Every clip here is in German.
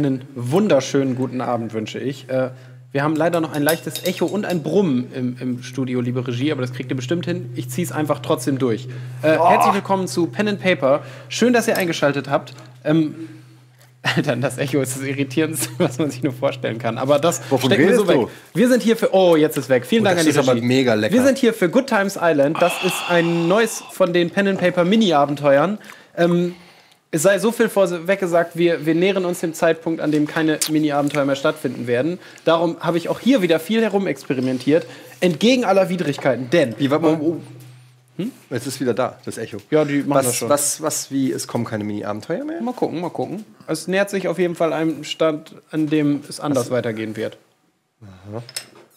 Einen wunderschönen guten Abend wünsche ich. Äh, wir haben leider noch ein leichtes Echo und ein Brummen im, im Studio, liebe Regie, aber das kriegt ihr bestimmt hin. Ich ziehe es einfach trotzdem durch. Äh, Oh. Herzlich willkommen zu Pen and Paper. Schön, dass ihr eingeschaltet habt. Ähm, Alter, das Echo ist das Irritierendste, was man sich nur vorstellen kann. Aber das Wovon stecken wir so weg. du? Wir sind hier für. Oh, jetzt ist weg. Vielen Oh, Dank an die ist aber Regie. mega lecker. Wir sind hier für Good Times Island. Das ist ein neues von den Pen and Paper Mini-Abenteuern. Ähm, es sei so viel vorweg gesagt, wir, wir nähern uns dem Zeitpunkt, an dem keine Mini-Abenteuer mehr stattfinden werden. Darum habe ich auch hier wieder viel herumexperimentiert, entgegen aller Widrigkeiten. Denn Wie, warte mal, oh. Es ist wieder da, das Echo. Ja, die machen was, das schon. Was, was, wie, es kommen keine Mini-Abenteuer mehr? mal gucken, mal gucken. Es nähert sich auf jeden Fall einem Stand, an dem es anders weitergehen wird.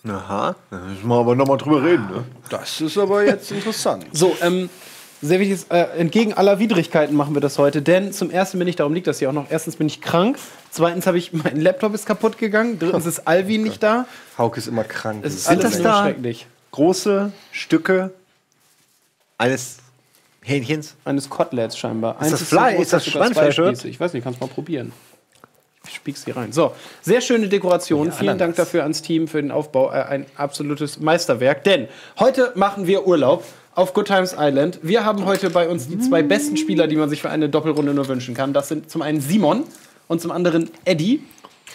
Aha, da müssen wir aber nochmal drüber reden. Ne? Das ist aber jetzt interessant. So, ähm, sehr wichtig ist, äh, entgegen aller Widrigkeiten machen wir das heute, denn zum ersten bin ich, darum liegt das hier auch noch, erstens bin ich krank, zweitens habe ich, mein Laptop ist kaputt gegangen, drittens ist Alvin nicht da. Hauke ist immer krank. Es ist Sind alles da? schrecklich. Große Stücke eines Hähnchens. Eines Koteletts scheinbar. Ist das so Fleisch? groß, Ist das? Spieße. Ich weiß nicht, kannst mal probieren. Ich spieg's hier rein. So, sehr schöne Dekoration. Vielen Dank dafür ans Team für den Aufbau. Äh, ein absolutes Meisterwerk. Denn heute machen wir Urlaub auf Good Times Island. Wir haben heute bei uns die zwei besten Spieler, die man sich für eine Doppelrunde nur wünschen kann. Das sind zum einen Simon und zum anderen Eddie.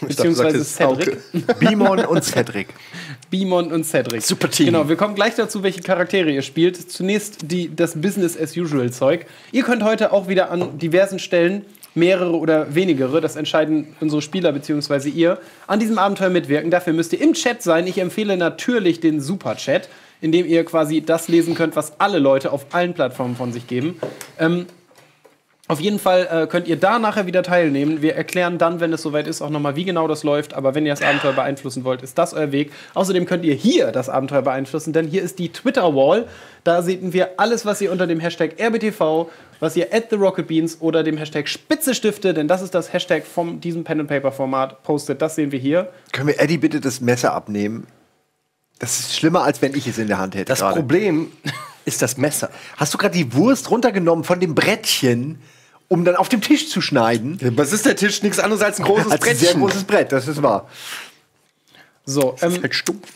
Beziehungsweise Cedric. Bimon und Cedric. Bimon und Cedric. Super Team. Genau, wir kommen gleich dazu, welche Charaktere ihr spielt. Zunächst die, das Business as usual Zeug. Ihr könnt heute auch wieder an diversen Stellen mehrere oder wenigere, das entscheiden unsere Spieler bzw. ihr, an diesem Abenteuer mitwirken. Dafür müsst ihr im Chat sein. Ich empfehle natürlich den Super Chat, in dem ihr quasi das lesen könnt, was alle Leute auf allen Plattformen von sich geben. Ähm, auf jeden Fall äh, könnt ihr da nachher wieder teilnehmen. Wir erklären dann, wenn es soweit ist, auch nochmal, wie genau das läuft. Aber wenn ihr das Abenteuer beeinflussen wollt, ist das euer Weg. Außerdem könnt ihr hier das Abenteuer beeinflussen, denn hier ist die Twitter-Wall. Da sehen wir alles, was ihr unter dem Hashtag RBTV, was ihr at the Rocket Beans oder dem Hashtag Spitzestifte, denn das ist das Hashtag von diesem Pen-and-Paper-Format, postet. Das sehen wir hier. Können wir Eddie bitte das Messer abnehmen? Das ist schlimmer, als wenn ich es in der Hand hätte. Das gerade. Problem ist das Messer. Hast du gerade die Wurst runtergenommen von dem Brettchen, um dann auf dem Tisch zu schneiden? Was ist der Tisch? Nichts anderes als ein großes Als ein sehr großes Brett, das ist wahr. So, ähm, Halt stumpf.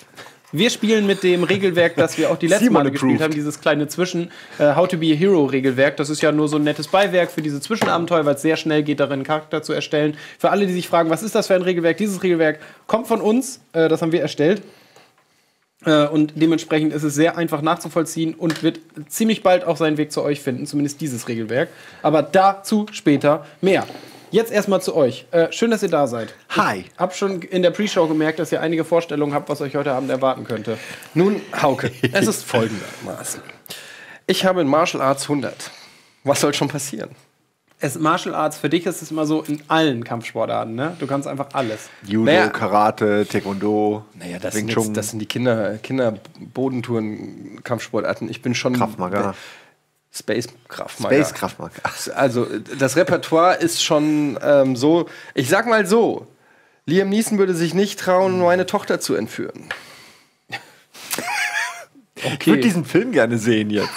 Wir spielen mit dem Regelwerk, das wir auch die letzten Male gespielt haben, dieses kleine Zwischen äh, How to be a Hero Regelwerk. Das ist ja nur so ein nettes Beiwerk für diese Zwischenabenteuer, weil es sehr schnell geht, darin einen Charakter zu erstellen. Für alle, die sich fragen, was ist das für ein Regelwerk? Dieses Regelwerk kommt von uns, äh, das haben wir erstellt. Äh, und dementsprechend ist es sehr einfach nachzuvollziehen und wird ziemlich bald auch seinen Weg zu euch finden, zumindest dieses Regelwerk. Aber dazu später mehr. Jetzt erstmal zu euch. Äh, schön, dass ihr da seid. Hi. Hab schon in der Pre-Show gemerkt, dass ihr einige Vorstellungen habt, was euch heute Abend erwarten könnte. Nun, Hauke, es ist folgendermaßen. Ich habe in Martial Arts 100. Was soll schon passieren? Es Martial Arts, für dich ist es immer so in allen Kampfsportarten, ne? Du kannst einfach alles. Judo, Naja. Karate, Taekwondo, Naja, das, Wing sind, jetzt, das sind die Kinder, Kinder-Bodentouren, Kampfsportarten. Ich bin schon. Krav Maga. Space Kraftmager. Space Kraftmark. Also, das Repertoire ist schon ähm, so. Ich sag mal so: Liam Neeson würde sich nicht trauen, meine Tochter zu entführen. Ich würde diesen Film gerne sehen jetzt.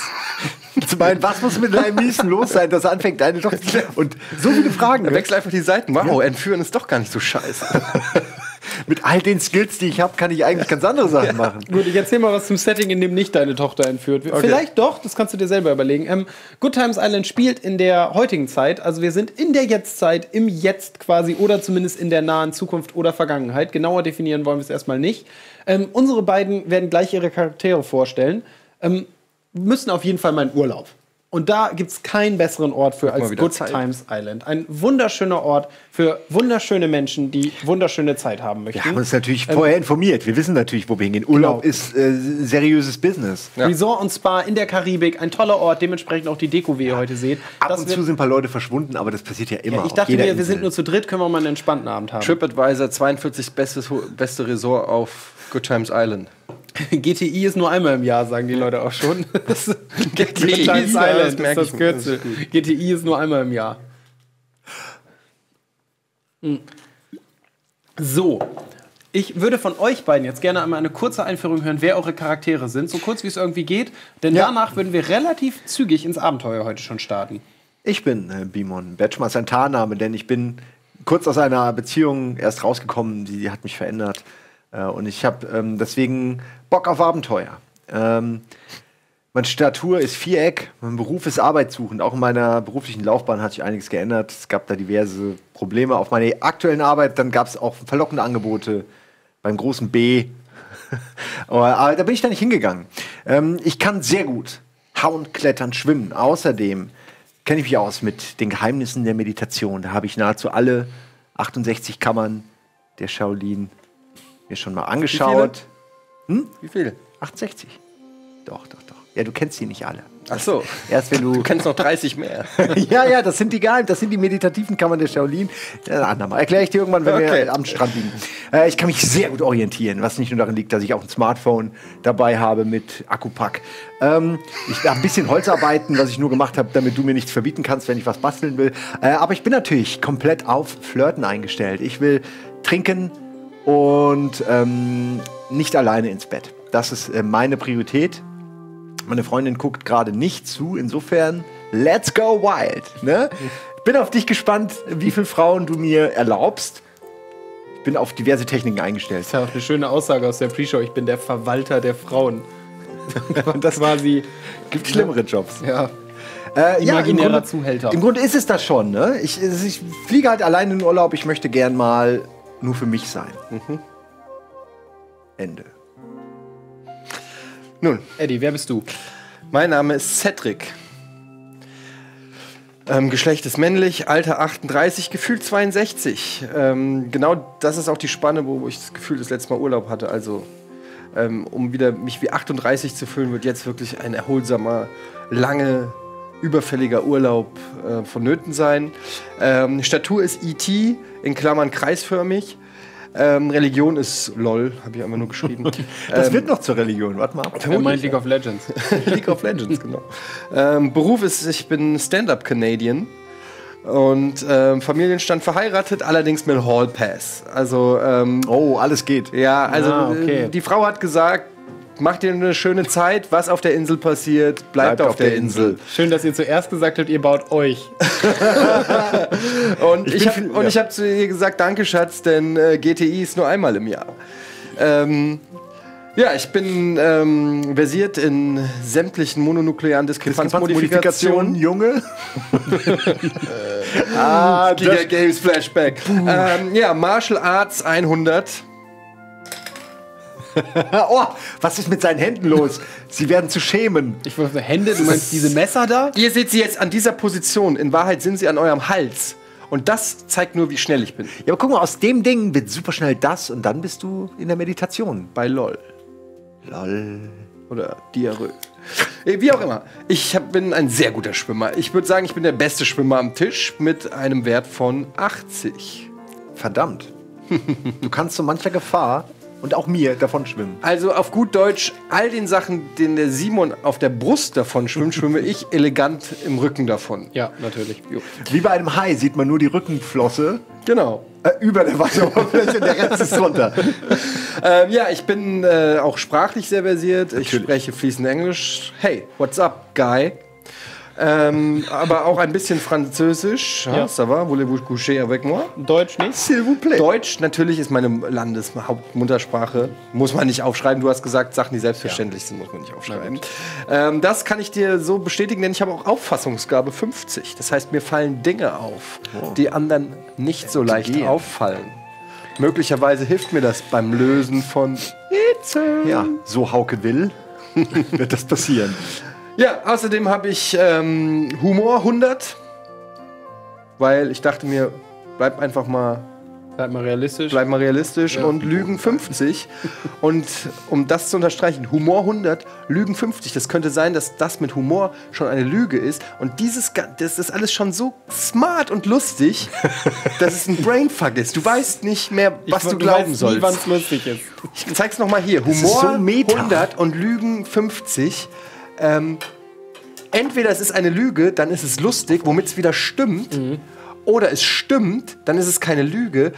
Zu meinen, was muss mit deinem Niesen los sein, dass er anfängt, deine Tochter zu. Und so viele Fragen. Ne? wechselt einfach die Seiten. Wow, entführen ist doch gar nicht so scheiße. Mit all den Skills, die ich habe, kann ich eigentlich ganz andere Sachen machen. Gut, ich erzähl mal was zum Setting, in dem nicht deine Tochter entführt wird. Vielleicht doch, das kannst du dir selber überlegen. Ähm, Good Times Island spielt in der heutigen Zeit, also wir sind in der Jetztzeit, im Jetzt quasi oder zumindest in der nahen Zukunft oder Vergangenheit. Genauer definieren wollen wir es erstmal nicht. Ähm, unsere beiden werden gleich ihre Charaktere vorstellen. Ähm, müssen auf jeden Fall mal in Urlaub. Und da gibt es keinen besseren Ort für als Good Zeit. Times Island. Ein wunderschöner Ort für wunderschöne Menschen, die wunderschöne Zeit haben möchten. Wir haben uns natürlich vorher informiert. Wir wissen natürlich, wo wir hingehen. Urlaub Genau. ist äh, seriöses Business. Resort und Spa in der Karibik, ein toller Ort, dementsprechend auch die Deko, wie ihr heute seht. Ab Das und zu sind ein paar Leute verschwunden, aber das passiert ja immer. ich auf dachte mir, wir Insel. sind nur zu dritt, können wir mal einen entspannten Abend haben. TripAdvisor 42 bestes, beste Resort auf Good Times Island. GTI ist nur einmal im Jahr, sagen die Leute auch schon. GTI, das Island ist das. Kürzel. GTI ist nur einmal im Jahr. Hm. So. Ich würde von euch beiden jetzt gerne einmal eine kurze Einführung hören, wer eure Charaktere sind. So kurz wie es irgendwie geht. Denn Ja. danach würden wir relativ zügig ins Abenteuer heute schon starten. Ich bin äh, Bimon. Betschma ist ein Tarnname, denn ich bin kurz aus einer Beziehung erst rausgekommen, die, die hat mich verändert. Äh, und ich habe ähm, deswegen Bock auf Abenteuer. Ähm, meine Statur ist Viereck, mein Beruf ist arbeitssuchend. Auch in meiner beruflichen Laufbahn hat sich einiges geändert. Es gab da diverse Probleme auf meiner aktuellen Arbeit. Dann gab es auch verlockende Angebote beim großen B. aber, da bin ich da nicht hingegangen. Ähm, ich kann sehr gut hauen, klettern, schwimmen. Außerdem kenne ich mich aus mit den Geheimnissen der Meditation. Da habe ich nahezu alle 68 Kammern der Shaolin mir schon mal angeschaut. Wie viel? 68. Doch, doch, doch. Ja, du kennst die nicht alle. Ach so. Erst wenn Du du. kennst noch 30 mehr. ja, ja, das sind die geheim, das sind die meditativen Kammern der Shaolin. Ja, andermal. Erkläre ich dir irgendwann, wenn Okay. wir am Strand liegen. Äh, ich kann mich sehr gut orientieren, was nicht nur darin liegt, dass ich auch ein Smartphone dabei habe mit Akkupack. Ähm, ich darf ein bisschen Holzarbeiten, was ich nur gemacht habe, damit du mir nichts verbieten kannst, wenn ich was basteln will. Äh, aber ich bin natürlich komplett auf Flirten eingestellt. Ich will trinken und ähm, nicht alleine ins Bett. Das ist äh, meine Priorität. Meine Freundin guckt gerade nicht zu. Insofern, let's go wild. Ne? Ich bin auf dich gespannt, wie viele Frauen du mir erlaubst. Ich bin auf diverse Techniken eingestellt. Das ist ja auch eine schöne Aussage aus der Pre-Show. Ich bin der Verwalter der Frauen. Und das war sie. Gibt schlimmere Jobs. Ja. Äh, Imaginärer im Grunde, Zuhälter. Im Grunde ist es das schon. Ne? Ich, es- ich fliege halt allein in den Urlaub. Ich möchte gern mal nur für mich sein. Ende. Nun, Eddie, wer bist du? mein Name ist Cedric. Ähm, Geschlecht ist männlich, Alter 38, Gefühl 62. Ähm, genau das ist auch die Spanne, wo ich das Gefühl das letzte Mal Urlaub hatte. Also, ähm, um wieder mich wie 38 zu fühlen, wird jetzt wirklich ein erholsamer, lange, überfälliger Urlaub äh, vonnöten sein. Ähm, Statur ist ET, in Klammern kreisförmig. Ähm, Religion ist LOL, habe ich einfach nur geschrieben. Das wird noch zur Religion. Warte mal ab. Er meint League of Legends. League of Legends, genau. Ähm, Beruf ist, ich bin Stand-Up-Canadian und ähm, Familienstand verheiratet, allerdings mit Hall Pass. Also, ähm, Oh, alles geht. ja, also Ah, okay. die Frau hat gesagt, macht dir eine schöne Zeit, was auf der Insel passiert, bleibt, auf, der, Insel. Schön, dass ihr zuerst gesagt habt, ihr baut euch. Und ich, bin habe ja. ich hab zu ihr gesagt, danke Schatz, denn äh, GTI ist nur einmal im Jahr. Ähm, ja, ich bin ähm, versiert in sämtlichen mononuklearen Diskrepanzmodifikation, Diskrepanzmodifikationen. Junge. ah, Giga das, Games Flashback. Ähm, ja, Martial Arts 100. oh, was ist mit seinen Händen los? Sie werden zu schämen. Ich wollte Hände, du meinst diese Messer da? Ihr seht sie jetzt an dieser Position. In Wahrheit sind sie an eurem Hals. Und das zeigt nur, wie schnell ich bin. Ja, aber guck mal, aus dem Ding wird super schnell das und dann bist du in der Meditation. Bei LOL. Lol. Oder Diarrhoe. Äh, Wie auch immer. Ich hab, bin ein sehr guter Schwimmer. Ich würde sagen, ich bin der beste Schwimmer am Tisch mit einem Wert von 80. Verdammt. Du kannst so mancher Gefahr und auch mir davon schwimmen. Also auf gut Deutsch, all den Sachen, den der Simon auf der Brust davon schwimmt, schwimme ich elegant im Rücken davon. Ja, natürlich. Jo. Wie bei einem Hai sieht man nur die Rückenflosse Genau. äh, über der Wasseroberfläche der Rest ist drunter. Ähm, ja, ich bin äh, auch sprachlich sehr versiert. Ich spreche fließend Englisch. Hey, what's up, guy? Ähm, aber auch ein bisschen Französisch. Ja, Ja. ça va? Voulez-vous coucher avec moi? Deutsch nicht? S'il vous plaît. Deutsch natürlich ist meine Landeshauptmuttersprache. Muss man nicht aufschreiben. Du hast gesagt, Sachen, die selbstverständlich sind, muss man nicht aufschreiben. Ähm, das kann ich dir so bestätigen, denn ich habe auch Auffassungsgabe 50. Das heißt, mir fallen Dinge auf, die anderen nicht so leicht gehen. auffallen. Möglicherweise hilft mir das beim Lösen von Rätseln. Ja, so Hauke will, wird das passieren. Ja, außerdem habe ich ähm, Humor 100, weil ich dachte mir, bleib einfach mal Bleib mal realistisch. Bleib mal realistisch und Lügen 50. und um das zu unterstreichen, Humor 100, Lügen 50. Das könnte sein, dass das mit Humor schon eine Lüge ist. Und dieses, das ist alles schon so smart und lustig, dass es ein Brainfuck ist. Du weißt nicht mehr, was Ich- du glauben weißt sollst. Nie, lustig ist. Ich zeig's noch mal hier. Humor so meta. 100 und Lügen 50. Ähm, entweder es ist eine Lüge, dann ist es lustig, womit es wieder stimmt. Oder es stimmt, dann ist es keine Lüge.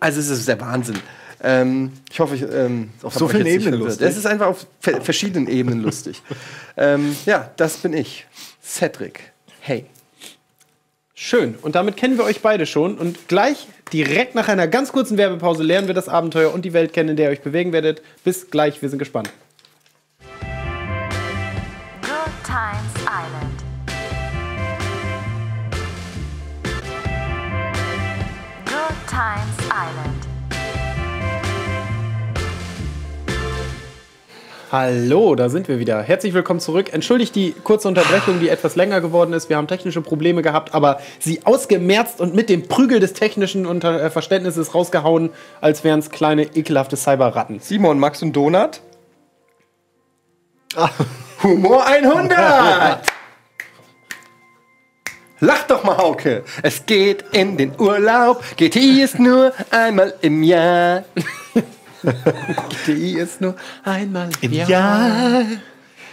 Also es ist der Wahnsinn. Ähm, ich hoffe, ich, ähm, Auf so vielen Ebenen lustig. Es ist einfach auf ver verschiedenen Ebenen lustig. ähm, ja, das bin ich. Cedric. Hey. Schön. Und damit kennen wir euch beide schon. Und gleich, direkt nach einer ganz kurzen Werbepause, lernen wir das Abenteuer und die Welt kennen, in der ihr euch bewegen werdet. Bis gleich, wir sind gespannt. Times Island. Good Times Island. Hallo, da sind wir wieder. Herzlich willkommen zurück. Entschuldigt die kurze Unterbrechung, die etwas länger geworden ist. Wir haben technische Probleme gehabt, aber sie ausgemerzt und mit dem Prügel des technischen Unter äh, Verständnisses rausgehauen, als wären es kleine, ekelhafte Cyberratten. Simon, Max und Donut? Humor 100! Lach doch mal, Hauke. Es geht in den Urlaub. GTI ist nur einmal im Jahr. GTI ist nur einmal im Jahr.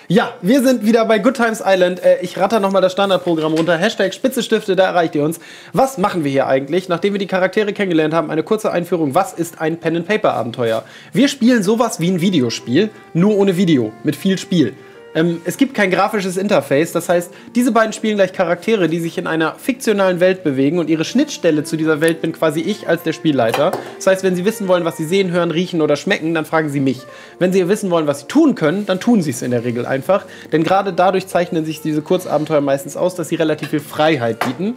Ja, wir sind wieder bei Good Times Island. Äh, ich ratter nochmal das Standardprogramm runter. Hashtag Spitzestifte, da erreicht ihr uns. Was machen wir hier eigentlich? Nachdem wir die Charaktere kennengelernt haben, eine kurze Einführung. Was ist ein Pen-and-Paper-Abenteuer? Wir spielen sowas wie ein Videospiel, nur ohne Video, mit viel Spiel. Ähm, es gibt kein grafisches Interface, das heißt, diese beiden spielen gleich Charaktere, die sich in einer fiktionalen Welt bewegen und ihre Schnittstelle zu dieser Welt bin quasi ich als der Spielleiter. Das heißt, wenn sie wissen wollen, was sie sehen, hören, riechen oder schmecken, dann fragen sie mich. Wenn sie wissen wollen, was sie tun können, dann tun sie es in der Regel einfach. Denn gerade dadurch zeichnen sich diese Kurzabenteuer meistens aus, dass sie relativ viel Freiheit bieten.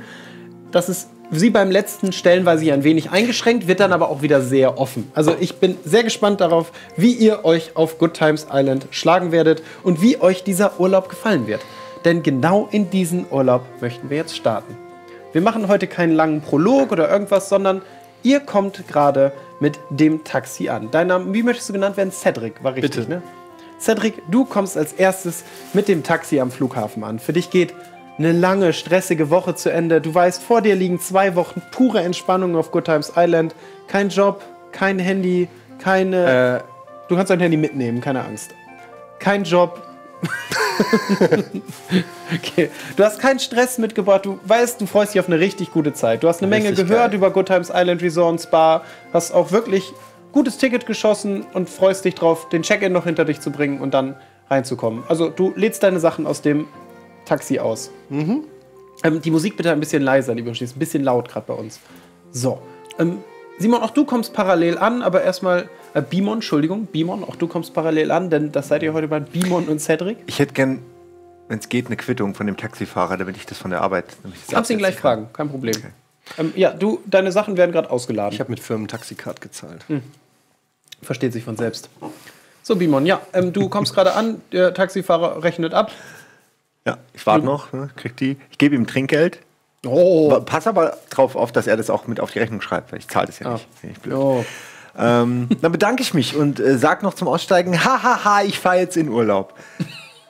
Das ist sie beim letzten stellenweise ein wenig eingeschränkt, wird dann aber auch wieder sehr offen. Also ich bin sehr gespannt darauf, wie ihr euch auf Good Times Island schlagen werdet und wie euch dieser Urlaub gefallen wird. Denn genau in diesen Urlaub möchten wir jetzt starten. Wir machen heute keinen langen Prolog oder irgendwas, sondern ihr kommt gerade mit dem Taxi an. Dein Name, wie möchtest du genannt werden? Cedric, war richtig, Bitte. ne? Cedric, du kommst als erstes mit dem Taxi am Flughafen an. Für dich geht eine lange, stressige Woche zu Ende. Du weißt, vor dir liegen zwei Wochen pure Entspannung auf Good Times Island. Kein Job, kein Handy, keine. Äh, Du kannst dein Handy mitnehmen, keine Angst. Kein Job. okay. Du hast keinen Stress mitgebracht. Du weißt, du freust dich auf eine richtig gute Zeit. Du hast eine Menge Richtig gehört geil. über Good Times Island Resort und Spa. Hast auch wirklich gutes Ticket geschossen und freust dich drauf, den Check-in noch hinter dich zu bringen und dann reinzukommen. Also du lädst deine Sachen aus dem Taxi aus. Ähm, die Musik bitte ein bisschen leiser, lieber Schies. Ein bisschen laut gerade bei uns. So. Ähm, Simon, auch du kommst parallel an, aber erstmal. Äh, Bimon, Entschuldigung, Bimon, auch du kommst parallel an, denn das seid ihr heute bei Bimon und Cedric. Ich hätte gern, wenn es geht, eine Quittung von dem Taxifahrer, damit ich das von der Arbeit. Kannst ihn gleich kann. fragen, kein Problem. Ähm, ja, du, deine Sachen werden gerade ausgeladen. ich habe mit Firmen Taxicard gezahlt. Versteht sich von selbst. So, Bimon, ja, ähm, du kommst gerade an, der Taxifahrer rechnet ab. Ja, ich warte noch, ne, krieg die. Ich gebe ihm Trinkgeld. Oh. Pass aber drauf auf, dass er das auch mit auf die Rechnung schreibt, weil ich zahle das ja Ah. nicht. Bin ich blöd. oh. Ähm, dann bedanke ich mich und äh, sag noch zum Aussteigen: Hahaha, ich fahre jetzt in Urlaub.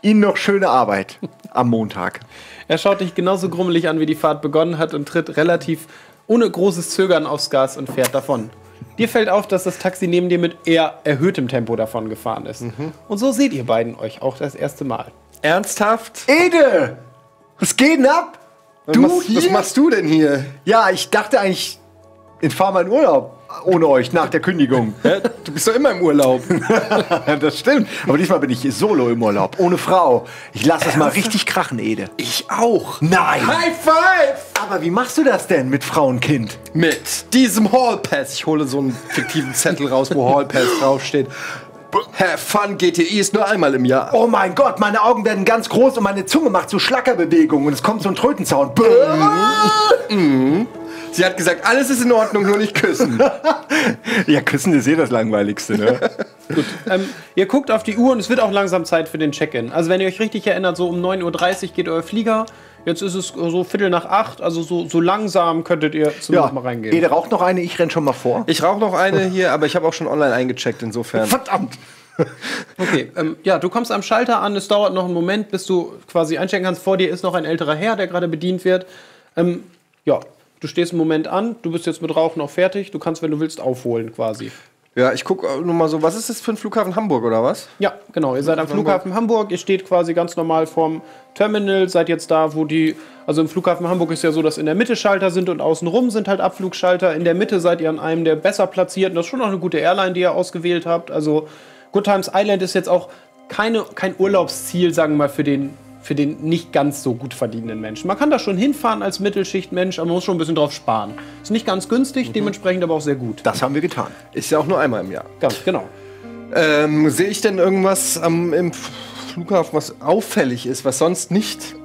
Ihnen noch schöne Arbeit am Montag. Er schaut dich genauso grummelig an, wie die Fahrt begonnen hat und tritt relativ ohne großes Zögern aufs Gas und fährt davon. Dir fällt auf, dass das Taxi neben dir mit eher erhöhtem Tempo davon gefahren ist. Und so seht ihr beiden euch auch das erste Mal. Ernsthaft? Ede! Was geht denn ab? Du was, hier? was machst du denn hier? Ja, ich dachte eigentlich, ich fahre mal in Urlaub ohne euch nach der Kündigung. Du bist doch immer im Urlaub. das stimmt. Aber diesmal bin ich solo im Urlaub, ohne Frau. Ich lasse es mal richtig krachen, Ede. Ich auch. Nein! High five! Aber wie machst du das denn mit Frau und Kind? Mit diesem Hall Pass. Ich hole so einen fiktiven Zettel raus, wo Hall Pass draufsteht. Have fun, GTI ist nur einmal im Jahr. Oh mein Gott, meine Augen werden ganz groß und meine Zunge macht so Schlackerbewegungen und es kommt so ein Trötenzaun. Sie hat gesagt, alles ist in Ordnung, nur nicht küssen. ja, küssen ist eh das Langweiligste, ne? Ähm, ihr guckt auf die Uhr und es wird auch langsam Zeit für den Check-in. Also wenn ihr euch richtig erinnert, so um 9.30 Uhr geht euer Flieger. Jetzt ist es so Viertel nach acht, also so, so langsam könntet ihr zum ja, mal reingehen. Ede raucht noch eine, ich renn schon mal vor. Ich rauche noch eine hier, aber ich habe auch schon online eingecheckt, insofern. Verdammt! Okay, ähm, ja, du kommst am Schalter an, es dauert noch einen Moment, bis du quasi einchecken kannst. Vor dir ist noch ein älterer Herr, der gerade bedient wird. Ähm, ja, du stehst einen Moment an, du bist jetzt mit Rauchen auch fertig, du kannst, wenn du willst, aufholen quasi. Ja, ich gucke nur mal so, was ist das für ein Flughafen Hamburg oder was? Ja, genau, ihr seid am Flughafen Hamburg, ihr steht quasi ganz normal vorm Terminal, seid jetzt da, wo die, also im Flughafen Hamburg ist ja so, dass in der Mitte Schalter sind und außenrum sind halt Abflugschalter. In der Mitte seid ihr an einem der besser platzierten, das ist schon auch eine gute Airline, die ihr ausgewählt habt. Also Good Times Island ist jetzt auch keine, kein Urlaubsziel, sagen wir mal, für den für den nicht ganz so gut verdienenden Menschen. Man kann da schon hinfahren als Mittelschichtmensch, aber man muss schon ein bisschen drauf sparen. Ist nicht ganz günstig, dementsprechend aber auch sehr gut. Das haben wir getan. Ist ja auch nur einmal im Jahr. Ganz genau. Ähm, Sehe ich denn irgendwas am, im Flughafen, was auffällig ist, was sonst nicht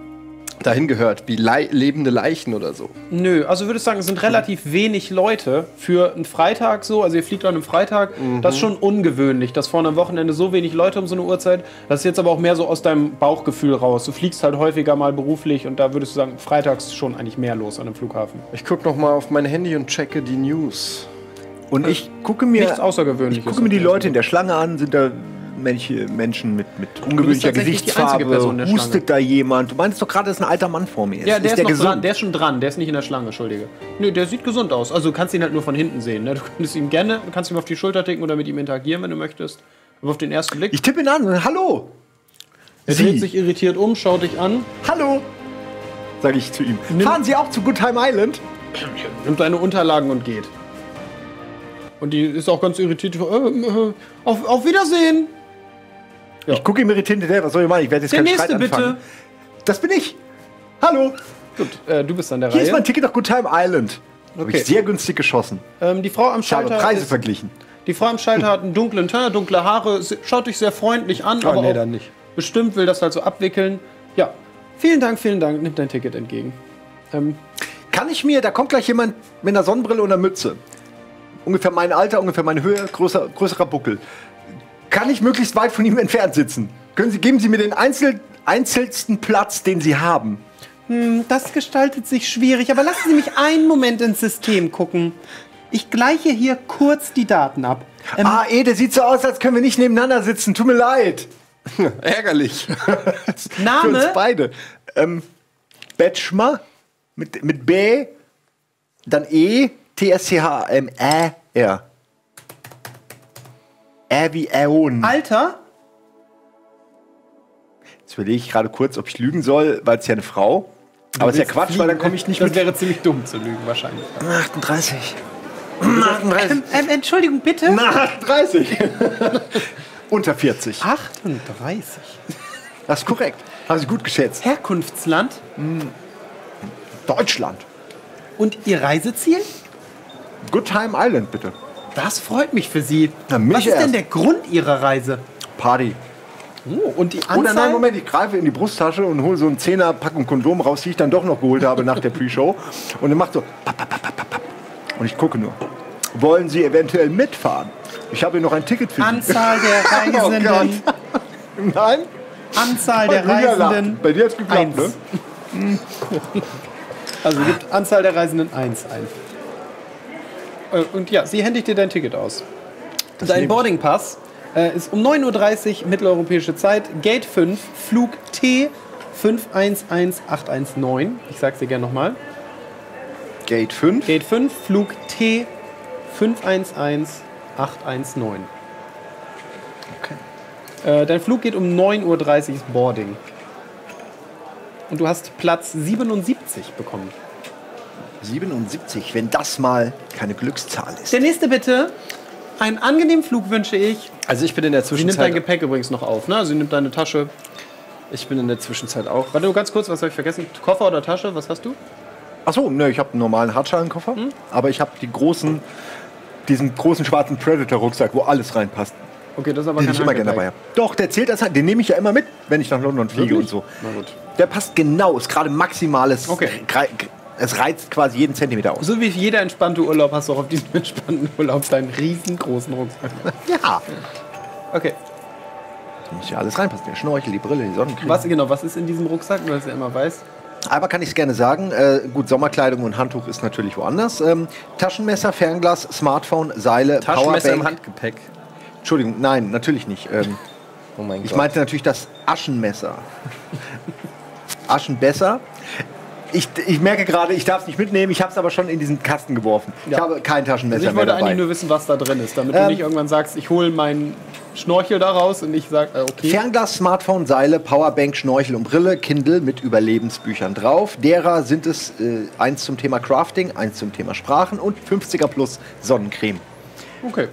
dahin gehört, wie Lei lebende Leichen oder so? Nö, also würde ich sagen, es sind relativ wenig Leute für einen Freitag so. Also ihr fliegt an einem Freitag. Das ist schon ungewöhnlich, dass vor einem Wochenende so wenig Leute um so eine Uhrzeit. Das ist jetzt aber auch mehr so aus deinem Bauchgefühl raus. Du fliegst halt häufiger mal beruflich und da würdest du sagen, freitags ist schon eigentlich mehr los an einem Flughafen. Ich gucke noch mal auf mein Handy und checke die News. Und ich gucke mir, Nichts Außergewöhnliches. ich gucke mir die Leute in der Schlange an. Sind da Männche, Menschen mit, mit ungewöhnlicher Gesichtsfarbe? der. Hustet da jemand? Du meinst doch gerade, dass ein alter Mann vor mir ist. Ja, der ist, der noch gesund? dran. Der ist schon dran. Der ist nicht in der Schlange, Entschuldige. Nö, der sieht gesund aus. Also du kannst ihn halt nur von hinten sehen. Ne? Du könntest ihm gerne, du kannst ihm auf die Schulter ticken oder mit ihm interagieren, wenn du möchtest. Aber auf den ersten Blick. Ich tippe ihn an. Hallo. er Sie. dreht sich irritiert um, schaut dich an, Hallo. Sage ich zu ihm. Fahren Sie auch zu Good Time Island? nimmt deine Unterlagen und geht. Und die ist auch ganz irritiert. Äh, äh, auf, auf Wiedersehen! Ich gucke ihm irritiert hinterher. Was soll ich machen? Ich werde jetzt Der keinen nächste Streit anfangen. bitte. Das bin ich. Hallo. Gut, äh, du bist an der Hier ist mein Reihe. Ticket nach Good Time Island. Habe Okay. ich sehr günstig geschossen. Ähm, die Frau am Ich habe Schalter. Preise ist, verglichen. die Frau am Schalter hat einen dunklen Teint, dunkle Haare, schaut dich sehr freundlich an, aber nee, dann nicht. bestimmt will das halt so abwickeln. Ja, vielen Dank, vielen Dank. Nimmt dein Ticket entgegen. Ähm, Kann ich mir, da kommt gleich jemand mit einer Sonnenbrille und einer Mütze. Ungefähr mein Alter, ungefähr meine Höhe, größer, größerer Buckel. Kann ich möglichst weit von ihm entfernt sitzen? Können Sie, geben Sie mir den einzel, einzelsten Platz, den Sie haben. Das gestaltet sich schwierig, aber lassen Sie mich einen Moment ins System gucken. Ich gleiche hier kurz die Daten ab. Ähm, ah, eh, der sieht so aus, als können wir nicht nebeneinander sitzen. Tut mir leid. Ärgerlich. Für uns Name? beide. Ähm, Betschma mit, mit B, dann E, T, Äon. Alter? Jetzt überlege ich gerade kurz, ob ich lügen soll, weil es ja eine Frau. Aber es ist ja Quatsch, weil dann komme ich nicht Das mit wäre ziemlich dumm zu lügen, wahrscheinlich. 38. 38. Ähm, ähm, Entschuldigung, bitte? 38. Unter 40. 38. Das ist korrekt. Haben Sie gut geschätzt. Herkunftsland Deutschland. und Ihr Reiseziel? Good Time Island, bitte. Das freut mich für Sie. Na, mich Was ist denn erst. der Grund Ihrer Reise? Party. Oh, und die Anzahl? Oder nein, Moment, ich greife in die Brusttasche und hole so einen Zehner Packung Kondom raus, die ich dann doch noch geholt habe nach der Pre-Show. Und er macht so. Papp, papp, papp, papp. Und ich gucke nur. Wollen Sie eventuell mitfahren? Ich habe hier noch ein Ticket für Sie. Anzahl der Oh Reisenden. Nein? Anzahl der. Reisenden. Bei dir hat's geklappt, eins. ne? Also gibt Anzahl der Reisenden 1 ein. Äh, Und ja, sie händigt dir dein Ticket aus. Dein nehme ich. Boardingpass äh, ist um 9.30 Uhr mitteleuropäische Zeit, Gate 5, Flug T 511819. Ich sag's dir gerne nochmal. Gate 5. Gate 5, Flug T 511819. Okay. Äh, dein Flug geht um 9.30 Uhr Boarding. Und du hast Platz 77 bekommen. 77, wenn das mal keine Glückszahl ist. Der nächste bitte. Einen angenehmen Flug wünsche ich. Also ich bin in der Sie nimmt dein Zwischenzeit. Gepäck übrigens noch auf, ne? Sie nimmt deine Tasche. Ich bin in der Zwischenzeit auch. Warte nur ganz kurz, was habe ich vergessen? Koffer oder Tasche? Was hast du? Achso, ne, ich habe einen normalen Hartschalenkoffer, aber ich habe die großen, diesen großen schwarzen Predator-Rucksack, wo alles reinpasst, Okay, das ist aber den ich immer gerne dabei habe. Doch, der zählt das halt, den nehme ich ja immer mit, wenn ich nach London fliege Wirklich? und so. Na gut. Der passt genau, ist gerade maximales. Okay. Es reizt quasi jeden Zentimeter aus. So wie jeder entspannte Urlaub hast du auch auf diesem entspannten Urlaub deinen riesengroßen Rucksack. Ja. Okay. Da muss ja alles reinpassen. Der Schnorchel, die Brille, die Sonnencreme. Was genau, was ist in diesem Rucksack, nur dass ihr immer weiß? Aber kann ich es gerne sagen. Äh, gut, Sommerkleidung und Handtuch ist natürlich woanders. Ähm, Taschenmesser, Fernglas, Smartphone, Seile, Taschenmesser im Powerbank. Handgepäck. Entschuldigung, nein, natürlich nicht. Ähm, Oh mein ich Gott. meinte natürlich das Aschenmesser. Aschenbesser. Ich, ich merke gerade, ich darf es nicht mitnehmen, ich habe es aber schon in diesen Kasten geworfen. Ich Ja. habe kein Taschenmesser Also ich mehr wollte dabei. eigentlich nur wissen, was da drin ist, damit Ähm, du nicht irgendwann sagst, ich hole meinen Schnorchel da raus und ich sage, äh, okay. Fernglas, Smartphone, Seile, Powerbank, Schnorchel und Brille, Kindle mit Überlebensbüchern drauf. Derer sind es äh, eins zum Thema Crafting, eins zum Thema Sprachen und 50er plus Sonnencreme. Okay.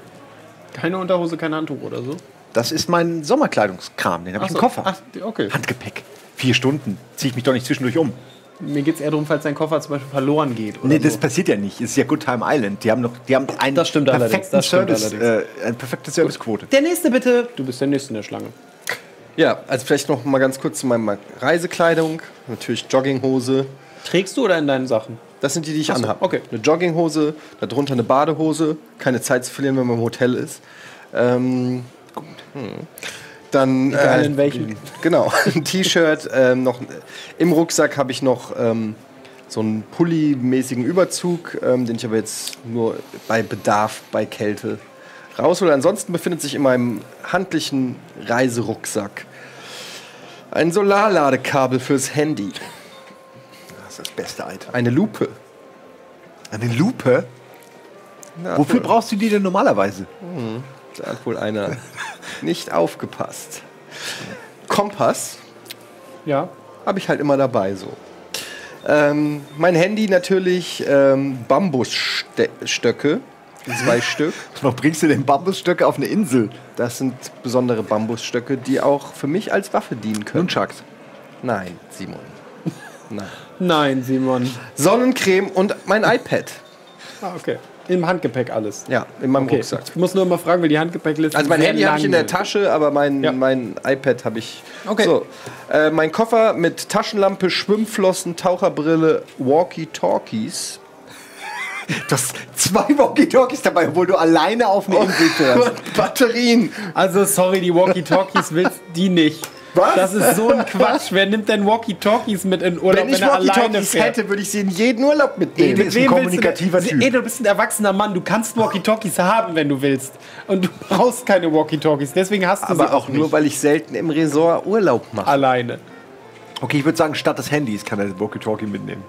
Keine Unterhose, kein Handtuch oder so. Das ist mein Sommerkleidungskram, den habe ich im. Koffer. Ach, okay. Handgepäck. vier Stunden. Ziehe ich mich doch nicht zwischendurch um. Mir geht es eher darum, falls dein Koffer zum Beispiel verloren geht. Oder Nee, das so. passiert ja nicht. Es ist ja Good Time Island. Die haben noch, die haben einen Das stimmt allerdings, perfekten das stimmt Service, allerdings. äh, eine perfekte Servicequote. Der nächste bitte. Du bist der nächste in der Schlange. Ja, also vielleicht noch mal ganz kurz zu meiner Reisekleidung. Natürlich Jogginghose. Trägst du oder in deinen Sachen? Das sind die, die ich Ach so, anhabe. okay. Eine Jogginghose, darunter eine Badehose. Keine Zeit zu verlieren, wenn man im Hotel ist. Ähm, hm. Dann Egal in welchen. Genau, ein T-Shirt. Ähm, noch im Rucksack habe ich noch ähm, so einen Pulli-mäßigen Überzug, ähm, den ich aber jetzt nur bei Bedarf, bei Kälte raushole. Ansonsten befindet sich in meinem handlichen Reiserucksack ein Solarladekabel fürs Handy, Das ist das beste Item. eine Lupe. Eine Lupe? Ja, Wofür brauchst du die denn normalerweise? Da hat wohl einer nicht aufgepasst. Kompass Ja. habe ich halt immer dabei so. Ähm, mein Handy natürlich ähm, Bambusstöcke, zwei Stück. Noch bringst du den Bambusstöcke auf eine Insel. Das sind besondere Bambusstöcke, die auch für mich als Waffe dienen können. Nunchucks. Nein, Simon. Nein. Nein, Simon. Sonnencreme und mein iPad. Ah, okay. Im Handgepäck alles. Ja, in meinem Okay. Rucksack. Ich muss nur mal fragen, weil die Handgepäckliste Also mein Handy habe ich in der Tasche, aber mein, Ja. mein iPad habe ich. Okay. So, äh, mein Koffer mit Taschenlampe, Schwimmflossen, Taucherbrille, Walkie-Talkies. Du hast zwei Walkie-Talkies dabei, obwohl du alleine auf eine Insel fährst. Batterien. Also, sorry, die Walkie-Talkies willst die nicht. Was? Das ist so ein Quatsch. Wer nimmt denn Walkie-Talkies mit in Urlaub, Wenn wenn, ich er alleine Walkie-Talkies fährt? hätte, würde ich sie in jeden Urlaub mitnehmen. Ede ist ein kommunikativer du Typ. Ey, du bist ein erwachsener Mann. Du kannst Walkie-Talkies haben, wenn du willst. Und du brauchst keine Walkie-Talkies. Deswegen hast du sie aber auch nicht nur, weil ich selten im Resort Urlaub mache. alleine. Okay, ich würde sagen, statt des Handys kann er das Walkie-Talkie mitnehmen.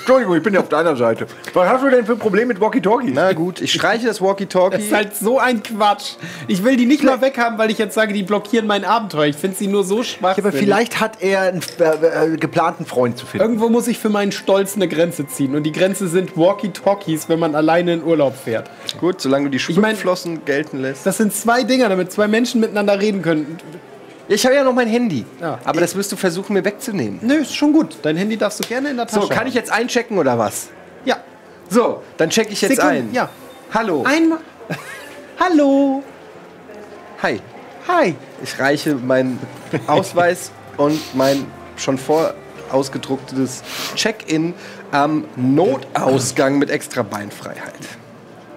Entschuldigung, ich bin ja auf deiner Seite. Was hast du denn für ein Problem mit Walkie-Talkies? Na gut, ich streiche das Das Walkie-Talkie. ist halt so ein Quatsch. Ich will die nicht mal weghaben, weil ich jetzt sage, die blockieren mein Abenteuer. Ich finde sie nur so schwach. aber vielleicht hat er einen äh, äh, geplanten Freund zu finden. Irgendwo muss ich für meinen Stolz eine Grenze ziehen. Und die Grenze sind Walkie-Talkies, wenn man alleine in Urlaub fährt. gut, solange du die mein- Schwimmflossen gelten lässt. Das sind zwei Dinger, damit zwei Menschen miteinander reden können. Ich habe ja noch mein Handy. Ja. Aber das wirst du versuchen, mir wegzunehmen. Nö, ist schon gut. Dein Handy darfst du gerne in der Tasche So, kann ich jetzt einchecken oder was? Ja. So, dann checke ich jetzt Sekunden, ein. ja. Hallo. Einmal. Hallo. Hi. Hi. Ich reiche meinen Ausweis und mein schon vor ausgedrucktes Check-in am Notausgang mit extra Beinfreiheit.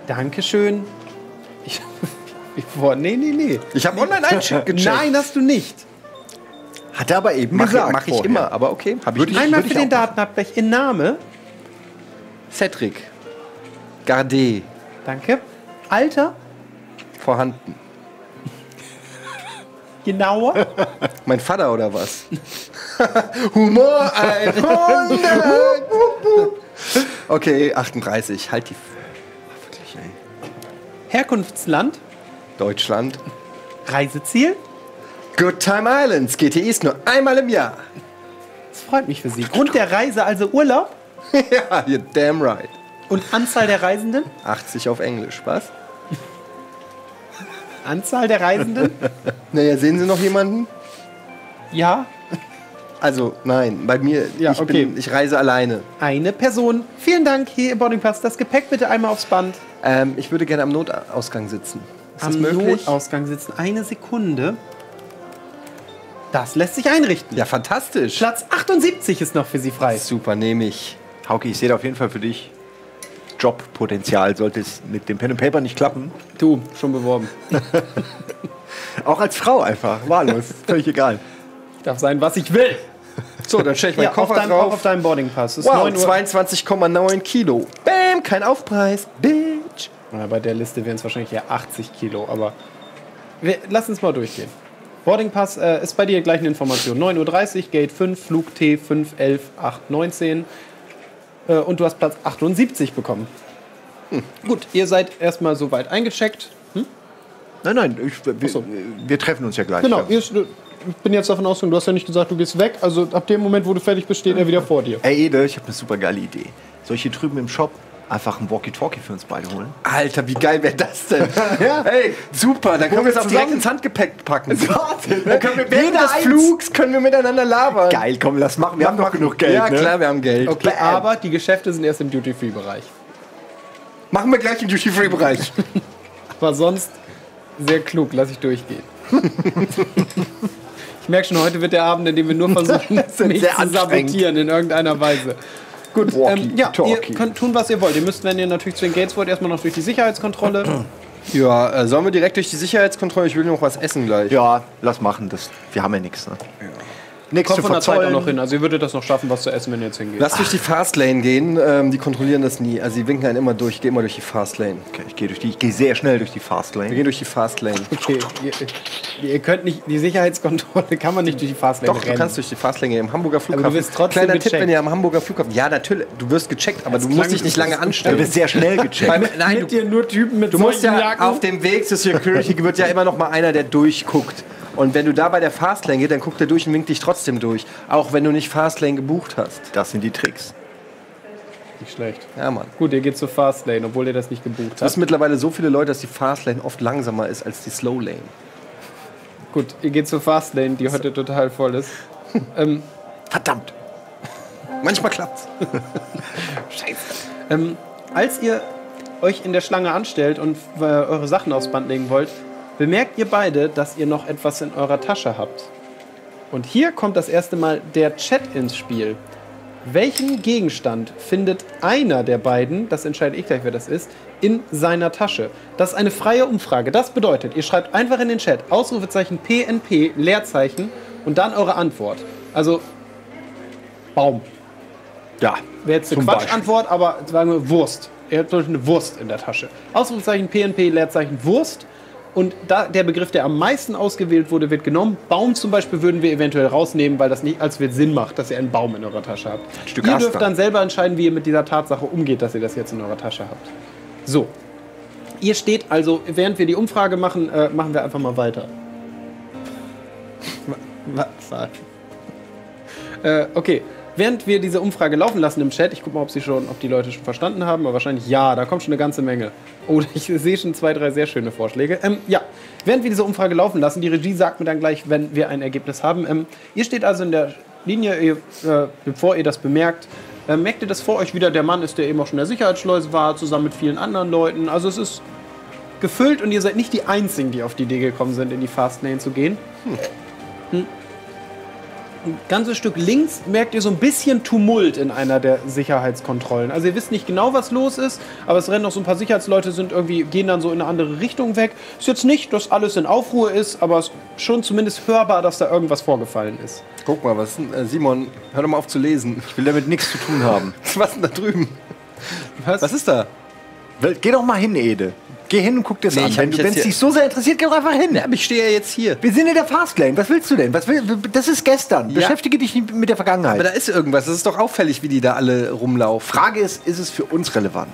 Dankeschön. Ich, ich boah, nee, nee, nee. Ich habe online eingecheckt. Nein, hast du nicht. Hat er aber eben Mach, gesagt. mach ich vorher. immer, aber okay. Hab ich. Einmal für den auch Datenabgleich in Name. Cedric. Gardet. Danke. Alter. Vorhanden. Genauer. Mein Vater oder was? Humor 100. okay, 38. Halt die. Wirklich, ey. Herkunftsland. Deutschland. Reiseziel. Good Time Islands. GTI ist nur einmal im Jahr. Das freut mich für Sie. Grund der Reise also Urlaub ja, you're damn right. und Anzahl der Reisenden. 80 auf Englisch, was? Anzahl der Reisenden. Naja, sehen Sie noch jemanden? Ja. Also, nein, bei mir, Ja, ich, okay. bin, ich reise alleine. Eine Person. Vielen Dank. Hier im Boardingpass. Das Gepäck bitte einmal aufs Band. Ähm, ich würde gerne am Notausgang sitzen. Ist Am möglich? Notausgang sitzen. Eine Sekunde. Das lässt sich einrichten. Ja, fantastisch. Platz 78 ist noch für Sie frei. Super, nehme ich. Hauke, ich sehe da auf jeden Fall für dich Jobpotenzial. Sollte es mit dem Pen and Paper nicht klappen. Du, schon beworben. Auch als Frau einfach. Wahllos. Völlig egal. Darf sein, was ich will. So, dann stelle ich meinen Ja, auf Koffer deinem, auch drauf. auf deinem Boardingpass. Wow, 9 Uhr. 22,9 Kilo. Bam, kein Aufpreis. Bitch. Ja, bei der Liste wären es wahrscheinlich eher 80 Kilo, aber wir, lass uns mal durchgehen. Boardingpass äh, ist bei dir gleich eine Information. 9.30 Uhr, Gate 5, Flug T 5, 11, 8, 19. Äh, und du hast Platz 78 bekommen. Hm. Gut, ihr seid erstmal soweit eingecheckt. Nein, nein, ich, wir, so. wir treffen uns ja gleich. Genau, Ja. ihr, ist- ich bin jetzt davon ausgegangen, du hast ja nicht gesagt, du gehst weg. Also ab dem Moment, wo du fertig bist, steht er wieder vor dir. Ey, Ede, ich habe eine super geile Idee. Soll ich hier drüben im Shop einfach ein Walkie-Talkie für uns beide holen? Alter, wie geil wäre das denn? Ja. Hey, super, dann können wir es auch direkt ins Handgepäck packen. Warte, Dann können wir während Jeder des. Flugs können wir miteinander labern. Geil, komm, lass machen. Wir haben doch genug Geld. Ja, ne? klar, wir haben Geld. Okay, Bam. aber die Geschäfte sind erst im Duty-Free-Bereich. Machen wir gleich im Duty-Free-Bereich. Aber sonst sehr klug, lass ich durchgehen. ich merke schon, heute wird der Abend, in dem wir nur versuchen, mich zu sabotieren in irgendeiner Weise. Gut, ähm, ja, ihr könnt tun, was ihr wollt. Ihr müsst, wenn ihr natürlich zu den Gates wollt, erstmal noch durch die Sicherheitskontrolle. ja, äh, sollen wir direkt durch die Sicherheitskontrolle? Ich will noch was essen gleich. Ja, lass machen. Das, wir haben ja nichts. Ne? Nichts Kommt von der Zeit auch noch hin. Also ihr würdet das noch schaffen, was zu essen, wenn ihr jetzt hingeht. Lass durch die Fastlane gehen. Ähm, die kontrollieren das nie. Also die winken einen immer durch. Geh immer durch die Fastlane. Okay, ich gehe durch die. Ich gehe sehr schnell durch die Fastlane. Wir gehen durch die Fastlane. Okay, ihr, ihr könnt nicht, die Sicherheitskontrolle kann man nicht durch die Fastlane Doch, rennen. du kannst durch die Fastlane gehen. Im Hamburger Flughafen. wirst trotzdem Kleiner Tipp, gecheckt. wenn ihr am Hamburger Flughafen... Ja, natürlich. Du wirst gecheckt, aber Das du musst dich nicht lange Du anstellen. bist sehr schnell gecheckt. Beim, nein, Mit du, dir nur Typen mit du musst ja Jacken? auf dem Weg zur Security wird ja immer noch mal einer, der durchguckt. Und wenn du da bei der Fastlane gehst, dann guckt er durch und winkt dich trotzdem durch. Auch wenn du nicht Fastlane gebucht hast. Das sind die Tricks. Nicht schlecht. Ja, Mann. Gut, ihr geht zur Fastlane, obwohl ihr das nicht gebucht Es habt. wissen mittlerweile so viele Leute, dass die Fastlane oft langsamer ist als die Slowlane. Gut, ihr geht zur Fastlane, die heute total voll ist. ähm, Verdammt. Manchmal klappt's. ähm, als ihr euch in der Schlange anstellt und äh, eure Sachen aufs Band legen wollt, bemerkt ihr beide, dass ihr noch etwas in eurer Tasche habt. Und hier kommt das erste Mal der Chat ins Spiel. Welchen Gegenstand findet einer der beiden, das entscheide ich gleich, wer das ist, in seiner Tasche? Das ist eine freie Umfrage. Das bedeutet, ihr schreibt einfach in den Chat Ausrufezeichen PNP, Leerzeichen und dann eure Antwort. Also Baum. Ja. Wäre jetzt eine. Quatschantwort, aber sagen wir Wurst. Er hat zum Beispiel eine Wurst in der Tasche. Ausrufezeichen PNP, Leerzeichen Wurst. Und da der Begriff, der am meisten ausgewählt wurde, wird genommen. Baum zum Beispiel würden wir eventuell rausnehmen, weil das nicht als wird Sinn macht, dass ihr einen Baum in eurer Tasche habt. Stück ihr Ast dürft dann. dann selber entscheiden, wie ihr mit dieser Tatsache umgeht, dass ihr das jetzt in eurer Tasche habt. So. Ihr steht also, während wir die Umfrage machen, äh, machen wir einfach mal weiter. Was? Äh, okay. Während wir diese Umfrage laufen lassen im Chat, ich gucke mal, ob, sie schon, ob die Leute schon verstanden haben, aber wahrscheinlich ja, da kommt schon eine ganze Menge. Oh, ich sehe schon zwei, drei sehr schöne Vorschläge. Ähm, ja, während wir diese Umfrage laufen lassen, die Regie sagt mir dann gleich, wenn wir ein Ergebnis haben. Ähm, ihr steht also in der Linie, ihr, äh, bevor ihr das bemerkt, äh, merkt ihr, dass vor euch wieder der Mann ist, der eben auch schon in der Sicherheitsschleuse war, zusammen mit vielen anderen Leuten. Also es ist gefüllt und ihr seid nicht die Einzigen, die auf die Idee gekommen sind, in die Fastlane zu gehen. Hm. Ein ganzes Stück links merkt ihr so ein bisschen Tumult in einer der Sicherheitskontrollen. Also ihr wisst nicht genau, was los ist, aber es rennen noch so ein paar Sicherheitsleute, sind irgendwie, gehen dann so in eine andere Richtung weg. Ist jetzt nicht, dass alles in Aufruhr ist, aber es ist schon zumindest hörbar, dass da irgendwas vorgefallen ist. Guck mal, was ist denn, äh, Simon, hör doch mal auf zu lesen. Ich will damit nichts zu tun haben. Was ist denn da drüben? Was? Was ist da? Geh doch mal hin, Ede. Geh hin und guck dir das Nee, an. ich hab Wenn mich du- jetzt wenn es dich so sehr interessiert, geh doch einfach hin. Ja, aber ich stehe ja jetzt hier. Wir sind in der Fastlane. Was willst du denn? Was will, das ist gestern. Beschäftige dich nicht mit der Vergangenheit. Aber da ist irgendwas. Das ist doch auffällig, wie die da alle rumlaufen. Frage ist, ist es für uns relevant?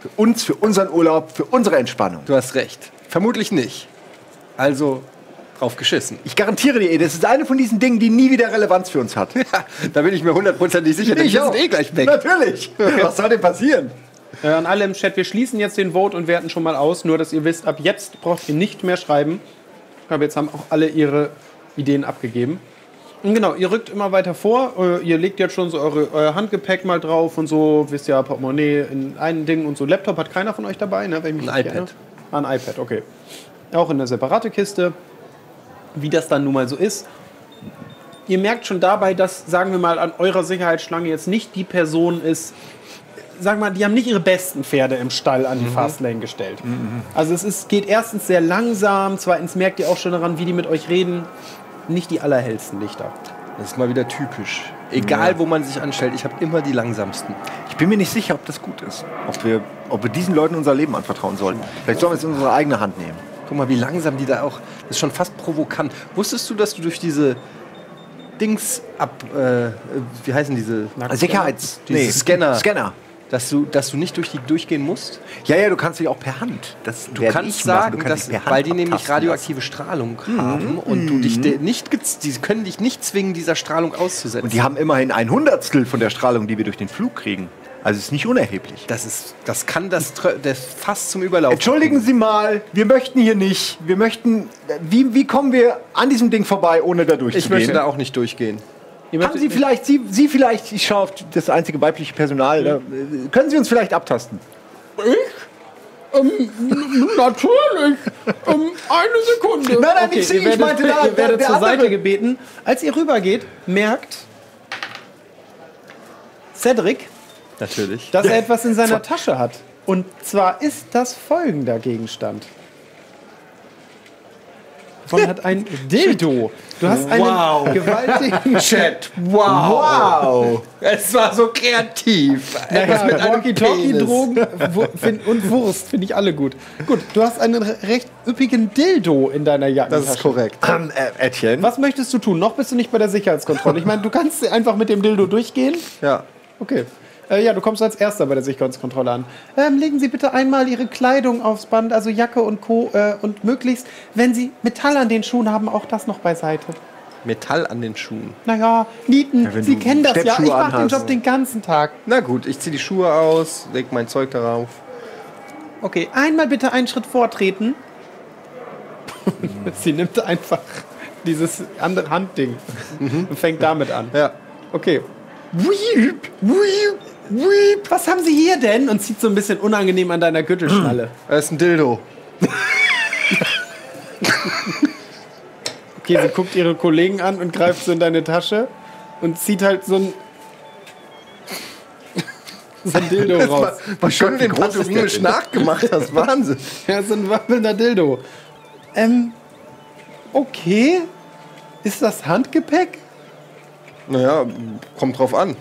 Für uns, für unseren Urlaub, für unsere Entspannung? Du hast recht. Vermutlich nicht. Also drauf geschissen. Ich garantiere dir, das ist eine von diesen Dingen, die nie wieder Relevanz für uns hat. Da bin ich mir hundertprozentig sicher. denn Ich wir auch. sind eh gleich weg. Natürlich. Was soll denn passieren? Äh, an alle im Chat, wir schließen jetzt den Vote und werten schon mal aus. Nur, dass ihr wisst, ab jetzt braucht ihr nicht mehr schreiben. Ich glaube, jetzt haben auch alle ihre Ideen abgegeben. Und genau, ihr rückt immer weiter vor. Äh, ihr legt jetzt schon so eure, euer Handgepäck mal drauf und so. Wisst ja, Portemonnaie in ein Ding und so. Laptop hat keiner von euch dabei, ne? Wenn ich mich Ein iPad. erinnere. Ah, ein iPad, okay. Auch in eine separate Kiste. Wie das dann nun mal so ist. Ihr merkt schon dabei, dass, sagen wir mal, an eurer Sicherheitsschlange jetzt nicht die Person ist, sagen wir mal, die haben nicht ihre besten Pferde im Stall an die Fastlane gestellt. Also es ist, geht erstens sehr langsam, zweitens merkt ihr auch schon daran, wie die mit euch reden, nicht die allerhellsten Lichter. Das ist mal wieder typisch. Egal, wo man sich anstellt, ich habe immer die langsamsten. Ich bin mir nicht sicher, ob das gut ist. Ob wir, ob wir diesen Leuten unser Leben anvertrauen sollten. Vielleicht sollen wir es in unsere eigene Hand nehmen. Guck mal, wie langsam die da auch. Das ist schon fast provokant. Wusstest du, dass du durch diese Dings ab. Äh, wie heißen diese? Sicherheits... Diese Scanner. Scanner. Dass du, dass du nicht durch die durchgehen musst? Ja, ja, du kannst dich auch per Hand. Das Du kannst ich sagen, Du kannst dass, weil die nämlich radioaktive Strahlung haben und du dich de- nicht, die können dich nicht zwingen, dieser Strahlung lassen. auszusetzen. Und die haben immerhin ein Hundertstel von der Strahlung, die wir durch den Flug kriegen. Also es ist nicht unerheblich. Das, ist, das kann das, das fast zum Überlaufen. Entschuldigen Sie mal, wir möchten hier nicht. Wir möchten. Wie, wie kommen wir an diesem Ding vorbei, ohne da Ich durchzugehen? möchte da auch nicht durchgehen. Haben Sie vielleicht, Sie, Sie vielleicht, ich schaue auf das einzige weibliche Personal, äh, können Sie uns vielleicht abtasten? Natürlich. Um eine Sekunde. Nein, nein, okay, nicht Sie, ich werdet, meinte da, ihr werdet der- zur der andere. Seite gebeten. Als ihr rübergeht, merkt Cedric, Natürlich. dass er etwas in seiner Tasche hat. Und zwar ist das folgender Gegenstand. Von hat ein Dildo. Du hast einen Wow. gewaltigen Chat. Wow. Wow! Es war so kreativ. Etwas mit einem Walkie-Talkie, Penis. Drogen und Wurst finde ich alle gut. Gut, du hast einen re- recht üppigen Dildo in deiner Jackentasche. Das ist korrekt. Ähm, äh, Etienne, Was möchtest du tun? Noch bist du nicht bei der Sicherheitskontrolle. Ich meine, du kannst einfach mit dem Dildo durchgehen. Ja. Okay. Äh, ja, du kommst als Erster bei der Sicherheitskontrolle an. Ähm, legen Sie bitte einmal Ihre Kleidung aufs Band, also Jacke und Co. Äh, und möglichst, wenn Sie Metall an den Schuhen haben, auch das noch beiseite. Metall an den Schuhen. Naja, Nieten, wenn Sie kennen das ja. Ich mache den. Job den ganzen Tag. Na gut, ich ziehe die Schuhe aus, leg mein Zeug darauf. Okay, einmal bitte einen Schritt vortreten. Sie nimmt einfach dieses andere Handding und fängt damit an. Ja. Okay. Wiep, wiep, wiep. Was haben Sie hier denn? Und zieht so ein bisschen unangenehm an deiner Gürtelschnalle. Das ist ein Dildo. Okay, sie guckt ihre Kollegen an und greift so in deine Tasche und zieht halt so ein, so ein Dildo raus. Was schön den groß denn? nachgemacht hast. Wahnsinn. Ja, so ein wabbelnder Dildo. Ähm, okay. Ist das Handgepäck? Naja, kommt drauf an.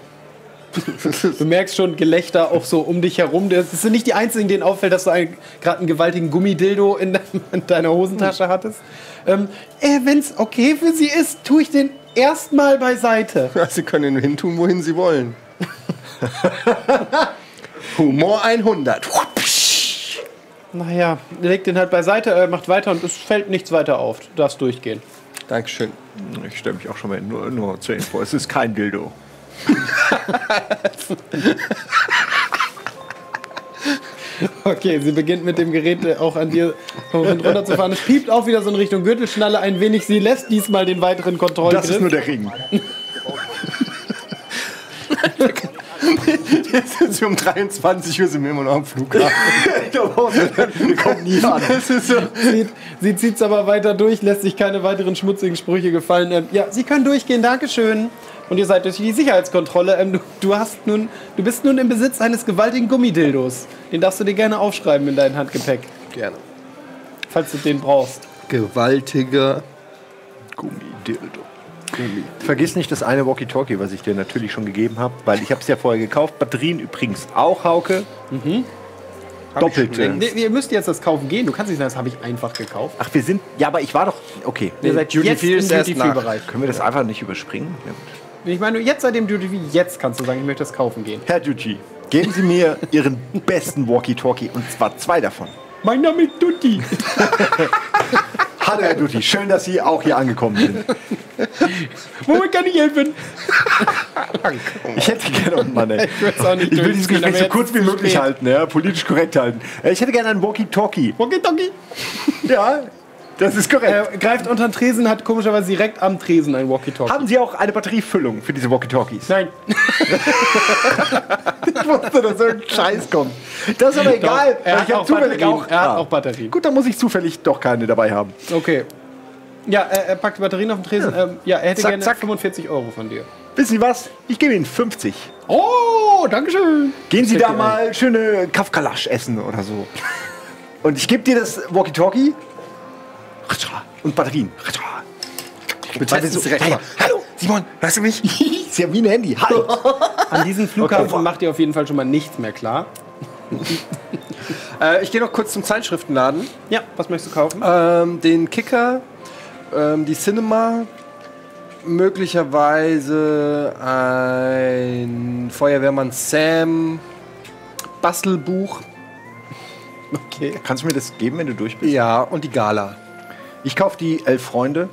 Du merkst schon Gelächter auch so um dich herum. Das sind nicht die einzigen, denen auffällt, dass du gerade einen gewaltigen Gummidildo in, de in deiner Hosentasche hattest. Ähm, äh, Wenn es okay für Sie ist, tue ich den erstmal beiseite. Sie können ihn hintun, wohin Sie wollen. Humor 100. Naja, leg den halt beiseite, äh, macht weiter und es fällt nichts weiter auf. Du darfst durchgehen. Dankeschön. ich stelle mich auch schon mal nur, nur zur Info, es ist kein Dildo. Okay, sie beginnt mit dem Gerät auch an dir hoch und runter zu fahren. Es piept auch wieder so in Richtung Gürtelschnalle ein wenig. Sie lässt diesmal den weiteren Kontrollgriff. Das ist nur der Ring. Jetzt sind Sie um 23 Uhr sind wir immer noch am Flughafen. Wir kommen nie an. So. Sie, sie zieht es aber weiter durch, lässt sich keine weiteren schmutzigen Sprüche gefallen. Ähm, ja, Sie können durchgehen, Dankeschön. Und ihr seid durch die Sicherheitskontrolle. Ähm, du, du, hast nun, du bist nun im Besitz eines gewaltigen Gummidildos. Den darfst du dir gerne aufschreiben in dein Handgepäck, Gerne. falls du den brauchst. Gewaltiger Gummidildo. Vergiss nicht das eine Walkie-Talkie, was ich dir natürlich schon gegeben habe, weil ich habe es ja vorher gekauft. Batterien übrigens auch, Hauke. Doppelte. Nee, ihr müsst jetzt das kaufen gehen. Du kannst nicht sagen, das habe ich einfach gekauft. Ach, wir sind. Ja, aber ich war doch. Okay. Ihr seid Duty jetzt Free im ist erst nach. Duty-Free-Bereich. Können wir das einfach nicht überspringen? Ja, gut. Ich meine, jetzt seid ihr im Duty-Free, jetzt kannst du sagen, ich möchte das kaufen gehen. Herr Duty, geben Sie mir Ihren besten Walkie-Talkie und zwar zwei davon. Mein Name ist Duty. Hallo Herr Duty, schön, dass Sie auch hier angekommen sind. Womit kann ich helfen? Ich hätte gerne, oh Mann, ey. Ich auch nicht Ich will dieses Gespräch so kurz wie möglich spät. halten, ja, politisch korrekt halten. Ich hätte gerne einen Walkie-Talkie. Walkie-Talkie. Ja, das ist korrekt. Er greift unter den Tresen, hat komischerweise direkt am Tresen ein Walkie-Talkie. Haben Sie auch eine Batteriefüllung für diese Walkie-Talkies? Nein. Ich wusste, dass so ein Scheiß kommt. Das ist aber egal. er weil hat ich auch Batterien. Er hat Ah. auch Batterien. Gut, dann muss ich zufällig doch keine dabei haben. Okay. Ja, er, er packt die Batterien auf den Tresen. Ähm, ja, er hätte Zack, gerne zack. 45 Euro von dir. Wissen Sie was? Ich gebe Ihnen 50. Oh, Dankeschön. Gehen Sie da mal schöne Kafkalasch essen oder so. Und ich gebe dir das Walkie-Talkie und Batterien. Wir testen es direkt. Hey. Hallo, Simon, hörst du mich? Ist ja wie ein Handy. Halt. An diesem Flughafen macht ihr auf jeden Fall schon mal nichts mehr klar. Äh, ich gehe noch kurz zum Zeitschriftenladen. Ja, was möchtest du kaufen? Ähm, den Kicker, ähm, die Cinema, möglicherweise ein Feuerwehrmann Sam Bastelbuch. Okay. Kannst du mir das geben, wenn du durch bist? Ja, und die Gala. Ich kaufe die Elf Freunde.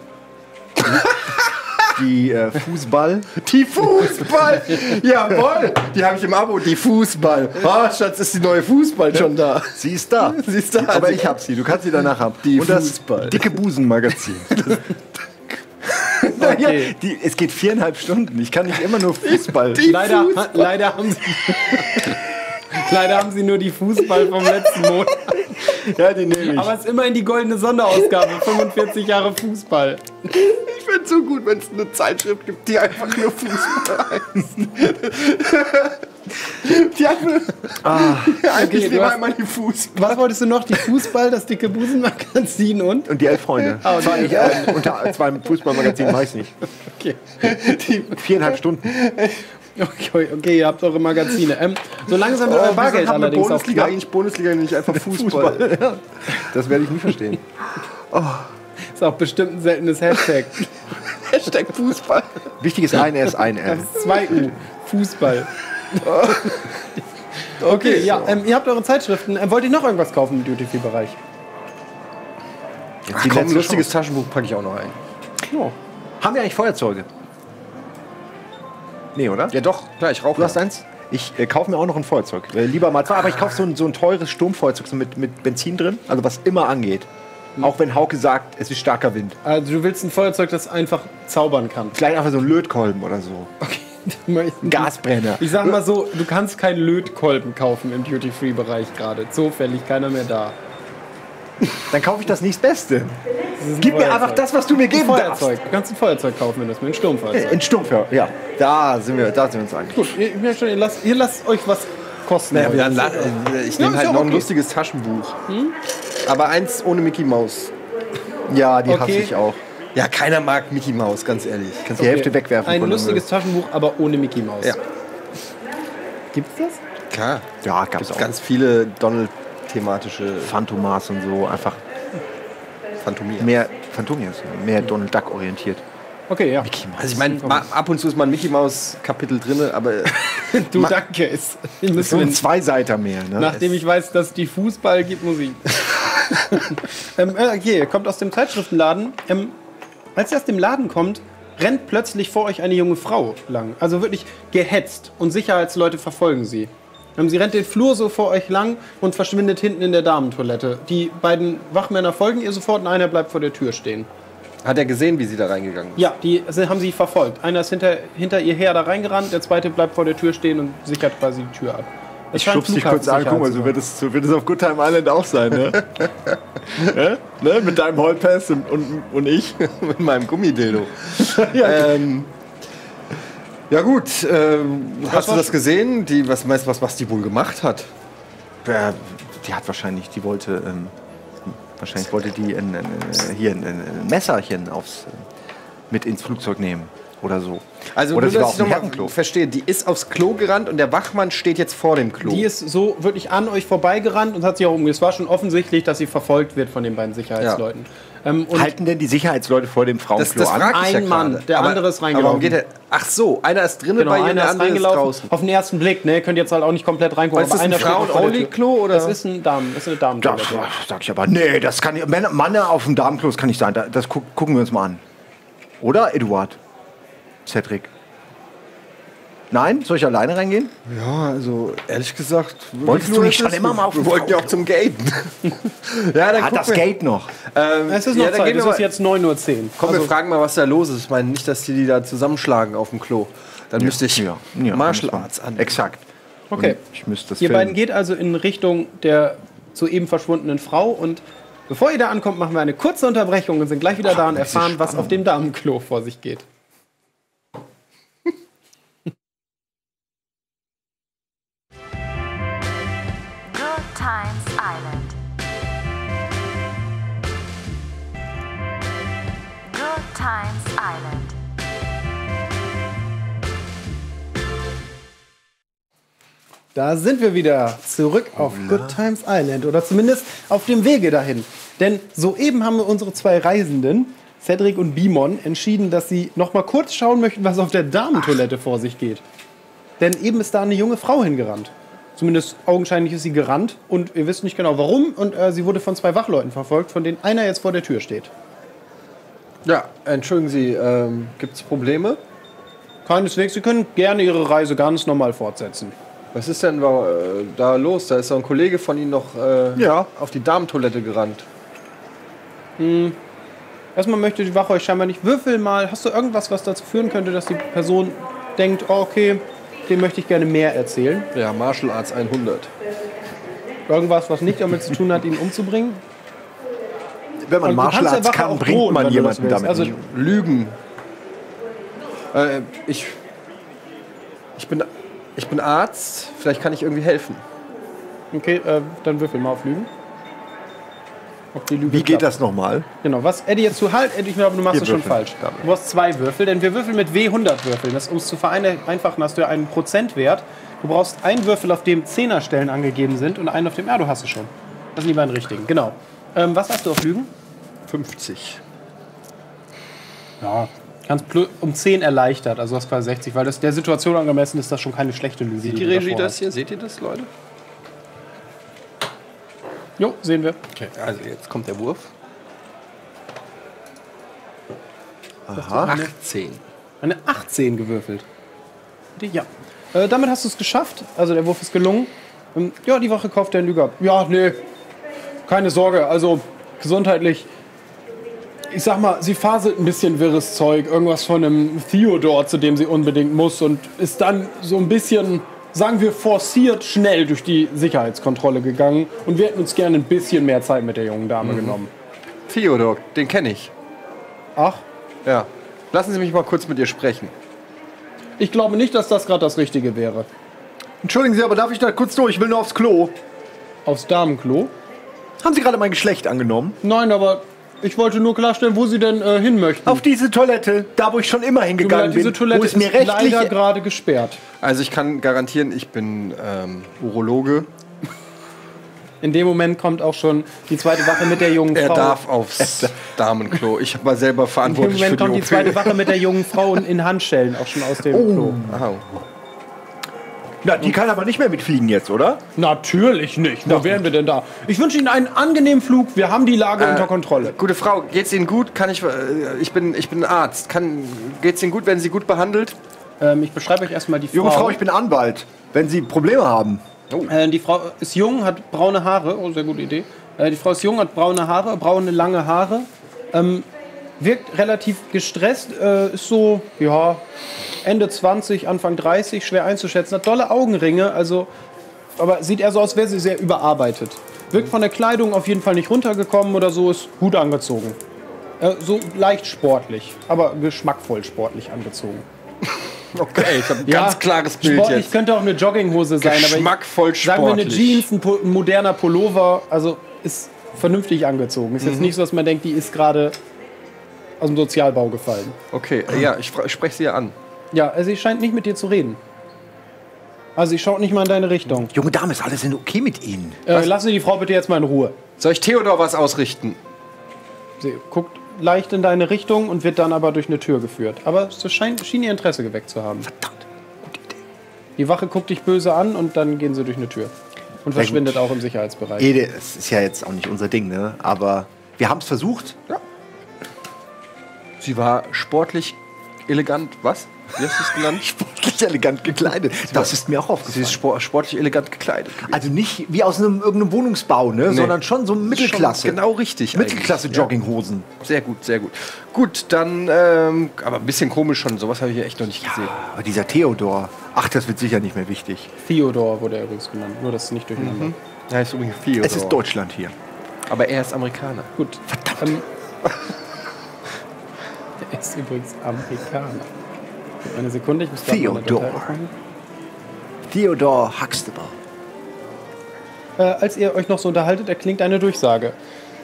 die äh, Fußball. Die Fußball! Jawohl! Die habe ich im Abo, die Fußball. Oh, Schatz, ist die neue Fußball schon da. Sie ist da. Sie ist da. Aber ich hab sie. Du kannst sie danach haben. Die Und das Fußball. dicke Busenmagazin. ja, die, es geht viereinhalb Stunden. Ich kann nicht immer nur Fußball. Leider, ha, leider, haben sie, leider haben sie nur die Fußball vom letzten Monat. ja, die nehme ich. Aber es ist immerhin die goldene Sonderausgabe. 45 Jahre Fußball. Ich fände so gut, wenn es eine Zeitschrift gibt, die einfach nur Fußball heißt. die mir. Ah. Okay, lieber hast- einmal die Fußball. Was wolltest du noch? Die Fußball, das dicke Busenmagazin und? Und die elf Freunde. Ah, die- ich, äh, unter zwei Fußballmagazin weiß nicht. Okay. Viereinhalb Stunden. Okay, okay, ihr habt eure Magazine. Ähm, so langsam wird euer Bargeld haben wir allerdings auch Bundesliga knapp. eigentlich Bundesliga nicht einfach Fußball? ja. Das werde ich nie verstehen. Ist auch bestimmt ein seltenes Hashtag. Hashtag Fußball. Wichtig ist ein S, ein L. 2U. Fußball. Okay, ja, ähm, ihr habt eure Zeitschriften. Ähm, wollt ihr noch irgendwas kaufen im Duty-Free-Bereich? Jetzt Ach die komm, ein lustiges Chance. Taschenbuch packe ich auch noch ein. Oh. Haben wir eigentlich Feuerzeuge? Nee, oder? Ja doch, klar, ich rauche. Du hast eins? Ich äh, kaufe mir auch noch ein Feuerzeug. Äh, lieber mal zwei, aber ich kaufe so ein, so ein teures Sturmfeuerzeug so mit, mit Benzin drin, also was immer angeht. Auch wenn Hauke sagt, es ist starker Wind. Also du willst ein Feuerzeug, das einfach zaubern kann. Vielleicht einfach so ein Lötkolben oder so. Okay. Gasbrenner. Ich sag mal so, du kannst keinen Lötkolben kaufen im Duty-Free-Bereich gerade. Zufällig, keiner mehr da. Dann kaufe ich das nächstbeste. Das ein Gib mir einfach das, was du mir ein geben darfst. Feuerzeug. Du kannst ein Feuerzeug kaufen, wenn du es mit einem Sturmfeuerzeug. In Stumpfer, ja. Da sind wir, da sind wir uns einig. Gut, ihr, ihr, ihr, lasst, ihr lasst euch was kosten. Naja, dann la- äh, ich Ja, nehme ist halt ja noch ein okay. lustiges Taschenbuch. Aber eins ohne Mickey Maus. Ja, die hasse Okay. ich auch. Ja, keiner mag Mickey Maus, ganz ehrlich. Kannst die Hälfte wegwerfen. Ein von dem lustiges Taschenbuch, aber ohne Mickey Maus. Ja. Gibt's das? Klar. Ja, gab's Gibt auch. ganz viele Donald-thematische Phantomas und so. Einfach Phantomia. mehr Phantomias, mehr Donald Duck orientiert. Okay, ja. Also ich meine, ab und zu ist mal ein Mickey Maus Kapitel drin, aber Du, danke. Es, wir müssen So ein in- Zweiseiter mehr. Ne? Nachdem ich weiß, dass die Fußball gibt, muss ich. ähm, äh, okay, kommt aus dem Zeitschriftenladen. Ähm, als ihr aus dem Laden kommt, rennt plötzlich vor euch eine junge Frau lang. Also wirklich gehetzt und Sicherheitsleute verfolgen sie. Ähm, sie rennt den Flur so vor euch lang und verschwindet hinten in der Damentoilette. Die beiden Wachmänner folgen ihr sofort und einer bleibt vor der Tür stehen. hat er gesehen, wie sie da reingegangen ist. Ja, die haben sie verfolgt. Einer ist hinter, hinter ihr her da reingerannt, der zweite bleibt vor der Tür stehen und sichert quasi die Tür ab. Es Ich schubst dich kurz an, guck mal, so wird, es, so wird es auf Good Time Island auch sein, ne? ja? ne? Mit deinem Hallpass und, und, und ich. Mit meinem Gummidildo. ja, ähm, ja gut, ähm, hast du das gesehen? Die, was meinst du, was, was die wohl gemacht hat? Ja, die hat wahrscheinlich, die wollte, ähm, wahrscheinlich wollte die ein, ein, ein, hier ein, ein Messerchen aufs, äh, mit ins Flugzeug nehmen oder so. Also oder nur, sie war dass ich dem noch mal Herrenklo. verstehe, die ist aufs Klo gerannt und der Wachmann steht jetzt vor dem Klo. Die ist so wirklich an euch vorbeigerannt und hat sich auch umgedreht. Es war schon offensichtlich, dass sie verfolgt wird von den beiden Sicherheitsleuten. Ähm, und Halten denn die Sicherheitsleute vor dem das, Frauenklo das an? frag ich ja Ein Mann, gerade. der aber, andere ist aber warum reingelaufen. geht er? Ach so, einer ist drinnen genau, bei ihr, einer der ist andere ist reingelaufen. draußen. Auf den ersten Blick, ne? Könnt ihr jetzt halt auch nicht komplett reingucken. Ist das ein der. Frauen-Only-Klo, oder? Das ist ein Damen, das ist eine Da, Damentoilette. sag ich aber, nee, das kann nicht. Männer, Männer auf dem Damenklo, das kann nicht sein. Da- Das guck, gucken wir uns mal an. Oder, Eduard? Cedric? Nein? Soll ich alleine reingehen? Ja, also ehrlich gesagt. Wolltest du nicht schon immer mal auf Wir wollten ja auch zum Gaten. ja, dann Hat das Gate noch? Es Ähm, ist noch ja, dann Zeit, gehen es ist jetzt 9.10 Uhr. Komm, wir fragen mal, was da los ist. Ich meine nicht, dass die die da zusammenschlagen auf dem Klo. Dann müsste ich Ja, ja, Martial. Arts an. Exakt. Okay. Und Ich müsste das Ihr filmen. beiden geht also in Richtung der soeben verschwundenen Frau und bevor ihr da ankommt, machen wir eine kurze Unterbrechung und sind gleich wieder da und erfahren, was auf dem Damenklo vor sich geht. Da sind wir wieder zurück auf Good Times Island oder zumindest auf dem Wege dahin. Denn soeben haben wir unsere zwei Reisenden, Cedric und Bimon, entschieden, dass sie noch mal kurz schauen möchten, was auf der Damentoilette vor sich geht. Denn eben ist da eine junge Frau hingerannt. Zumindest augenscheinlich ist sie gerannt und ihr wisst nicht genau warum. Und äh, sie wurde von zwei Wachleuten verfolgt, von denen einer jetzt vor der Tür steht. Ja, entschuldigen Sie, ähm, gibt es Probleme? Keineswegs, Sie können gerne Ihre Reise ganz normal fortsetzen. Was ist denn da, äh, da los? Da ist doch ein Kollege von Ihnen noch äh, Ja. auf die Damentoilette gerannt. Erstmal möchte die Wache euch scheinbar nicht würfeln mal. Hast du irgendwas, was dazu führen könnte, dass die Person denkt, oh, okay, dem möchte ich gerne mehr erzählen? Ja, Martial Arts 100. Irgendwas, was nicht damit zu tun hat, ihn umzubringen? Wenn man Martial Arts kann, bringt drohen, man jemanden damit. Also, nicht. Lügen. Äh, ich, ich, bin, ich bin Arzt, vielleicht kann ich irgendwie helfen. Okay, äh, dann würfel mal auf Lügen. Ob die Lüge Wie geht klappt. das nochmal? Genau, was Eddie jetzt zu halt, Eddie, ich glaube, du machst es schon falsch. Damit. Du hast zwei Würfel, denn wir würfeln mit W100 Würfeln. Das, um es zu vereinfachen, hast du ja einen Prozentwert. Du brauchst einen Würfel, auf dem Zehnerstellen angegeben sind und einen auf dem, ja, du hast es schon. Das sind die beiden richtigen, genau. Ähm, was hast du auf Lügen? 50. Ja, ganz um 10 erleichtert, also das quasi 60, weil das der Situation angemessen ist das schon keine schlechte Lüge. Sieht du die Regie das hier? Seht ihr das, Leute? Jo, sehen wir. Okay, also jetzt kommt der Wurf. Aha. 18. Eine 18 gewürfelt. Ja. Äh, damit hast du es geschafft. Also der Wurf ist gelungen. Ähm, ja, die Wache kauft den Lüge ab. Ja, nee. Keine Sorge. Also gesundheitlich. Ich sag mal, sie faselt ein bisschen wirres Zeug. Irgendwas von einem Theodor, zu dem sie unbedingt muss. Und ist dann so ein bisschen, sagen wir, forciert schnell durch die Sicherheitskontrolle gegangen. Und wir hätten uns gerne ein bisschen mehr Zeit mit der jungen Dame genommen. Theodor, den kenne ich. Ach, Ja. Lassen Sie mich mal kurz mit ihr sprechen. ich glaube nicht, dass das gerade das Richtige wäre. Entschuldigen Sie, aber darf ich da kurz durch? Ich will nur aufs Klo. Aufs Damenklo? Haben Sie gerade mein Geschlecht angenommen? Nein, aber ich wollte nur klarstellen, wo Sie denn äh, hin möchten. Auf diese Toilette, da wo ich schon immer hingegangen leid, diese bin, Toilette wo es mir ist rechtlich leider gerade gesperrt. Also ich kann garantieren, ich bin ähm, Urologe. In dem Moment kommt auch schon die zweite Wache mit der jungen Er Frau. darf aufs Damenklo. Ich war selber In dem verantwortlich für Moment die kommt die OP. zweite Wache mit der jungen Frau in Handschellen auch schon aus dem Klo. Aha. Na, die kann aber nicht mehr mitfliegen jetzt, oder? Natürlich nicht. Wo wären wir denn da? Ich wünsche Ihnen einen angenehmen Flug. Wir haben die Lage Äh, unter Kontrolle. Gute Frau, geht's Ihnen gut? Kann ich, äh, ich bin, ich bin Arzt. Kann, geht's Ihnen gut? Werden Sie gut behandelt? Ähm, ich beschreibe euch erstmal die Frau. Junge Frau, ich bin Anwalt. Wenn Sie Probleme haben. Äh, die Frau ist jung, hat braune Haare. Oh, sehr gute Idee. Äh, die Frau ist jung, hat braune Haare, braune lange Haare. Ähm, wirkt relativ gestresst, äh, ist so, ja, Ende 20, Anfang 30, schwer einzuschätzen. Hat dolle Augenringe, also, aber sieht eher so aus, wäre sie sehr überarbeitet. Wirkt von der Kleidung auf jeden Fall nicht runtergekommen oder so, ist gut angezogen. Äh, so leicht sportlich, aber geschmackvoll sportlich angezogen. Okay, ich habe ein ganz klares Bild sportlich jetzt. könnte auch eine Jogginghose sein, aber ich, Geschmackvoll Sagen wir eine sportlich. Jeans, ein, po- ein moderner Pullover, also ist vernünftig angezogen. Ist Mhm. jetzt nicht so, dass man denkt, die ist gerade aus dem Sozialbau gefallen. Okay, äh, ja, ich, spreche Sie ja an. Ja, also sie scheint nicht mit dir zu reden. Also sie schaut nicht mal in deine Richtung. Junge Dame, ist alles in okay mit Ihnen? Äh, lassen Sie die Frau bitte jetzt mal in Ruhe. Soll ich Theodor was ausrichten? Sie guckt leicht in deine Richtung und wird dann aber durch eine Tür geführt. Aber es scheint, schien ihr Interesse geweckt zu haben. Verdammt, gute Idee. Die Wache guckt dich böse an und dann gehen sie durch eine Tür. Und verschwindet auch im Sicherheitsbereich. Ede, es ist ja jetzt auch nicht unser Ding, ne? Aber wir haben es versucht. Sie war sportlich elegant. Was? Wie hast du es genannt? Sportlich elegant gekleidet. Das ist mir auch Sie aufgefallen. ist spor sportlich elegant gekleidet. gewesen. Also nicht wie aus einem irgendeinem Wohnungsbau, ne? Sondern schon so Mittelklasse. Schon genau richtig. Mittelklasse eigentlich. Jogginghosen. Ja. Sehr gut, sehr gut. Gut, dann, ähm, aber ein bisschen komisch schon. Sowas habe ich hier echt noch nicht gesehen. Aber dieser Theodor, ach, das wird sicher nicht mehr wichtig. Theodor wurde er übrigens genannt. Nur, dass es nicht durcheinander. Er ist übrigens Theodor. Es ist Deutschland hier. Aber er ist Amerikaner. Gut. Verdammt. Ähm, der ist übrigens Amerikaner. Eine Sekunde, ich muss grad meine Theodor. Datei öffnen. Theodor Huxtable. Äh, als ihr euch noch so unterhaltet, erklingt eine Durchsage.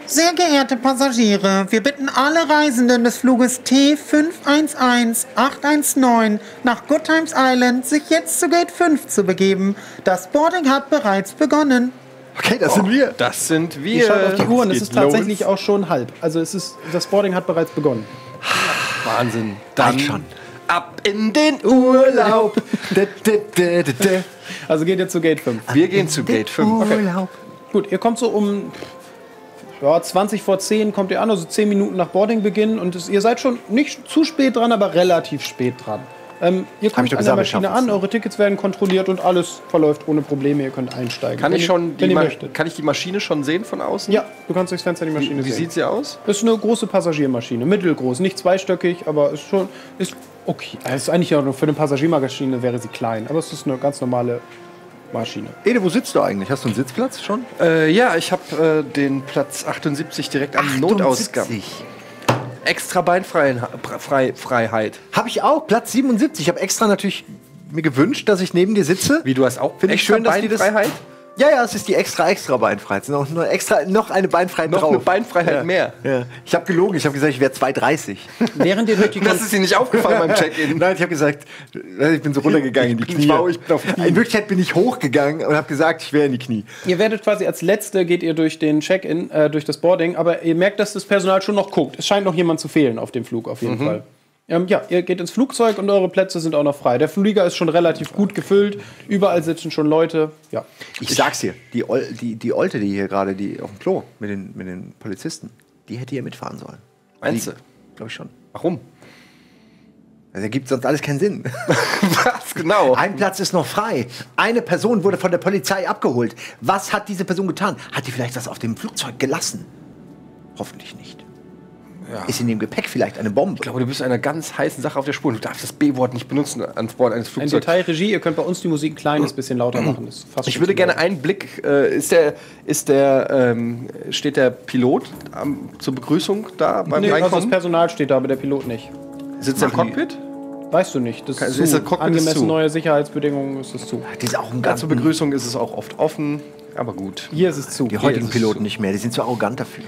Sehr geehrte Passagiere, wir bitten alle Reisenden des Fluges T511819 nach Good Times Island, sich jetzt zu Gate 5 zu begeben. Das Boarding hat bereits begonnen. Okay, das sind wir. Das sind Ihr wir. schaut auf die Uhr und es ist tatsächlich los. auch schon halb. Also es ist, das Boarding hat bereits begonnen. Wahnsinn. Dann Reicht schon. ab in den Urlaub. Also geht ihr zu Gate 5. Wir gehen zu Gate 5. Urlaub. Gut, ihr kommt so um ja, 20 vor 10 kommt ihr an, also 10 Minuten nach Boardingbeginn. Und es, ihr seid schon nicht zu spät dran, aber relativ spät dran. Ähm, ihr ich kommt an der Maschine an, eure Tickets werden kontrolliert und alles verläuft ohne Probleme. Ihr könnt einsteigen. Kann wenn ich schon wenn die, ihr Ma möchtet. kann ich die Maschine schon sehen von außen? Ja, du kannst durchs Fenster die Maschine Wie, wie sehen. sieht sie aus? Das ist eine große Passagiermaschine, mittelgroß, nicht zweistöckig, aber ist schon ist okay. Also ist eigentlich auch nur für eine Passagiermaschine wäre sie klein, aber es ist eine ganz normale Maschine. Ede, wo sitzt du eigentlich? Hast du einen Sitzplatz schon? Äh, ja, ich habe äh, den Platz 78 direkt am Notausgang. 78. Extra Beinfreiheit. Frei, Freiheit. Habe ich auch, Platz 77. Ich habe extra natürlich mir gewünscht, dass ich neben dir sitze. Wie du hast auch Finde ich schön, dass die das-? Ja, ja, es ist die extra, extra Beinfreiheit. Es ist Noch, nur extra, noch eine Beinfreiheit Noch drauf. eine Beinfreiheit ja. mehr. Ja. Ich habe gelogen, ich habe gesagt, ich wäre 2,30. Während ihr durch die Das ist dir nicht aufgefallen beim Check-in. Nein, ich habe gesagt, ich bin so runtergegangen in die Knie. ich bin auf Knie. In Wirklichkeit bin ich hochgegangen und habe gesagt, ich wäre in die Knie. Ihr werdet quasi als Letzte geht ihr durch den Check-in, äh, durch das Boarding, aber ihr merkt, dass das Personal schon noch guckt. Es scheint noch jemand zu fehlen auf dem Flug auf jeden Fall. Ähm, ja, ihr geht ins Flugzeug und eure Plätze sind auch noch frei. Der Flieger ist schon relativ gut gefüllt. Überall sitzen schon Leute. Ja. Ich sag's dir, die, Ol die, die Olte, die hier gerade die auf dem Klo mit den, mit den Polizisten, die hätte hier mitfahren sollen. Meinst du? Glaube ich schon. Warum? Also ergibt sonst alles keinen Sinn. Was genau? Ein Platz ist noch frei. Eine Person wurde von der Polizei abgeholt. Was hat diese Person getan? Hat die vielleicht was auf dem Flugzeug gelassen? Hoffentlich nicht. Ist in dem Gepäck vielleicht eine Bombe? Ich glaube, du bist einer ganz heißen Sache auf der Spur. Du darfst das B-Wort nicht benutzen an Bord eines Ein Flugzeugs. Detail Regie, ihr könnt bei uns die Musik ein kleines bisschen lauter machen. Das ist fast Ich würde gerne einen Blick. Äh, ist der, ist der, ähm, steht der Pilot am, zur Begrüßung da beim Nee, also das Reinkommen? Personal steht da, aber der Pilot nicht. Sitzt er im Machen Cockpit? Weißt du nicht. Das ist, Also ist das Cockpit ist Angemessen zu. neue Sicherheitsbedingungen ist es zu. Die ist auch ein Ja, ganz zur Begrüßung ist es auch oft offen, aber gut. Hier ist es zu. Die heutigen Piloten so. nicht mehr, die sind zu arrogant dafür.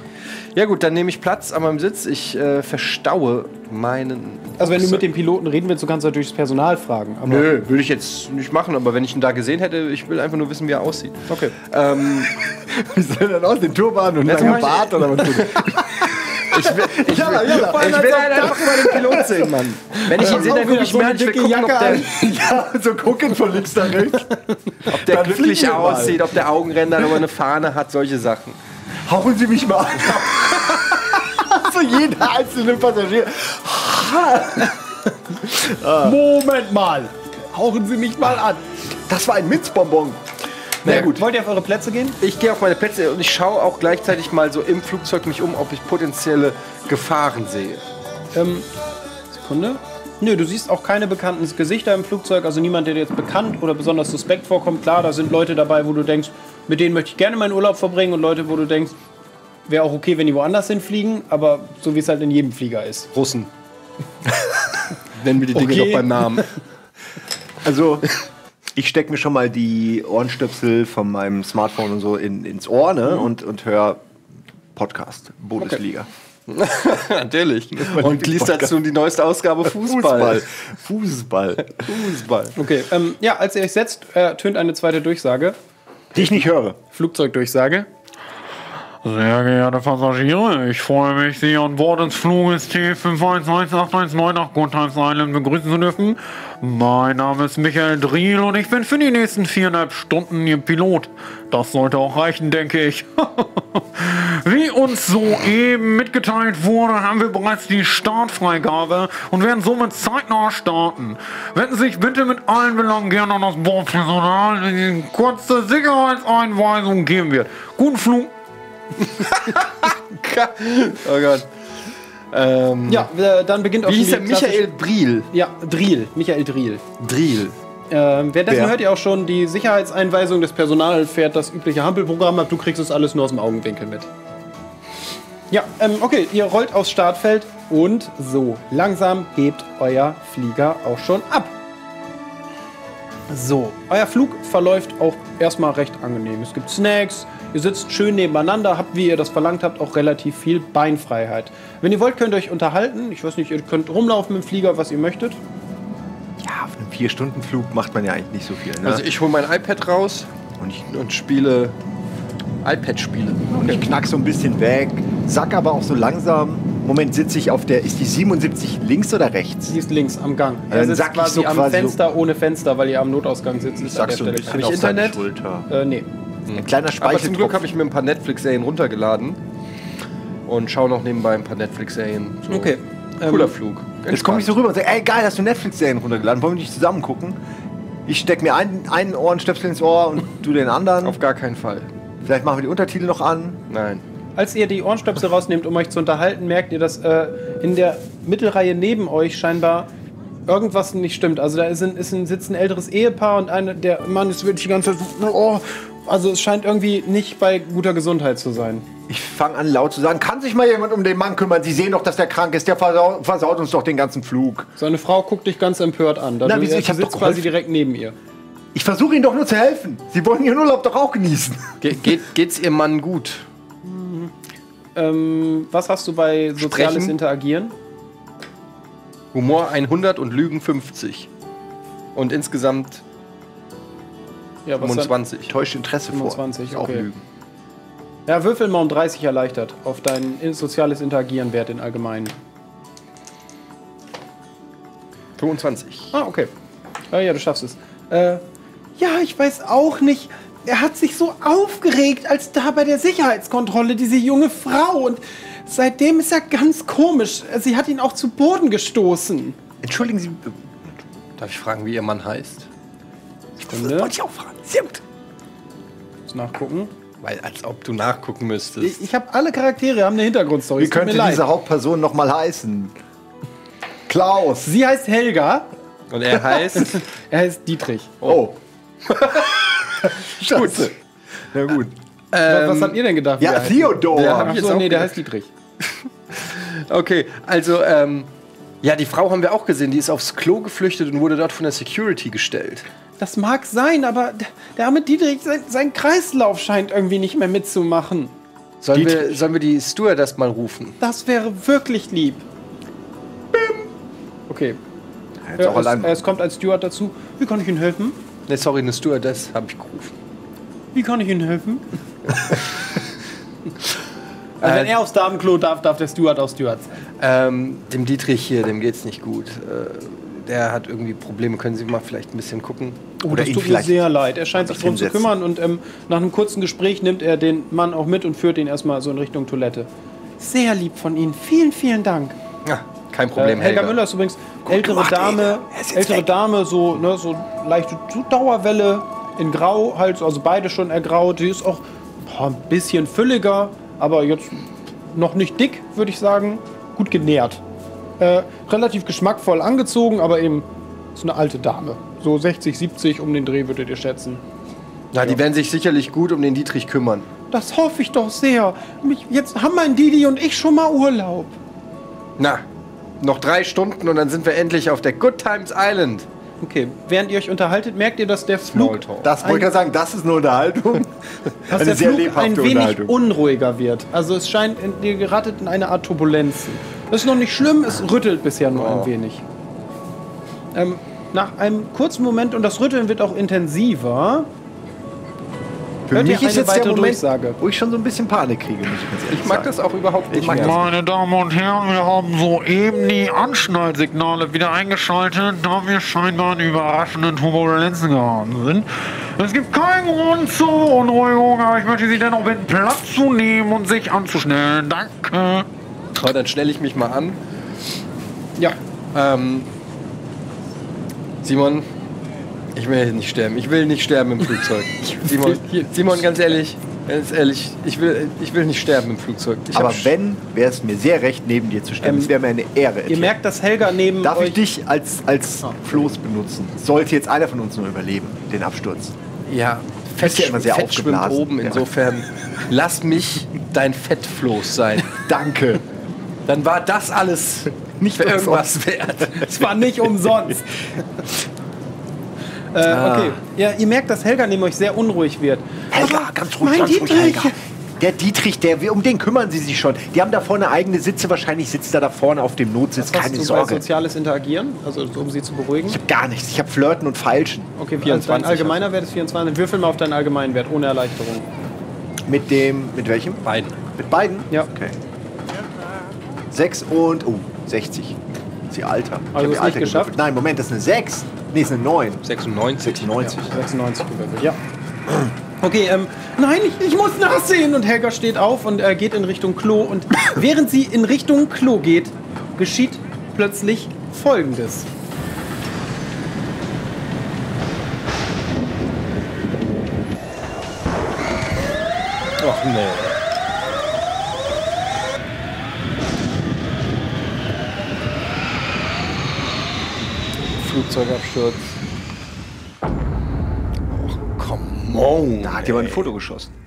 Ja gut, dann nehme ich Platz an meinem Sitz. Ich äh, verstaue meinen. Also wenn du mit dem Piloten reden willst, du kannst natürlich das Personal fragen. Aber Nö, würde ich jetzt nicht machen, aber wenn ich ihn da gesehen hätte, ich will einfach nur wissen, wie er aussieht. Okay. Ähm, Wie soll denn aus? Den Turban und ich- Bart oder was? ich will, ich will, jalla. ich will halt einfach mal den Pilot sehen, Mann. Wenn ich ihn sehe, dann gucke ich mir an. Ich will gucken, ob der, ja, so gucken von links nach rechts. ob der Dann glücklich aussieht, ob der Augenränder oder eine Fahne hat, solche Sachen. Hauchen Sie mich mal an. so jeder einzelne Passagier. Moment mal. Hauchen Sie mich mal an. Das war ein Minzbonbon. Na gut. Wollt ihr auf eure Plätze gehen? Ich gehe auf meine Plätze und ich schaue auch gleichzeitig mal so im Flugzeug mich um, ob ich potenzielle Gefahren sehe. Ähm, Sekunde. Nö, du siehst auch keine bekannten Gesichter im Flugzeug, also niemand, der dir jetzt bekannt oder besonders suspekt vorkommt. Klar, da sind Leute dabei, wo du denkst, mit denen möchte ich gerne meinen Urlaub verbringen und Leute, wo du denkst, wäre auch okay, wenn die woanders hinfliegen, aber so wie es halt in jedem Flieger ist. Russen. Nennen wir die Dinge Okay. doch beim Namen. Also, ich stecke mir schon mal die Ohrenstöpsel von meinem Smartphone und so in, ins Ohr ne? und, und höre Podcast, Bundesliga. Natürlich. Und liest dazu die neueste Ausgabe Fußball. Fußball. Fußball. Okay, ähm, ja, als ihr euch setzt, ertönt eine zweite Durchsage. Die ich nicht höre. Flugzeugdurchsage. Sehr geehrte Passagiere, ich freue mich, Sie an Bord des Fluges T511819 nach Good Times Island begrüßen zu dürfen. Mein Name ist Michael Driel und ich bin für die nächsten viereinhalb Stunden Ihr Pilot. Das sollte auch reichen, denke ich. Wie uns soeben mitgeteilt wurde, haben wir bereits die Startfreigabe und werden somit zeitnah starten. Wenden Sie sich bitte mit allen Belangen gerne an das Bordpersonal, wenn Ihnen kurze Sicherheitseinweisungen geben wird. Guten Flug. Oh Gott. Ähm, Ja, äh, dann beginnt auch Wie hieß klassische- Michael Briel. Ja, Driel. Michael Driel. Driel. Ähm, währenddessen Wer? hört ihr auch schon die Sicherheitseinweisung des Personal fährt das übliche Hampelprogramm ab. Du kriegst es alles nur aus dem Augenwinkel mit. Ja, ähm, okay, ihr rollt aufs Startfeld und so langsam hebt euer Flieger auch schon ab. So, euer Flug verläuft auch erstmal recht angenehm. Es gibt Snacks, ihr sitzt schön nebeneinander, habt, wie ihr das verlangt habt, auch relativ viel Beinfreiheit. Wenn ihr wollt, könnt ihr euch unterhalten. Ich weiß nicht, ihr könnt rumlaufen im Flieger, was ihr möchtet. Ja, auf einem Vier-Stunden-Flug macht man ja eigentlich nicht so viel. Ne? Also ich hole mein iPad raus und, ich, und spiele iPad-Spiele. und ich knack so ein bisschen weg, sack aber auch so langsam. Moment, sitze ich auf der, ist die 77 links oder rechts? Sie ist links am Gang. Er dann sitzt quasi so am quasi so- Fenster ohne Fenster, weil ihr am Notausgang sitzt. Ich ist sag so ein bisschen Hab ich Internet? Schulter. Äh, nee. Ein kleiner Aber zum Glück habe ich mir ein paar Netflix-Serien runtergeladen. und schaue noch nebenbei ein paar Netflix-Serien. So. Okay. Cooler Ähm, Flug. Jetzt komme ich so rüber und sage, ey geil, hast du Netflix-Serien runtergeladen, wollen wir nicht zusammen gucken? Ich steck mir einen, einen Ohrenstöpsel ins Ohr und du den anderen. Auf gar keinen Fall. Vielleicht machen wir die Untertitel noch an. Nein. Als ihr die Ohrenstöpsel rausnehmt, um euch zu unterhalten, merkt ihr, dass äh, in der Mittelreihe neben euch scheinbar irgendwas nicht stimmt. Also da ist ein, ist ein, sitzt ein älteres Ehepaar und eine, der Mann ist wirklich die ganze Zeit so, oh, also es scheint irgendwie nicht bei guter Gesundheit zu sein. Ich fange an laut zu sagen, kann sich mal jemand um den Mann kümmern? Sie sehen doch, dass der krank ist, der versau versaut uns doch den ganzen Flug. Seine Frau guckt dich ganz empört an. Da Na, du, wieso? sie Ich sitzt doch quasi direkt neben ihr. Ich versuche Ihnen doch nur zu helfen. Sie wollen Ihren Urlaub doch auch genießen. Ge geht, geht's Ihrem Mann gut? Ähm, was hast du bei soziales Sprechen? Interagieren? Humor 100 und Lügen 50. Und insgesamt Ja, was dann? 25. Täuscht Interesse 25, vor. Ist okay. Auch Lügen. Ja, würfel mal um 30 erleichtert auf dein in- soziales Interagieren-Wert in allgemeinen. 25. Ah, okay. Ah, ja, du schaffst es. Äh, ja, ich weiß auch nicht. Er hat sich so aufgeregt, als da bei der Sicherheitskontrolle diese junge Frau. Und seitdem ist er ganz komisch. Sie hat ihn auch zu Boden gestoßen. Entschuldigen Sie, Darf ich fragen, wie Ihr Mann heißt? Stunde. wollte ich auch fragen. Gut. Muss nachgucken. Weil als ob du nachgucken müsstest. Ich, ich habe alle Charaktere, haben eine Hintergrundstory. Wie könnte diese Hauptperson noch mal heißen? Klaus. Sie heißt Helga. Und er heißt. Er heißt Dietrich. Oh. Scheiße. Na gut. Was- Was habt ihr denn gedacht? Ja? Theodor. der hab ich jetzt Achso, auch nee, der heißt Dietrich. okay, also, ähm. Ja, die Frau haben wir auch gesehen. Die ist aufs Klo geflüchtet und wurde dort von der Security gestellt. Das mag sein, aber der, arme Dietrich, sein, sein Kreislauf scheint irgendwie nicht mehr mitzumachen. Sollen wir, sollen wir die Stewardess mal rufen? Das wäre wirklich lieb. Okay. Jetzt Ja, auch es, allein. es kommt ein Steward dazu. Wie kann ich Ihnen helfen? Ne, sorry, eine Stewardess habe ich gerufen. Wie kann ich Ihnen helfen? also wenn er aufs Damenklo darf, darf der Steward aufs Steward sein. Ähm, dem Dietrich hier, dem geht's nicht gut. Äh, der hat irgendwie Probleme. Können Sie mal vielleicht ein bisschen gucken? Oh, Oder das tut mir sehr leid. Er scheint sich darum zu kümmern und ähm, nach einem kurzen Gespräch nimmt er den Mann auch mit und führt ihn erstmal so in Richtung Toilette. Sehr lieb von Ihnen. Vielen, vielen Dank. Ja, kein Äh, Problem, Helga, Helga. Müller ist übrigens ältere gemacht, Dame. Er ältere weg. Dame, so, ne, so leichte Dauerwelle in Grau, halt, also beide schon ergraut. Die ist auch boah, ein bisschen fülliger, aber jetzt noch nicht dick, würde ich sagen. Gut genährt. Äh, relativ geschmackvoll angezogen, aber eben ist eine alte Dame. So 60, 70 um den Dreh würdet ihr schätzen. Na, die werden sich sicherlich gut um den Dietrich kümmern. Das hoffe ich doch sehr. Mich, jetzt haben mein Didi und ich schon mal Urlaub. Na, noch drei Stunden und dann sind wir endlich auf der Good Times Island. Okay, während ihr euch unterhaltet, merkt ihr, dass der Flug. Das wollte ich sagen, das ist eine Unterhaltung. dass Eine der sehr Flug lebhafte ein wenig unruhiger wird. Also es scheint, in- ihr geratet in eine Art Turbulenzen. Das ist noch nicht schlimm, es rüttelt bisher nur Oh. ein wenig. Ähm, nach einem kurzen Moment, und das Rütteln wird auch intensiver, Für Hört ihr mich ist eine jetzt der Moment, Durchsage? wo ich schon so ein bisschen Panik kriege, muss ich Ich mag sagen. das auch überhaupt nicht. Mehr. Meine Damen und Herren, wir haben soeben die Anschnallsignale wieder eingeschaltet, da wir scheinbar in überraschenden Turbulenzen geraten sind. Es gibt keinen Grund zur Beunruhigung, aber ich möchte Sie dennoch bitten, Platz zu nehmen und sich anzuschnellen. Danke. So, dann stelle ich mich mal an. ja, Ähm, Simon, ich will nicht sterben. Ich will nicht sterben im Flugzeug. Simon, Simon, ganz ehrlich, ganz ehrlich, ich will, ich will nicht sterben im Flugzeug. Ich Aber wenn, wäre es mir sehr recht, neben dir zu stehen. Ähm, Es wäre mir eine Ehre. ihr merkt, dass Helga neben Darf euch... ich dich als, als Floß benutzen? Sollte jetzt einer von uns nur überleben, den Absturz. ja, Bist ja immer sehr Fett schwimmt oben. Ja. Insofern, lass mich dein Fettfloß sein. Danke. Dann war das alles nicht für irgendwas wert. Es war nicht umsonst. äh, okay. Ja, ihr merkt, dass Helga neben euch sehr unruhig wird. Helga, Aber ganz ruhig, ganz ruhig, Dietrich, Helga. Der Dietrich, der, um den kümmern sie sich schon. Die haben da vorne eigene Sitze. Wahrscheinlich sitzt er da vorne auf dem Notsitz. Hast Keine du bei Sorge. soziales Interagieren, also um sie zu beruhigen? Ich habe gar nichts. Ich habe Flirten und Feilschen. Okay, 24 dein allgemeiner Wert ist 24. Würfel mal auf deinen allgemeinen Wert, ohne Erleichterung. Mit dem, mit welchem? Beiden. Mit beiden? Ja. Okay. 6 und, oh, 60. Ist ihr Alter. Ich Also hab ihr Alter geschafft? gewürfelt. Nein, Moment, das ist eine 6. Nee, ist eine 9. 96. 96. 96 gewürfelt, ja. Okay, ähm, nein, ich, ich muss nachsehen. Und Helga steht auf und äh, geht in Richtung Klo. Und während sie in Richtung Klo geht, geschieht plötzlich Folgendes. Ach nee. Flugzeugabsturz. Ach, come on. Da hat jemand ein Foto geschossen.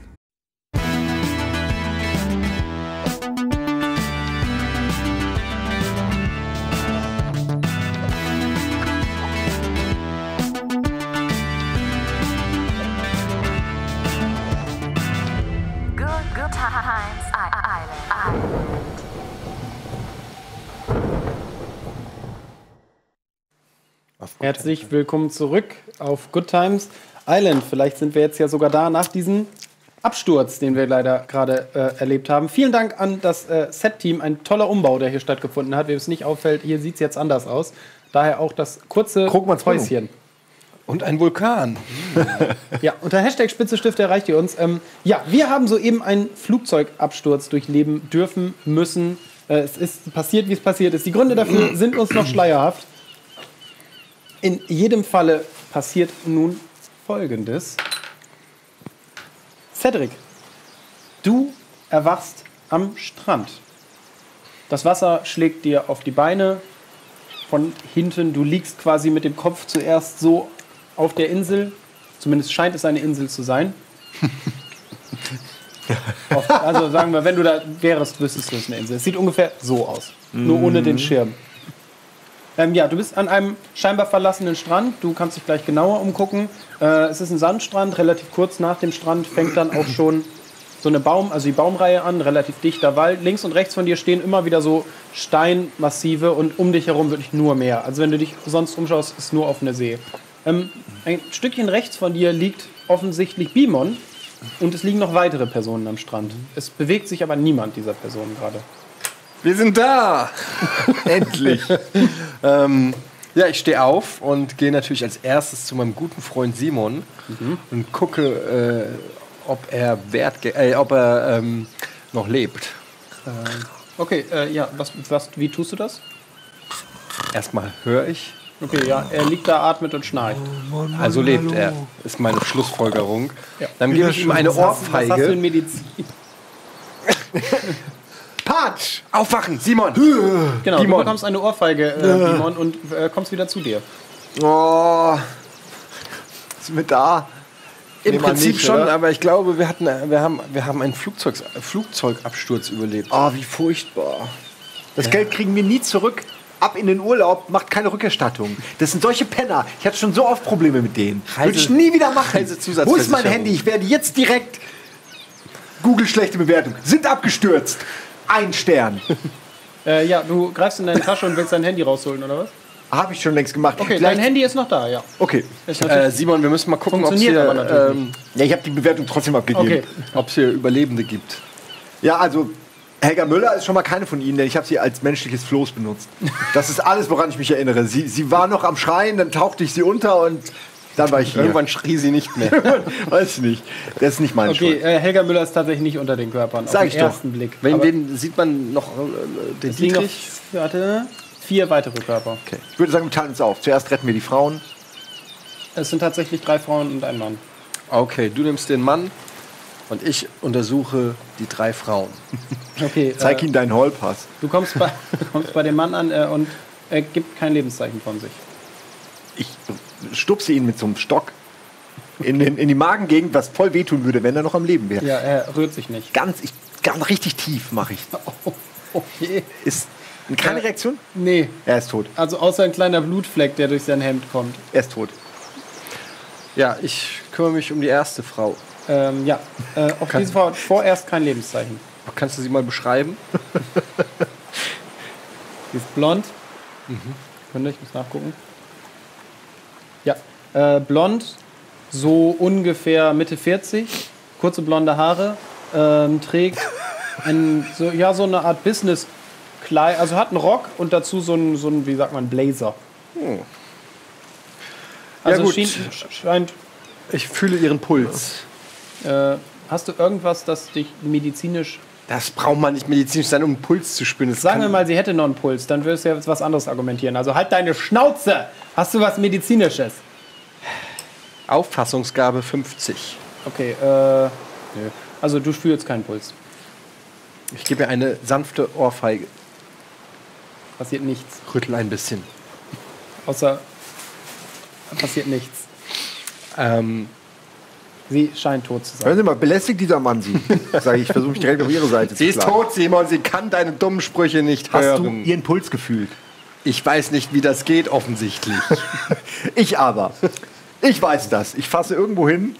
Herzlich willkommen zurück auf Good Times Island. Vielleicht sind wir jetzt ja sogar da nach diesem Absturz, den wir leider gerade äh, erlebt haben. Vielen Dank an das äh, Set-Team. Ein toller Umbau, der hier stattgefunden hat. Wem es nicht auffällt, hier sieht es jetzt anders aus. Daher auch das kurze. Häuschen. Und ein Vulkan. Ja, unter Hashtag Spitzestift erreicht ihr uns. Ähm, ja, wir haben soeben einen Flugzeugabsturz durchleben dürfen, müssen. Äh, es ist passiert, wie es passiert ist. Die Gründe dafür sind uns noch schleierhaft. In jedem Falle passiert nun Folgendes. Cedric, du erwachst am Strand. Das Wasser schlägt dir auf die Beine von hinten. Du liegst quasi mit dem Kopf zuerst so auf der Insel. Zumindest scheint es eine Insel zu sein. also sagen wir, wenn du da wärst, wüsstest du es eine Insel. Es sieht ungefähr so aus. Nur ohne den Schirm. Ähm, ja, du bist an einem scheinbar verlassenen Strand. Du kannst dich gleich genauer umgucken. Äh, es ist ein Sandstrand. Relativ kurz nach dem Strand fängt dann auch schon so eine Baum, also die Baumreihe an, relativ dichter Wald. Links und rechts von dir stehen immer wieder so Steinmassive und um dich herum wirklich nur Meer. Also wenn du dich sonst umschaust, ist nur offene See. Ähm, ein Stückchen rechts von dir liegt offensichtlich Bimon und es liegen noch weitere Personen am Strand. Es bewegt sich aber niemand dieser Personen gerade. Wir sind da! Endlich! ähm, ja, ich stehe auf und gehe natürlich als erstes zu meinem guten Freund Simon und gucke, äh, ob er, Wert äh, ob er ähm, noch lebt. Okay, äh, ja, was, was, wie tust du das? Erstmal höre ich, Okay, ja, er liegt da, atmet und schnarcht. also lebt er, ist meine Schlussfolgerung. Ja. Dann gebe ich ihm eine Was hast du in Ohrfeige. Medizin? Patsch! Aufwachen, Simon! Genau, du Bimon. bekommst eine Ohrfeige, äh, Bimon, und äh, kommst wieder zu dir. Oh. Sind wir da? Im Nee, mal Prinzip nicht, schon, oder? aber ich glaube, wir, hatten, wir, haben, wir haben einen Flugzeug, Flugzeugabsturz überlebt. Oh, wie furchtbar. Das Geld kriegen wir nie zurück. Ab in den Urlaub, macht keine Rückerstattung. Das sind solche Penner. Ich hatte schon so oft Probleme mit denen. Würde ich nie wieder machen. Wo ist mein. Handy? Ich werde jetzt direkt Google schlechte Bewertung. Sind abgestürzt. Ein Stern. Äh, ja, du greifst in deine Tasche und willst dein Handy rausholen, oder was? Habe ich schon längst gemacht. Okay, Vielleicht- dein Handy ist noch da, ja. Okay. Ist natürlich- Äh, Simon, wir müssen mal gucken, ob es Funktioniert hier, aber natürlich ähm, Ja, ich habe die Bewertung trotzdem abgegeben. okay. ob's hier Überlebende gibt. Ja, also Helga Müller ist schon mal keine von Ihnen, denn ich habe sie als menschliches Floß benutzt. Das ist alles, woran ich mich erinnere. Sie, sie war noch am Schreien, dann tauchte ich sie unter und dann war ich hier. Irgendwann schrie sie nicht mehr. Weiß ich nicht. Das ist nicht meine Okay, Schuld. äh, Helga Müller ist tatsächlich nicht unter den Körpern. Sag auf ich den doch. ersten Blick. Wenn Aber den sieht man noch äh, den es liegen noch, Dietrich. warte, vier weitere Körper. Okay. Ich würde sagen, wir teilen uns auf. Zuerst retten wir die Frauen. Es sind tatsächlich drei Frauen und ein Mann. Okay, du nimmst den Mann und ich untersuche die drei Frauen. Okay, Zeig äh, ihnen deinen Hallpass. du kommst bei, kommst bei dem Mann an äh, und er gibt kein Lebenszeichen von sich. Ich stupse ihn mit so einem Stock in, den, in die Magengegend, was voll wehtun würde, wenn er noch am Leben wäre. Ja, er rührt sich nicht. Ganz, ich, ganz richtig tief mache ich. Oh, okay. Ist keine Ja. Reaktion? Nee, Er ist tot. also außer ein kleiner Blutfleck, der durch sein Hemd kommt. Er ist tot. Ja, ich kümmere mich um die erste Frau. Ähm, ja, äh, auf Kann- diese Frau hat vorerst kein Lebenszeichen. Kannst du sie mal beschreiben? Sie ist blond. Mhm. Sekunde, ich muss nachgucken. Ja, äh, blond, so ungefähr Mitte 40, kurze blonde Haare, ähm, trägt ein, so, ja, so eine Art business kleid also hat einen Rock und dazu so einen, so einen wie sagt man, Blazer. Hm. Also gut. schien, scheint, Ich fühle ihren Puls. Äh, hast du irgendwas, das dich medizinisch. Das braucht man nicht medizinisch sein, um einen Puls zu spüren. Das Sagen wir mal, sie hätte noch einen Puls, dann würdest du ja was anderes argumentieren. Also halt deine Schnauze! Hast du was Medizinisches? Auffassungsgabe 50. Okay, äh. Nö. Also du spürst keinen Puls. Ich gebe ihr eine sanfte Ohrfeige. Passiert nichts. Rüttel ein bisschen. Außer. Passiert nichts. Ähm, Sie scheint tot zu sein. Hören Sie mal, belästigt dieser Mann Sie? Sag ich, ich versuche mich direkt auf Ihre Seite sie zu ist schlagen. tot, Simon. Sie kann deine dummen Sprüche nicht Hast du hören. Ihren Puls gefühlt? Ich weiß nicht, wie das geht, offensichtlich. Ich aber. Ich weiß das. Ich fasse irgendwo hin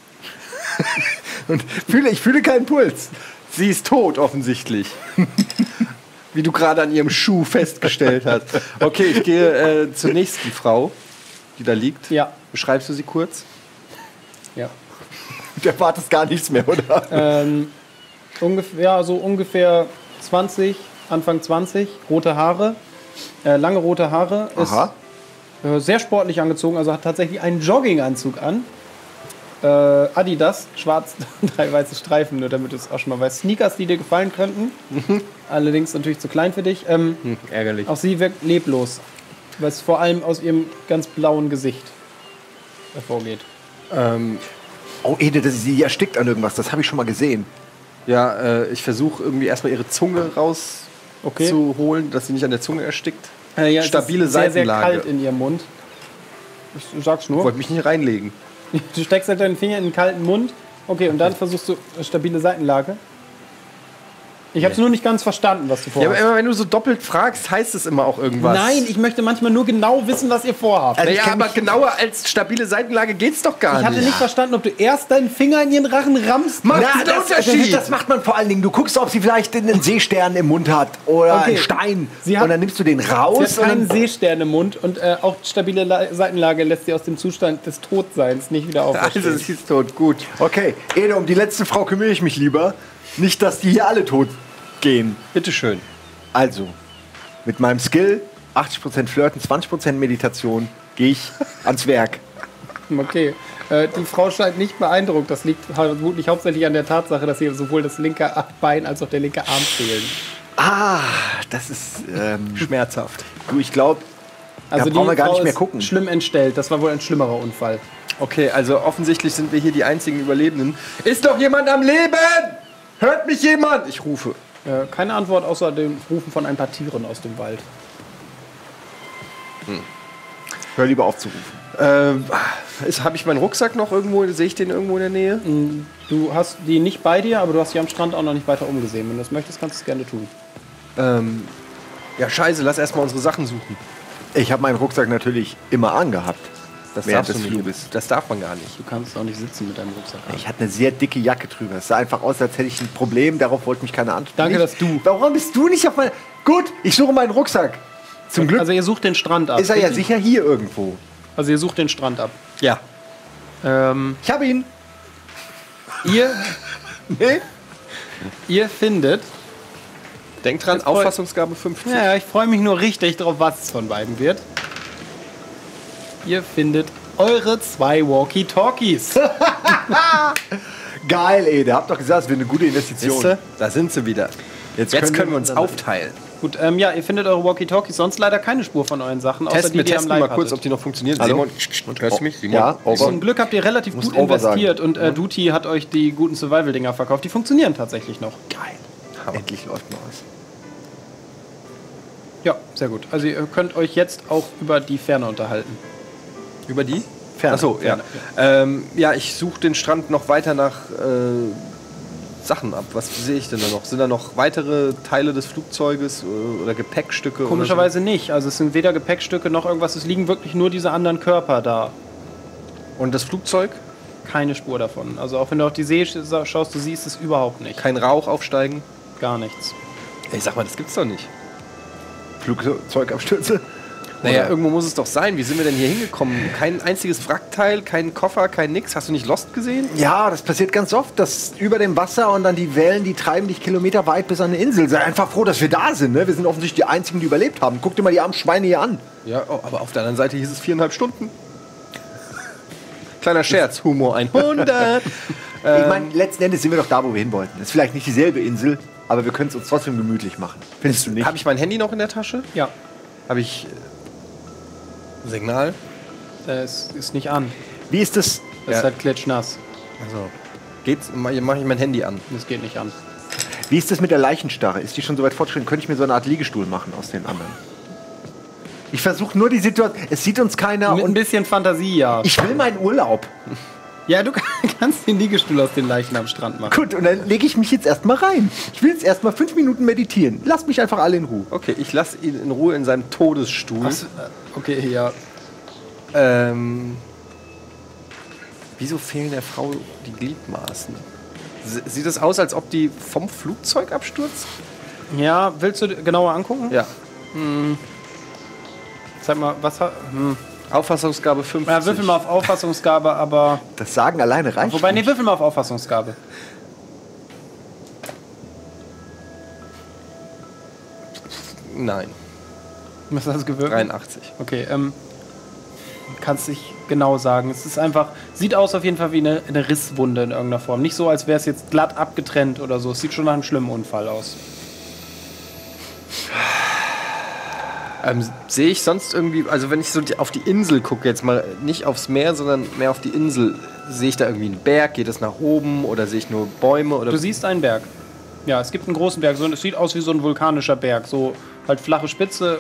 und fühle, ich fühle keinen Puls. Sie ist tot, offensichtlich. Wie du gerade an ihrem Schuh festgestellt hast. Okay, ich gehe äh, zur nächsten Frau, die da liegt. Ja. Beschreibst du sie kurz? Ja. Du erwartest gar nichts mehr, oder? Ähm, ungefähr, ja, so ungefähr 20, Anfang 20, rote Haare, äh, lange rote Haare, ist Aha. äh, sehr sportlich angezogen, also hat tatsächlich einen Jogginganzug an. Äh, Adidas, schwarz, drei weiße Streifen, nur damit du es auch schon mal weißt. Sneakers, die dir gefallen könnten. Allerdings natürlich zu klein für dich. Ähm, Hm, ärgerlich. auch sie wirkt leblos, was vor allem aus ihrem ganz blauen Gesicht hervorgeht. Ähm, Oh, Ede, das, sie erstickt an irgendwas. Das habe ich schon mal gesehen. ja, äh, ich versuche irgendwie erstmal ihre Zunge Okay. rauszuholen, dass sie nicht an der Zunge erstickt. Äh, ja, es Stabile ist sehr, sehr Seitenlage. kalt in ihrem Mund. Ich sag's Ich nur. wollte mich nicht reinlegen. Du steckst halt deinen Finger in den kalten Mund. Okay, und dann versuchst du eine stabile Seitenlage. Ich habe es nur nicht ganz verstanden, was du Ja, vorhast. aber immer wenn du so doppelt fragst, heißt es immer auch irgendwas. Nein, ich möchte manchmal nur genau wissen, was ihr vorhabt. Also ich kenn aber genauer als stabile Seitenlage geht's doch gar Ich hatte nicht. nicht verstanden, ob du erst deinen Finger in ihren Rachen rammst. Macht Na, das, Unterschied. das macht man vor allen Dingen. Du guckst, ob sie vielleicht einen Seestern im Mund hat oder Okay. einen Stein. Sie hat- und dann nimmst du den Sie raus. hat keinen Seestern im Mund und äh, auch stabile La Seitenlage lässt sie aus dem Zustand des Todseins nicht wieder auferstehen. Also, sie ist tot. Gut. okay, Ede, um die letzte Frau kümmere ich mich lieber. Nicht, dass die hier alle tot gehen. Bitteschön. Also, mit meinem Skill, 80% Flirten, 20% Meditation, gehe ich ans Werk. Okay. Äh, die Frau scheint nicht beeindruckt. Das liegt vermutlich hauptsächlich an der Tatsache, dass ihr sowohl das linke Bein als auch der linke Arm fehlen. Ah, das ist ähm, Schmerzhaft. du, ich glaube, Also Da brauchen wir gar Frau nicht mehr ist gucken. Schlimm entstellt. Das war wohl ein schlimmerer Unfall. Okay, also offensichtlich sind wir hier die einzigen Überlebenden. Ist doch jemand am Leben? Hört mich jemand? Ich rufe. Äh, keine Antwort außer dem Rufen von ein paar Tieren aus dem Wald. hör lieber auf zu rufen. Ähm, Habe ich meinen Rucksack noch irgendwo? Sehe ich den irgendwo in der Nähe? Du hast die nicht bei dir, aber du hast sie am Strand auch noch nicht weiter umgesehen. Wenn du das möchtest, kannst du es gerne tun. Ähm, ja, scheiße, lass erstmal unsere Sachen suchen. Ich habe meinen Rucksack natürlich immer angehabt. Das Während darfst des du nicht. Fluges. Das darf man gar nicht. Du kannst auch nicht sitzen mit deinem Rucksack. Ich hatte eine sehr dicke Jacke drüber. Es sah einfach aus, als hätte ich ein Problem. Darauf wollte mich keine Antwort. Danke, dass du- Warum bist du nicht auf mein. Gut, ich suche meinen Rucksack. Zum Glück Also ihr sucht den Strand ab. ist er ja sicher hier irgendwo. Also ihr sucht den Strand ab. Ja. Ähm, Ich habe ihn. ihr, Nee? ihr findet. Denk dran, Auffassungsgabe 50. Ja, ich freue mich nur richtig drauf, was es von beiden wird. Ihr findet eure zwei Walkie-Talkies. Geil, ey. Der habt doch gesagt, es wird eine gute Investition. Da sind sie wieder. Jetzt Jetzt können können, wir uns aufteilen. Gut, ähm, ja, ihr findet eure Walkie-Talkies. Sonst leider keine Spur von euren Sachen, außer Testen die, wir die ihr am testen mal kurz, hattet. ob die noch funktionieren. Hallo? Simon, hörst du mich? Simon? Ja, over. Zum Glück habt ihr relativ Musst gut sagen. investiert und äh, Duty hat euch die guten Survival-Dinger verkauft. Die funktionieren tatsächlich noch. Geil. Endlich läuft mal was. Ja, sehr gut. Also ihr könnt euch jetzt auch über die Ferne unterhalten. Über die? Ferne. Achso, ja. Ähm, ja, ich suche den Strand noch weiter nach äh, Sachen ab. Was sehe ich denn da noch? Sind da noch weitere Teile des Flugzeuges äh, oder Gepäckstücke? Komischerweise nicht. Also es sind weder Gepäckstücke noch irgendwas. Es liegen wirklich nur diese anderen Körper da. Oder so? Und das Flugzeug? Keine Spur davon. Also auch wenn du auf die See sch- schaust, du siehst es überhaupt nicht. Kein Rauch aufsteigen? Gar nichts. Ey, sag mal, das gibt's doch nicht. Flugzeugabstürze. Naja, Oder- irgendwo muss es doch sein. Wie sind wir denn hier hingekommen? Kein einziges Wrackteil, kein Koffer, kein nix. Hast du nicht Lost gesehen? Ja, das passiert ganz oft, dass über dem Wasser und dann die Wellen, die treiben dich kilometerweit bis an eine Insel. Sei einfach froh, dass wir da sind. Ne? Wir sind offensichtlich die Einzigen, die überlebt haben. Guck dir mal die armen Schweine hier an. Ja, oh, aber auf der anderen Seite hieß es viereinhalb Stunden. Kleiner Scherz, Humor 100. ich meine, letzten Endes sind wir doch da, wo wir hin wollten. Ist vielleicht nicht dieselbe Insel, aber wir können es uns trotzdem gemütlich machen. Findest du nicht? Habe ich mein Handy noch in der Tasche? Ja, Habe ich äh, Signal? es ist nicht an. Wie ist das? Es Ja. ist halt klitschnass. Also geht's? Mache ich mein Handy an. Es geht nicht an. Wie ist das mit der Leichenstarre? Ist die schon so weit fortgeschritten? Könnte ich mir so eine Art Liegestuhl machen aus den anderen? Ich versuche nur die Situation. Es sieht uns keiner Mit ein und bisschen Fantasie, ja. ich will meinen Urlaub. Ja, du kannst den Liegestuhl aus den Leichen am Strand machen. Gut, und dann lege ich mich jetzt erstmal rein. Ich will jetzt erstmal fünf Minuten meditieren. Lasst mich einfach alle in Ruhe. Okay, ich lasse ihn in Ruhe in seinem Todesstuhl. Was? Okay, ja. Ähm, wieso fehlen der Frau die Gliedmaßen? Sieht es aus, als ob die vom Flugzeug abstürzt? Ja, willst du genauer angucken? Ja. Sag mal, was hat. Hm. Auffassungsgabe 50. Ja, würfel mal auf Auffassungsgabe, aber. Das Sagen alleine reicht. Wobei, nee, würfel mal auf Auffassungsgabe. Nein, Was hast du gewürfelt? 83. Okay, ähm. Kannst dich genau sagen. Es ist einfach. Sieht aus auf jeden Fall wie eine, eine Risswunde in irgendeiner Form. Nicht so, als wäre es jetzt glatt abgetrennt oder so. Es sieht schon nach einem schlimmen Unfall aus. Ähm, Sehe ich sonst irgendwie, also wenn ich so die, auf die Insel gucke, jetzt mal nicht aufs Meer, sondern mehr auf die Insel, sehe ich da irgendwie einen Berg? Geht es nach oben oder sehe ich nur Bäume? Oder Du siehst einen Berg. Ja, es gibt einen großen Berg. So, es sieht aus wie so ein vulkanischer Berg. So halt flache Spitze.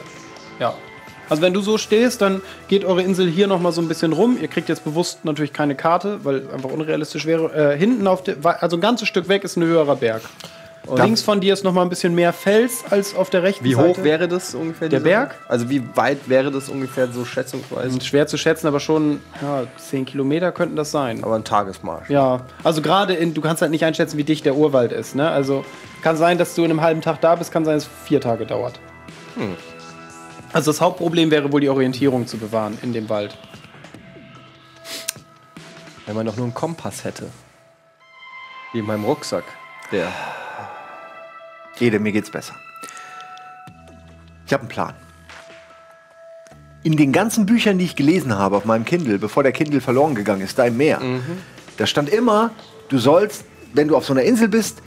Ja. Also wenn du so stehst, dann geht eure Insel hier noch mal so ein bisschen rum. Ihr kriegt jetzt bewusst natürlich keine Karte, weil einfach unrealistisch wäre. Äh, hinten auf der, also ein ganzes Stück weg ist ein höherer Berg. Links von dir ist noch mal ein bisschen mehr Fels als auf der rechten wie Seite. hoch wäre das ungefähr? Der Berg? Also wie weit wäre das ungefähr so schätzungsweise? Schwer zu schätzen, aber schon ja, 10 Kilometer könnten das sein. Aber ein Tagesmarsch. Ja, also gerade in, du kannst halt nicht einschätzen, wie dicht der Urwald ist. Ne? Also kann sein, dass du in einem halben Tag da bist, kann sein, dass es vier Tage dauert. Also das Hauptproblem wäre wohl die Orientierung zu bewahren in dem Wald. Wenn man doch nur einen Kompass hätte. Wie in meinem Rucksack. Der. Ede, mir geht's besser. Ich habe einen Plan. In den ganzen Büchern, die ich gelesen habe auf meinem Kindle, bevor der Kindle verloren gegangen ist, da im Meer, da stand immer, du sollst, wenn du auf so einer Insel bist,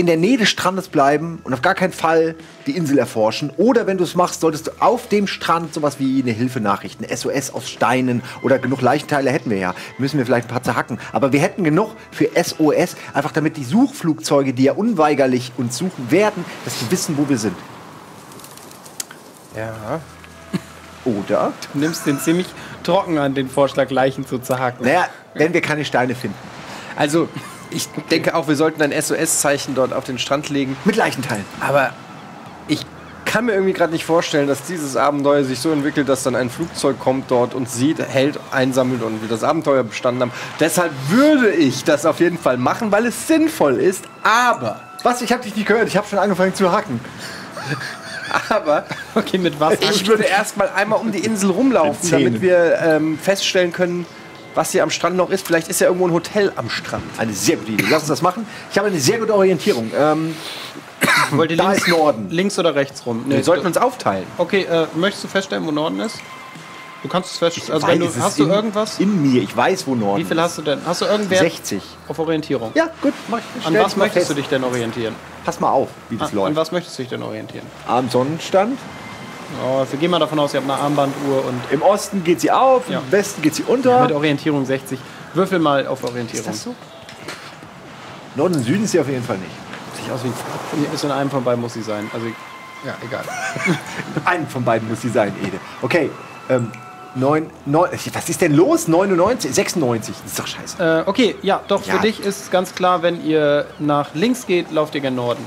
in der Nähe des Strandes bleiben und auf gar keinen Fall die Insel erforschen. Oder wenn du es machst, solltest du auf dem Strand sowas wie eine Hilfenachricht, ein SOS aus Steinen oder genug Leichenteile hätten wir ja. Müssen wir vielleicht ein paar zerhacken. Aber wir hätten genug für SOS, einfach damit die Suchflugzeuge, die ja unweigerlich uns suchen werden, dass die wissen, wo wir sind. Ja. Oder, Du nimmst den ziemlich trocken an, den Vorschlag, Leichen zu zerhacken. naja, wenn wir keine Steine finden. Also, ich denke auch, wir sollten ein SOS-Zeichen dort auf den Strand legen. Mit Leichenteilen. Aber ich kann mir irgendwie gerade nicht vorstellen, dass dieses Abenteuer sich so entwickelt, dass dann ein Flugzeug kommt dort und sieht, hält, einsammelt und wir das Abenteuer bestanden haben. Deshalb würde ich das auf jeden Fall machen, weil es sinnvoll ist. Aber, Was? Ich habe dich nicht gehört. Ich habe schon angefangen zu hacken. aber Okay, mit was? ich würde erstmal einmal um die Insel rumlaufen, damit wir ähm, feststellen können, was hier am Strand noch ist. Vielleicht ist ja irgendwo ein Hotel am Strand. Eine sehr gute Idee. Lass uns das machen. Ich habe eine sehr gute Orientierung. Ähm, Wollt ihr da links, ist Norden. links oder rechts rum? Nee, Wir sollten uns aufteilen. Okay, äh, möchtest du feststellen, wo Norden ist? Du kannst es feststellen. Also, wenn du, es hast ist du in, irgendwas? In mir. Ich weiß, wo Norden Wie viel hast du denn? Hast du irgendwer 60. auf Orientierung? Ja, gut. Mach, An was möchtest fest. du dich denn orientieren? Pass mal auf, wie das An, an läuft. was möchtest du dich denn orientieren? Am Sonnenstand. Oh, wir gehen mal davon aus, ihr habt eine Armbanduhr und Im Osten geht sie auf, Ja. im Westen geht sie unter. mit Orientierung 60. Würfel mal auf Orientierung. Ist das so? Norden und Süden ist sie auf jeden Fall nicht. Sieht aus wie ein Ist in einem von beiden muss sie sein. Also, ja, egal. Einen von beiden muss sie sein, Ede. Okay, ähm, neun, neun, was ist denn los? 99, 96. Das ist doch scheiße. Äh, okay, ja, doch, Ja. für dich ist ganz klar, wenn ihr nach links geht, lauft ihr gen Norden.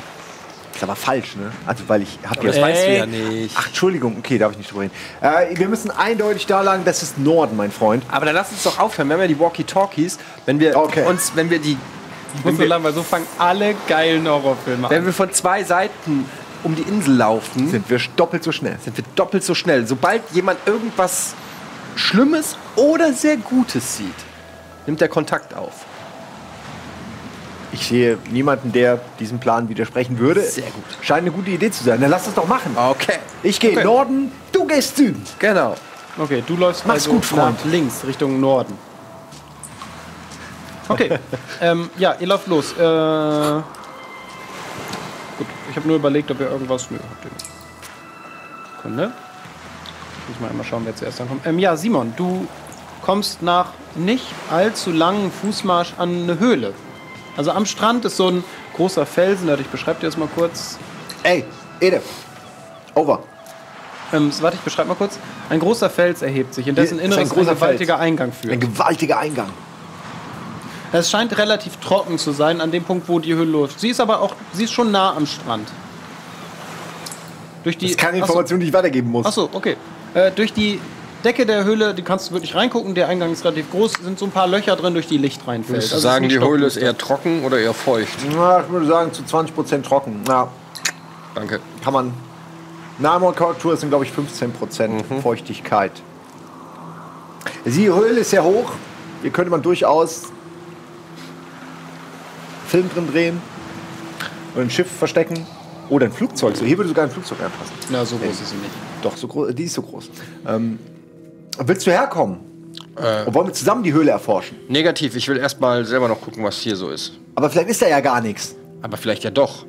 Ist aber falsch, ne? Also, weil ich hab Das ja... weißt du ja nicht. Ach, Entschuldigung, okay, darf ich nicht drüber reden. Äh, wir müssen eindeutig da lang, das ist Norden, mein Freund. Aber dann lass uns doch aufhören. Wir haben ja die Walkie-Talkies. Wenn wir Okay. uns, wenn wir die, Ich muss so lang, weil so fangen alle geilen Horrorfilme wenn an. wir von zwei Seiten um die Insel laufen, Sind wir doppelt so schnell. sind wir doppelt so schnell. Sobald jemand irgendwas Schlimmes oder sehr Gutes sieht, nimmt er Kontakt auf. Ich sehe niemanden, der diesem Plan widersprechen würde. Sehr gut. Scheint eine gute Idee zu sein. Dann lass es doch machen. Okay. Ich gehe Okay. Norden, du gehst Süden. Genau. Okay, du läufst Mach's also gut, Freund. nach links, Richtung Norden. Okay. ähm, ja, ihr lauft los. Äh, gut, ich habe nur überlegt, ob ihr irgendwas. Nö, habt ihr nicht. Sekunde. Muss mal einmal schauen, wer zuerst ankommt. Ähm, ja, Simon, du kommst nach nicht allzu langen Fußmarsch an eine Höhle. Also am Strand ist so ein großer Felsen, ich beschreibe dir das mal kurz. Ey, Ede. Over. Ähm, warte, ich beschreibe mal kurz. Ein großer Fels erhebt sich, in dessen Hier ist ein Inneres ein, großer gewaltiger. Eingang Ein führt. gewaltiger Eingang. Es scheint relativ trocken zu sein an dem Punkt, wo die Höhle läuft. Sie ist aber auch, sie ist schon nah am Strand. Durch die, Das ist keine Achso. Information, die ich weitergeben muss. Achso, okay. Äh, durch die Decke der Höhle, die kannst du wirklich reingucken. Der Eingang ist relativ groß, sind so ein paar Löcher drin, durch die Licht reinfällt. Würdest du Also sagen, die Höhle ist eher trocken oder eher feucht? Na, ich würde sagen, zu 20% trocken. Ja, Danke. kann man. Nahmordkorrektur sind, glaube ich, 15% Mhm. Feuchtigkeit. Die Höhle ist sehr hoch. Hier könnte man durchaus Film drin drehen oder ein Schiff verstecken oder ein Flugzeug. So, hier würde sogar ein Flugzeug reinpassen. Na, so groß ist sie nicht. Doch, so groß, die ist so groß. Ähm, willst du herkommen? Äh. Und wollen wir zusammen die Höhle erforschen? Negativ, ich will erstmal selber noch gucken, was hier so ist. Aber vielleicht ist da ja gar nichts. Aber vielleicht ja doch.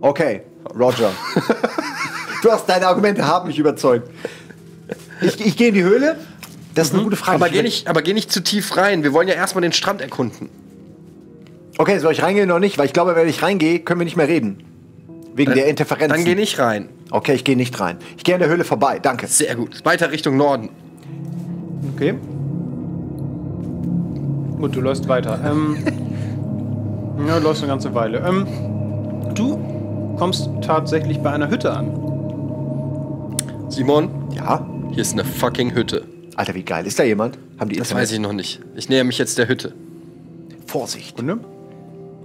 Okay, Roger. du hast deine Argumente haben mich überzeugt. Ich, ich gehe in die Höhle. Das ist eine gute Frage. Aber geh, nicht, aber geh nicht zu tief rein. Wir wollen ja erstmal den Strand erkunden. Okay, soll ich reingehen oder nicht? Weil ich glaube, wenn ich reingehe, können wir nicht mehr reden. Wegen der Interferenzen. Dann geh nicht rein. Okay, ich gehe nicht rein. Ich gehe an der Höhle vorbei. Danke. Sehr gut. Weiter Richtung Norden. Okay. Gut, du läufst weiter. Ähm, ja, du läufst eine ganze Weile. Ähm, du kommst tatsächlich bei einer Hütte an. Simon, Ja? hier ist eine fucking Hütte. Alter, wie geil. Ist da jemand? Haben die Das Internet? weiß ich noch nicht. Ich näher mich jetzt der Hütte. Vorsicht. Sekunde.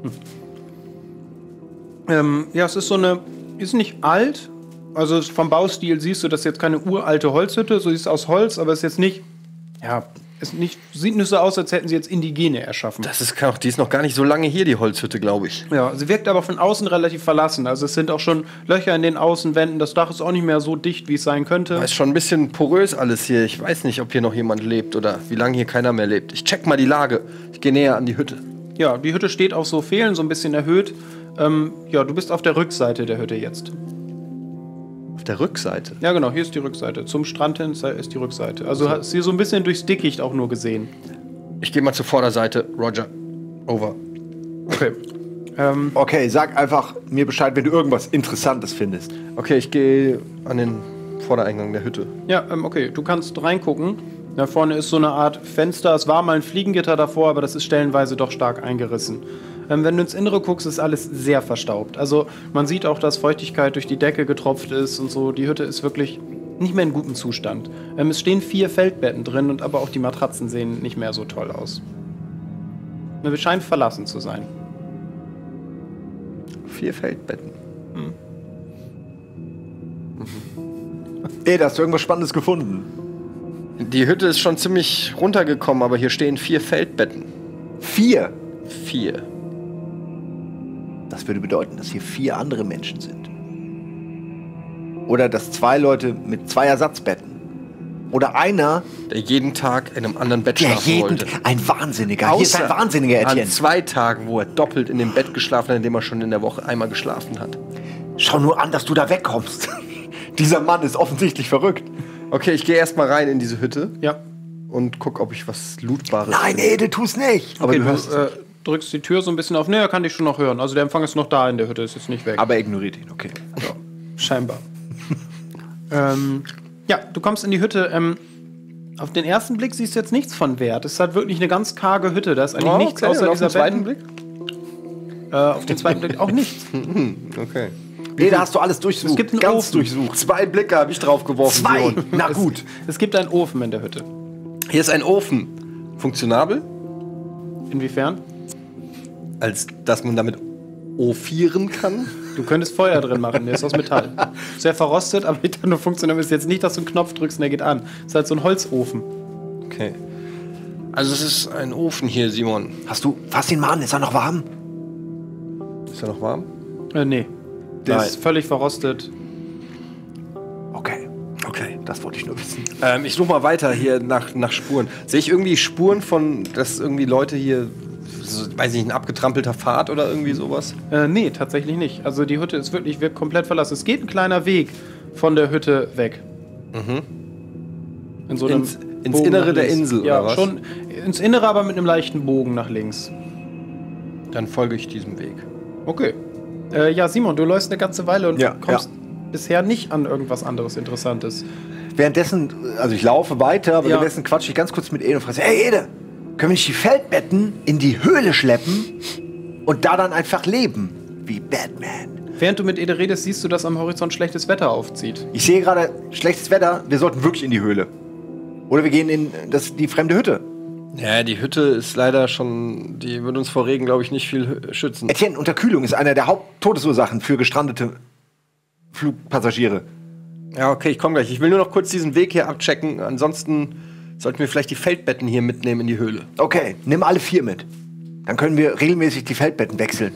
Hm. Ähm, ja, es ist so eine, ist nicht alt. Also vom Baustil siehst du, das ist jetzt keine uralte Holzhütte, so ist es aus Holz, aber es ist jetzt nicht, ja, ist nicht, sieht nicht so aus, als hätten sie jetzt Indigene erschaffen. Das ist, auch, die ist noch gar nicht so lange hier, die Holzhütte, glaube ich. Ja, sie wirkt aber von außen relativ verlassen. Also es sind auch schon Löcher in den Außenwänden. Das Dach ist auch nicht mehr so dicht, wie es sein könnte. Ist schon ein bisschen porös alles hier. Ich weiß nicht, ob hier noch jemand lebt oder wie lange hier keiner mehr lebt. Ich check mal die Lage. Ich gehe näher an die Hütte. Ja, die Hütte steht auf so Pfählen, so ein bisschen erhöht. Ähm, ja, du bist auf der Rückseite der Hütte jetzt. Auf der Rückseite. Ja, genau, hier ist die Rückseite. Zum Strand hin ist die Rückseite. Also hast sie so ein bisschen durchs Dickicht auch nur gesehen. Ich gehe mal zur Vorderseite. Roger. Over. Okay. Ähm, Okay, sag einfach mir Bescheid, wenn du irgendwas Interessantes findest. Okay, ich gehe an den Vordereingang der Hütte. ja, ähm, okay, du kannst reingucken. Da vorne ist so eine Art Fenster. Es war mal ein Fliegengitter davor, aber das ist stellenweise doch stark eingerissen. Ähm, wenn du ins Innere guckst, ist alles sehr verstaubt. Also man sieht auch, dass Feuchtigkeit durch die Decke getropft ist und so. Die Hütte ist wirklich nicht mehr in gutem Zustand. Ähm, es stehen vier Feldbetten drin und aber auch die Matratzen sehen nicht mehr so toll aus. Es scheint verlassen zu sein. Vier Feldbetten. Ey, da hast du irgendwas Spannendes gefunden. Die Hütte ist schon ziemlich runtergekommen, aber hier stehen vier Feldbetten. Vier. Vier. Das würde bedeuten, dass hier vier andere Menschen sind. Oder dass zwei Leute mit zwei Ersatzbetten. Oder einer, Der jeden Tag in einem anderen Bett der schlafen jeden. wollte. Ein Wahnsinniger. Hier ist ein Außer Wahnsinniger, Etienne. An zwei Tagen, wo er doppelt in dem Bett geschlafen hat, in dem er schon in der Woche einmal geschlafen hat. Schau nur an, dass du da wegkommst. Dieser Mann ist offensichtlich verrückt. Okay, ich gehe erstmal rein in diese Hütte Ja. und guck, ob ich was Lootbares Nein, finde. Ede, tu's nicht. Aber Okay, du du hörst äh, drückst die Tür so ein bisschen auf. Ne, er kann dich schon noch hören. Also der Empfang ist noch da in der Hütte, ist jetzt nicht weg. Aber ignoriert ihn, okay. Scheinbar. ähm, ja, du kommst in die Hütte. Ähm, auf den ersten Blick siehst du jetzt nichts von Wert. Es ist halt wirklich eine ganz karge Hütte. Da ist eigentlich Oh, nichts okay, außer und auf dieser den zweiten Betten. Äh, auf den zweiten Blick auch nichts. Okay. Ede, hast du alles durchsucht. Es gibt einen Ganz Ofen. durchsucht. Zwei Blicke habe ich drauf geworfen. Zwei. Simon. Na gut. Es gibt einen Ofen in der Hütte. Hier ist ein Ofen. Funktionabel, Inwiefern? Als dass man damit ofieren kann. Du könntest Feuer drin machen, der ist aus Metall. Sehr verrostet, aber nicht nur funktioniert. Ist jetzt nicht, dass du einen Knopf drückst und der geht an. Es ist halt so ein Holzofen. Okay. Also es ist ein Ofen hier, Simon. Hast du. Fass ihn mal an, ist er noch warm? Ist er noch warm? Äh, nee. Der Nein. ist völlig verrostet. Okay. Okay. Das wollte ich nur wissen. Ähm, ich suche mal weiter hier nach, nach Spuren. Sehe ich irgendwie Spuren von, dass irgendwie Leute hier, so, weiß ich nicht, ein abgetrampelter Pfad oder irgendwie sowas? Äh, nee, tatsächlich nicht. Also die Hütte ist wirklich wird komplett verlassen. Es geht ein kleiner Weg von der Hütte weg. In so einem Mhm. Ins- ins Bogen Innere der. Insel, ja, oder was? schon ins Innere, aber mit einem leichten Bogen nach links. Dann folge ich diesem Weg. Okay. Äh, ja, Simon, du läufst eine ganze Weile und Ja, kommst bisher nicht an irgendwas anderes Interessantes. Währenddessen, also ich laufe weiter, aber Ja. währenddessen quatsche ich ganz kurz mit Ede und frage, hey Ede, können wir nicht die Feldbetten in die Höhle schleppen und da dann einfach leben? Wie Batman. Während du mit Ede redest, siehst du, dass am Horizont schlechtes Wetter aufzieht. Ich sehe gerade schlechtes Wetter, wir sollten wirklich in die Höhle. Oder wir gehen in das, die fremde Hütte. Ja, die Hütte ist leider schon, die wird uns vor Regen, glaube ich, nicht viel hü- schützen. Etienne, Unterkühlung ist einer der Haupttodesursachen für gestrandete Flugpassagiere. Ja, okay, ich komme gleich. Ich will nur noch kurz diesen Weg hier abchecken. Ansonsten sollten wir vielleicht die Feldbetten hier mitnehmen in die Höhle. Okay, nimm alle vier mit. Dann können wir regelmäßig die Feldbetten wechseln.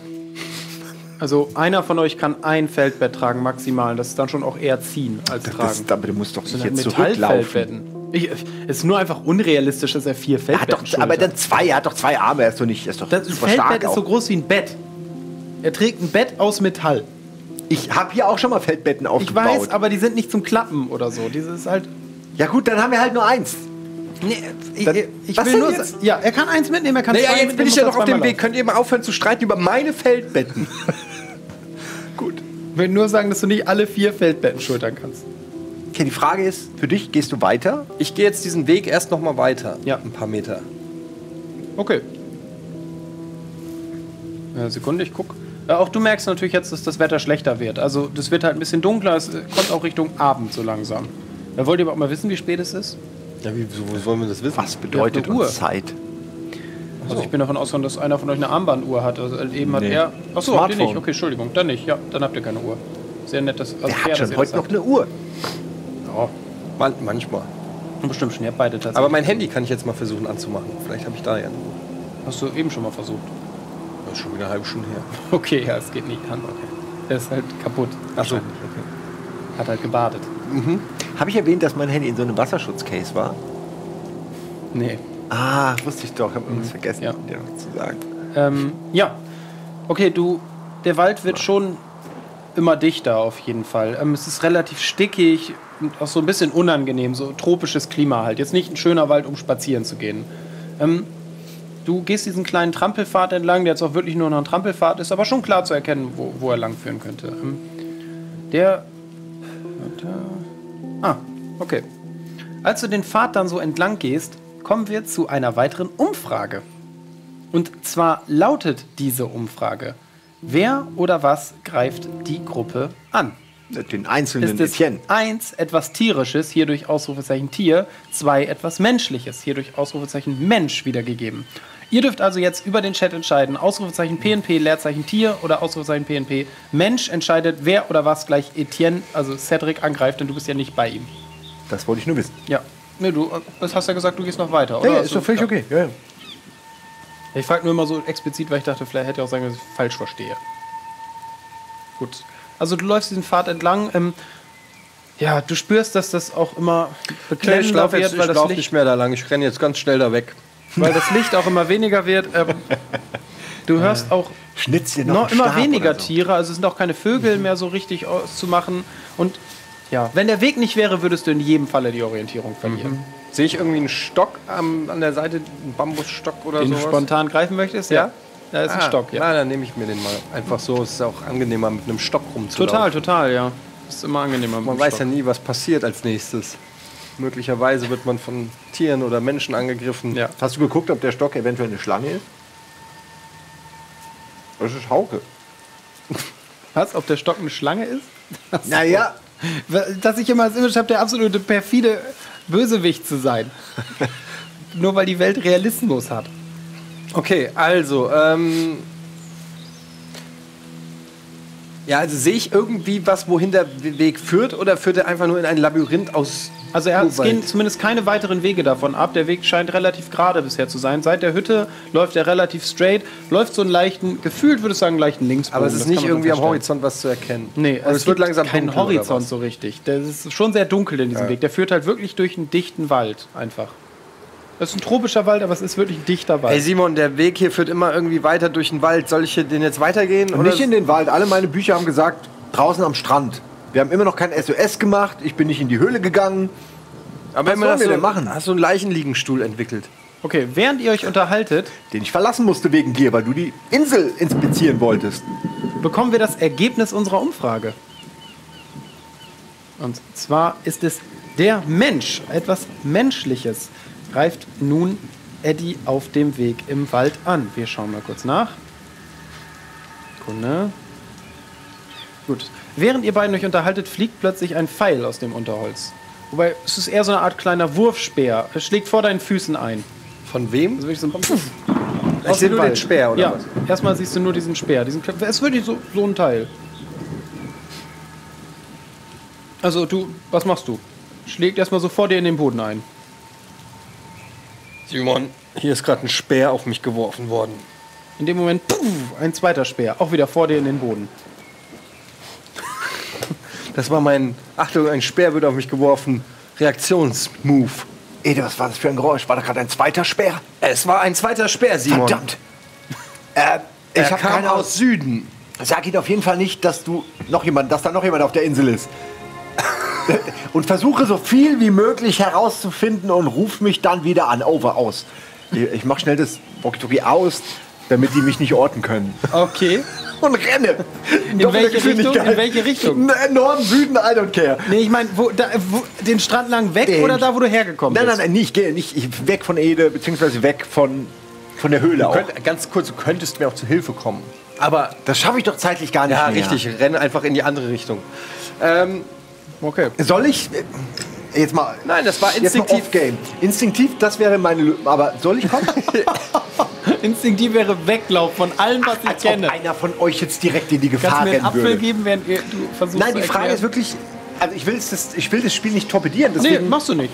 Also einer von euch kann ein Feldbett tragen maximal. Das ist dann schon auch eher ziehen als tragen. Das, aber du musst doch Das nicht jetzt halt zurücklaufen. Ich, es ist nur einfach unrealistisch, dass er vier Er hat Feldbetten doch, aber dann zwei, er hat doch zwei Arme, er ist doch nicht, er ist doch Das super Feldbett stark ist auch. so groß wie ein Bett. Er trägt ein Bett aus Metall. Ich habe hier auch schon mal Feldbetten Ich aufgebaut. weiß, aber die sind nicht zum Klappen oder so. Dieses ist halt. ja gut, dann haben wir halt nur eins. Nee, ich, Dann- ich was will nur jetzt? Ja, er kann eins mitnehmen, er kann Naja, zwei jetzt bin ich ja noch auf dem Weg. Könnt ihr mal aufhören zu streiten über meine Feldbetten? Gut. Ich will nur sagen, dass du nicht alle vier Feldbetten schultern kannst. Okay, die Frage ist, für dich, gehst du weiter? Ich gehe jetzt diesen Weg erst noch mal weiter. Ja. Ein paar Meter. Okay. Eine Sekunde, ich guck. Äh, auch du merkst natürlich jetzt, dass das Wetter schlechter wird. Also, das wird halt ein bisschen dunkler. Es kommt auch Richtung Abend so langsam. Äh, wollt ihr aber auch mal wissen, wie spät es ist? Ja, wie wo wollen wir das wissen? Was bedeutet eine Uhr. Zeit? Also ich bin davon ausgegangen, dass einer von euch eine Armbanduhr hat. Also eben hat Nee. er. Achso, habt ihr nicht? Okay, Entschuldigung. Dann nicht. Ja, dann habt ihr keine Uhr. Sehr nett, dass. Also Er fair, hat schon heute noch eine Uhr. Ja, Man manchmal. bestimmt schon. Ihr habt beide tatsächlich. Aber mein Handy kann ich jetzt mal versuchen anzumachen. Vielleicht habe ich da ja. Hast du eben schon mal versucht? Das ist schon wieder eine halbe Stunde her. Okay, ja, es geht nicht an. Okay. Der ist halt kaputt. Achso. Wahrscheinlich. Hat halt gebadet. Habe ich erwähnt, dass mein Handy in so einem Wasserschutzcase war? Nee. Ah, wusste ich doch, habe irgendwas vergessen, Ja. dir noch zu sagen. Ähm, ja. Okay, du. Der Wald wird schon immer dichter auf jeden Fall. Ähm, es ist relativ stickig und auch so ein bisschen unangenehm, so tropisches Klima halt. Jetzt nicht ein schöner Wald, um spazieren zu gehen. Ähm, du gehst diesen kleinen Trampelpfad entlang, der jetzt auch wirklich nur noch ein Trampelpfad ist, aber schon klar zu erkennen, wo, wo er lang führen könnte. Ähm, der. Ah, okay. Als du den Pfad dann so entlang gehst, kommen wir zu einer weiteren Umfrage. Und zwar lautet diese Umfrage: Wer oder was greift die Gruppe an? Den einzelnen Ist es Etienne. eins etwas tierisches, hier durch Ausrufezeichen Tier, zwei etwas menschliches, hier durch Ausrufezeichen Mensch wiedergegeben. Ihr dürft also jetzt über den Chat entscheiden, Ausrufezeichen PNP, Leerzeichen Tier oder Ausrufezeichen PNP. Mensch entscheidet, wer oder was gleich Etienne, also Cedric, angreift, denn du bist ja nicht bei ihm. Das wollte ich nur wissen. Ja. Nee, du das hast ja gesagt, du gehst noch weiter, oder? Hast du- ja. okay. Ja, ja. Ich frage nur immer so explizit, weil ich dachte, vielleicht hätte ich auch sagen, dass ich falsch verstehe. Gut. Also du läufst diesen Pfad entlang. Ähm, ja, du spürst, dass das auch immer beklemmender laufe wird, jetzt weil ich das, Licht, nicht mehr da lang. Ich renne jetzt ganz schnell da weg. Weil das Licht auch immer weniger wird. Ähm, du hörst auch Schnitz dir noch, noch immer weniger so. Tiere, also es sind auch keine Vögel mehr so richtig auszumachen. Und ja, wenn der Weg nicht wäre, würdest du in jedem Falle die Orientierung verlieren. Sehe ich irgendwie einen Stock am, an der Seite, einen Bambusstock oder Den du sowas? spontan greifen möchtest, ja? Da ist ein Ah, Stock, ja. Na, dann nehme ich mir den mal. Einfach so, es ist auch angenehmer, mit einem Stock rumzulaufen. Total, total, ja. Ist immer angenehmer. Man weiß Stock. ja nie, was passiert als nächstes. Möglicherweise wird man von Tieren oder Menschen angegriffen. Ja. Hast du geguckt, ob der Stock eventuell eine Schlange ist? Das ist Hauke. Was? Ob der Stock eine Schlange ist? Naja, Dass ich immer das Image habe, der absolute perfide Bösewicht zu sein. Nur weil die Welt Realismus hat. Okay, also, ähm. Ja, also sehe ich irgendwie was, wohin der Weg führt, oder führt er einfach nur in ein Labyrinth aus. Also er, es gehen zumindest keine weiteren Wege davon ab. Der Weg scheint relativ gerade bisher zu sein. Seit der Hütte läuft er relativ straight, läuft so einen leichten, gefühlt würde ich sagen, leichten Linksbogen. Aber es ist Das nicht irgendwie am. Horizont was zu erkennen. Nee, Und es, wird gibt langsam kein Horizont so richtig. Das ist schon sehr dunkel in diesem Weg. Der führt halt wirklich durch einen dichten Wald einfach. Das ist ein tropischer Wald, aber es ist wirklich ein dichter Wald. Ey Simon, der Weg hier führt immer irgendwie weiter durch den Wald. Soll ich hier den jetzt weitergehen? Und oder? nicht in den Wald. Alle meine Bücher haben gesagt, draußen am Strand. Wir haben immer noch kein SOS gemacht. Ich bin nicht in die Höhle gegangen. Aber was sollen wir denn machen? Hast du einen Leichenliegenstuhl entwickelt? Okay, während ihr euch unterhaltet, Den ich verlassen musste wegen dir, weil du die Insel inspizieren wolltest. bekommen wir das Ergebnis unserer Umfrage. Und zwar ist es der Mensch, etwas Menschliches, greift nun Eddie auf dem Weg im Wald an. Wir schauen mal kurz nach. Sekunde. Gut. Während ihr beiden euch unterhaltet, fliegt plötzlich ein Pfeil aus dem Unterholz. Wobei, es ist eher so eine Art kleiner Wurfspeer. Es schlägt vor deinen Füßen ein. Von wem? Also wirklich so ein Ich aus sehe nur den Wald. Speer, oder ja, was? erstmal siehst du nur diesen Speer. Diesen, es ist wirklich so, so ein Teil. Also du, was machst du? Schlägt erstmal so vor dir in den Boden ein. Simon, hier ist gerade ein Speer auf mich geworfen worden. In dem Moment, puff, ein zweiter Speer, auch wieder vor dir in den Boden. Das war mein, Achtung, ein Speer wird auf mich geworfen. Reaktionsmove. Ede, was war das für ein Geräusch? War da gerade ein zweiter Speer? Es war ein zweiter Speer, Simon. Verdammt. Äh, ich Er habe kam keine aus aus. Süden. Sag ihn auf jeden Fall nicht, dass du noch jemand, dass da noch jemand auf der Insel ist. Und versuche so viel wie möglich herauszufinden und ruf mich dann wieder an. Over aus. Ich, ich mach schnell das Walkie-Talkie aus, damit die mich nicht orten können. Okay. Und renne. In welche Richtung? In welche Richtung? Norden, Süden, I don't care. Nee, ich meine, wo, da, wo, den Strand lang weg Den- oder da, wo du hergekommen Nein, nein, bist? nein, nicht, nicht ich, weg von Ede, beziehungsweise weg von, von der Höhle auch. Könnt, ganz kurz, du könntest mir auch zu Hilfe kommen. Aber, Das schaffe ich doch zeitlich gar nicht ja, mehr. richtig, renne einfach in die andere Richtung. Ähm, Okay. Soll ich äh, jetzt mal nein, das war instinktiv. Off-Game. Instinktiv, das wäre meine Lö Aber soll ich kommen? Instinktiv wäre Weglauf von allem, was ich Als ob kenne. einer von euch jetzt direkt in die Kannst Gefahr du mir einen rennen Apfel würde. geben, während ihr, du versuchst Nein, die Frage erklären? ist wirklich. Also ich will, das, ich will das Spiel nicht torpedieren. Nee, Deswegen, machst du nicht.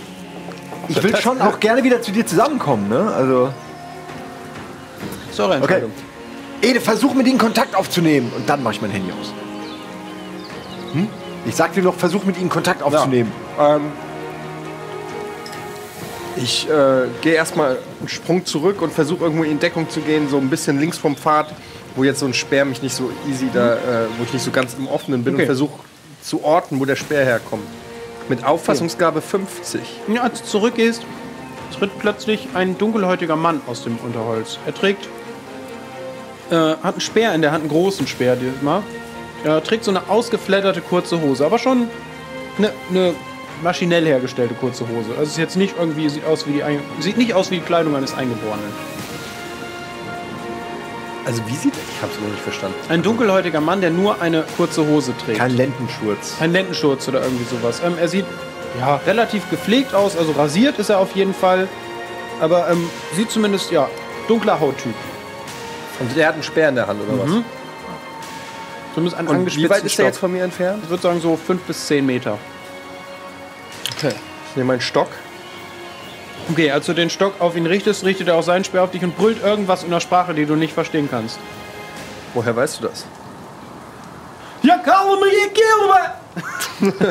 ich will schon auch gerne wieder zu dir zusammenkommen. Ne? Also, ist eure okay. Ede, versuch mit ihnen Kontakt aufzunehmen. Und dann mach ich mein Handy aus. Hm? Ich sag dir noch, versuch mit ihnen Kontakt aufzunehmen. Ähm, ich äh, gehe erstmal einen Sprung zurück und versuche irgendwo in Deckung zu gehen, so ein bisschen links vom Pfad, wo jetzt so ein Speer mich nicht so easy da, äh, wo ich nicht so ganz im Offenen bin Okay. und versuche zu orten, wo der Speer herkommt. Mit Auffassungsgabe 50. Ja, als du zurückgehst, tritt plötzlich ein dunkelhäutiger Mann aus dem Unterholz. Er trägt, äh, hat einen Speer in der Hand, einen großen Speer diesmal. Er trägt so eine ausgeflatterte kurze Hose, aber schon eine, eine maschinell hergestellte kurze Hose. Also ist jetzt nicht irgendwie, sieht aus wie die, Ein- sieht nicht aus wie die Kleidung eines Eingeborenen. Also wie sieht Ich habe es noch nicht verstanden. Ein dunkelhäutiger Mann, der nur eine kurze Hose trägt. Kein Lendenschurz. Kein Lendenschurz oder irgendwie sowas. Ähm, er sieht ja, relativ gepflegt aus, also rasiert ist er auf jeden Fall. Aber ähm, sieht zumindest, ja, dunkler Hauttyp. Und der hat einen Speer in der Hand, oder was? Zumindest ein Und wie weit ist der Stock. jetzt von mir entfernt? Ich würde sagen so fünf bis zehn Meter. Okay. Ich nehme meinen Stock. Okay, als du den Stock auf ihn richtest, richtet er auch seinen Speer auf dich und brüllt irgendwas in einer Sprache, die du nicht verstehen kannst. Woher weißt du das? Ja, kaum mir Kilbe!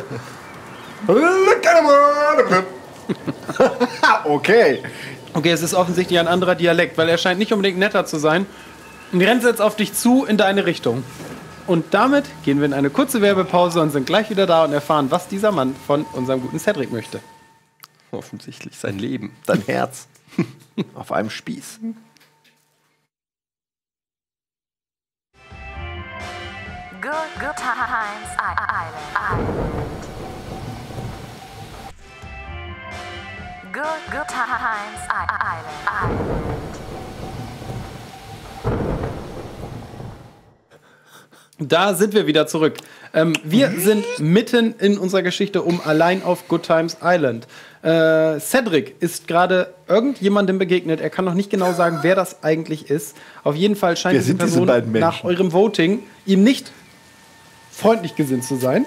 Ah, okay. Okay, es ist offensichtlich ein anderer Dialekt, weil er scheint nicht unbedingt netter zu sein. Und rennt jetzt auf dich zu in deine Richtung. Und damit gehen wir in eine kurze Werbepause und sind gleich wieder da und erfahren, was dieser Mann von unserem guten Cedric möchte. Offensichtlich sein Leben. Dein Herz. Auf einem Spieß. Good, good times I- island. Good, good times I- island. Da sind wir wieder zurück. Ähm, wir sind mitten in unserer Geschichte um allein auf Good Times Island. Äh, Cedric ist gerade irgendjemandem begegnet. Er kann noch nicht genau sagen, wer das eigentlich ist. Auf jeden Fall scheint diese diese Person Menschen? nach eurem Voting ihm nicht freundlich gesinnt zu sein.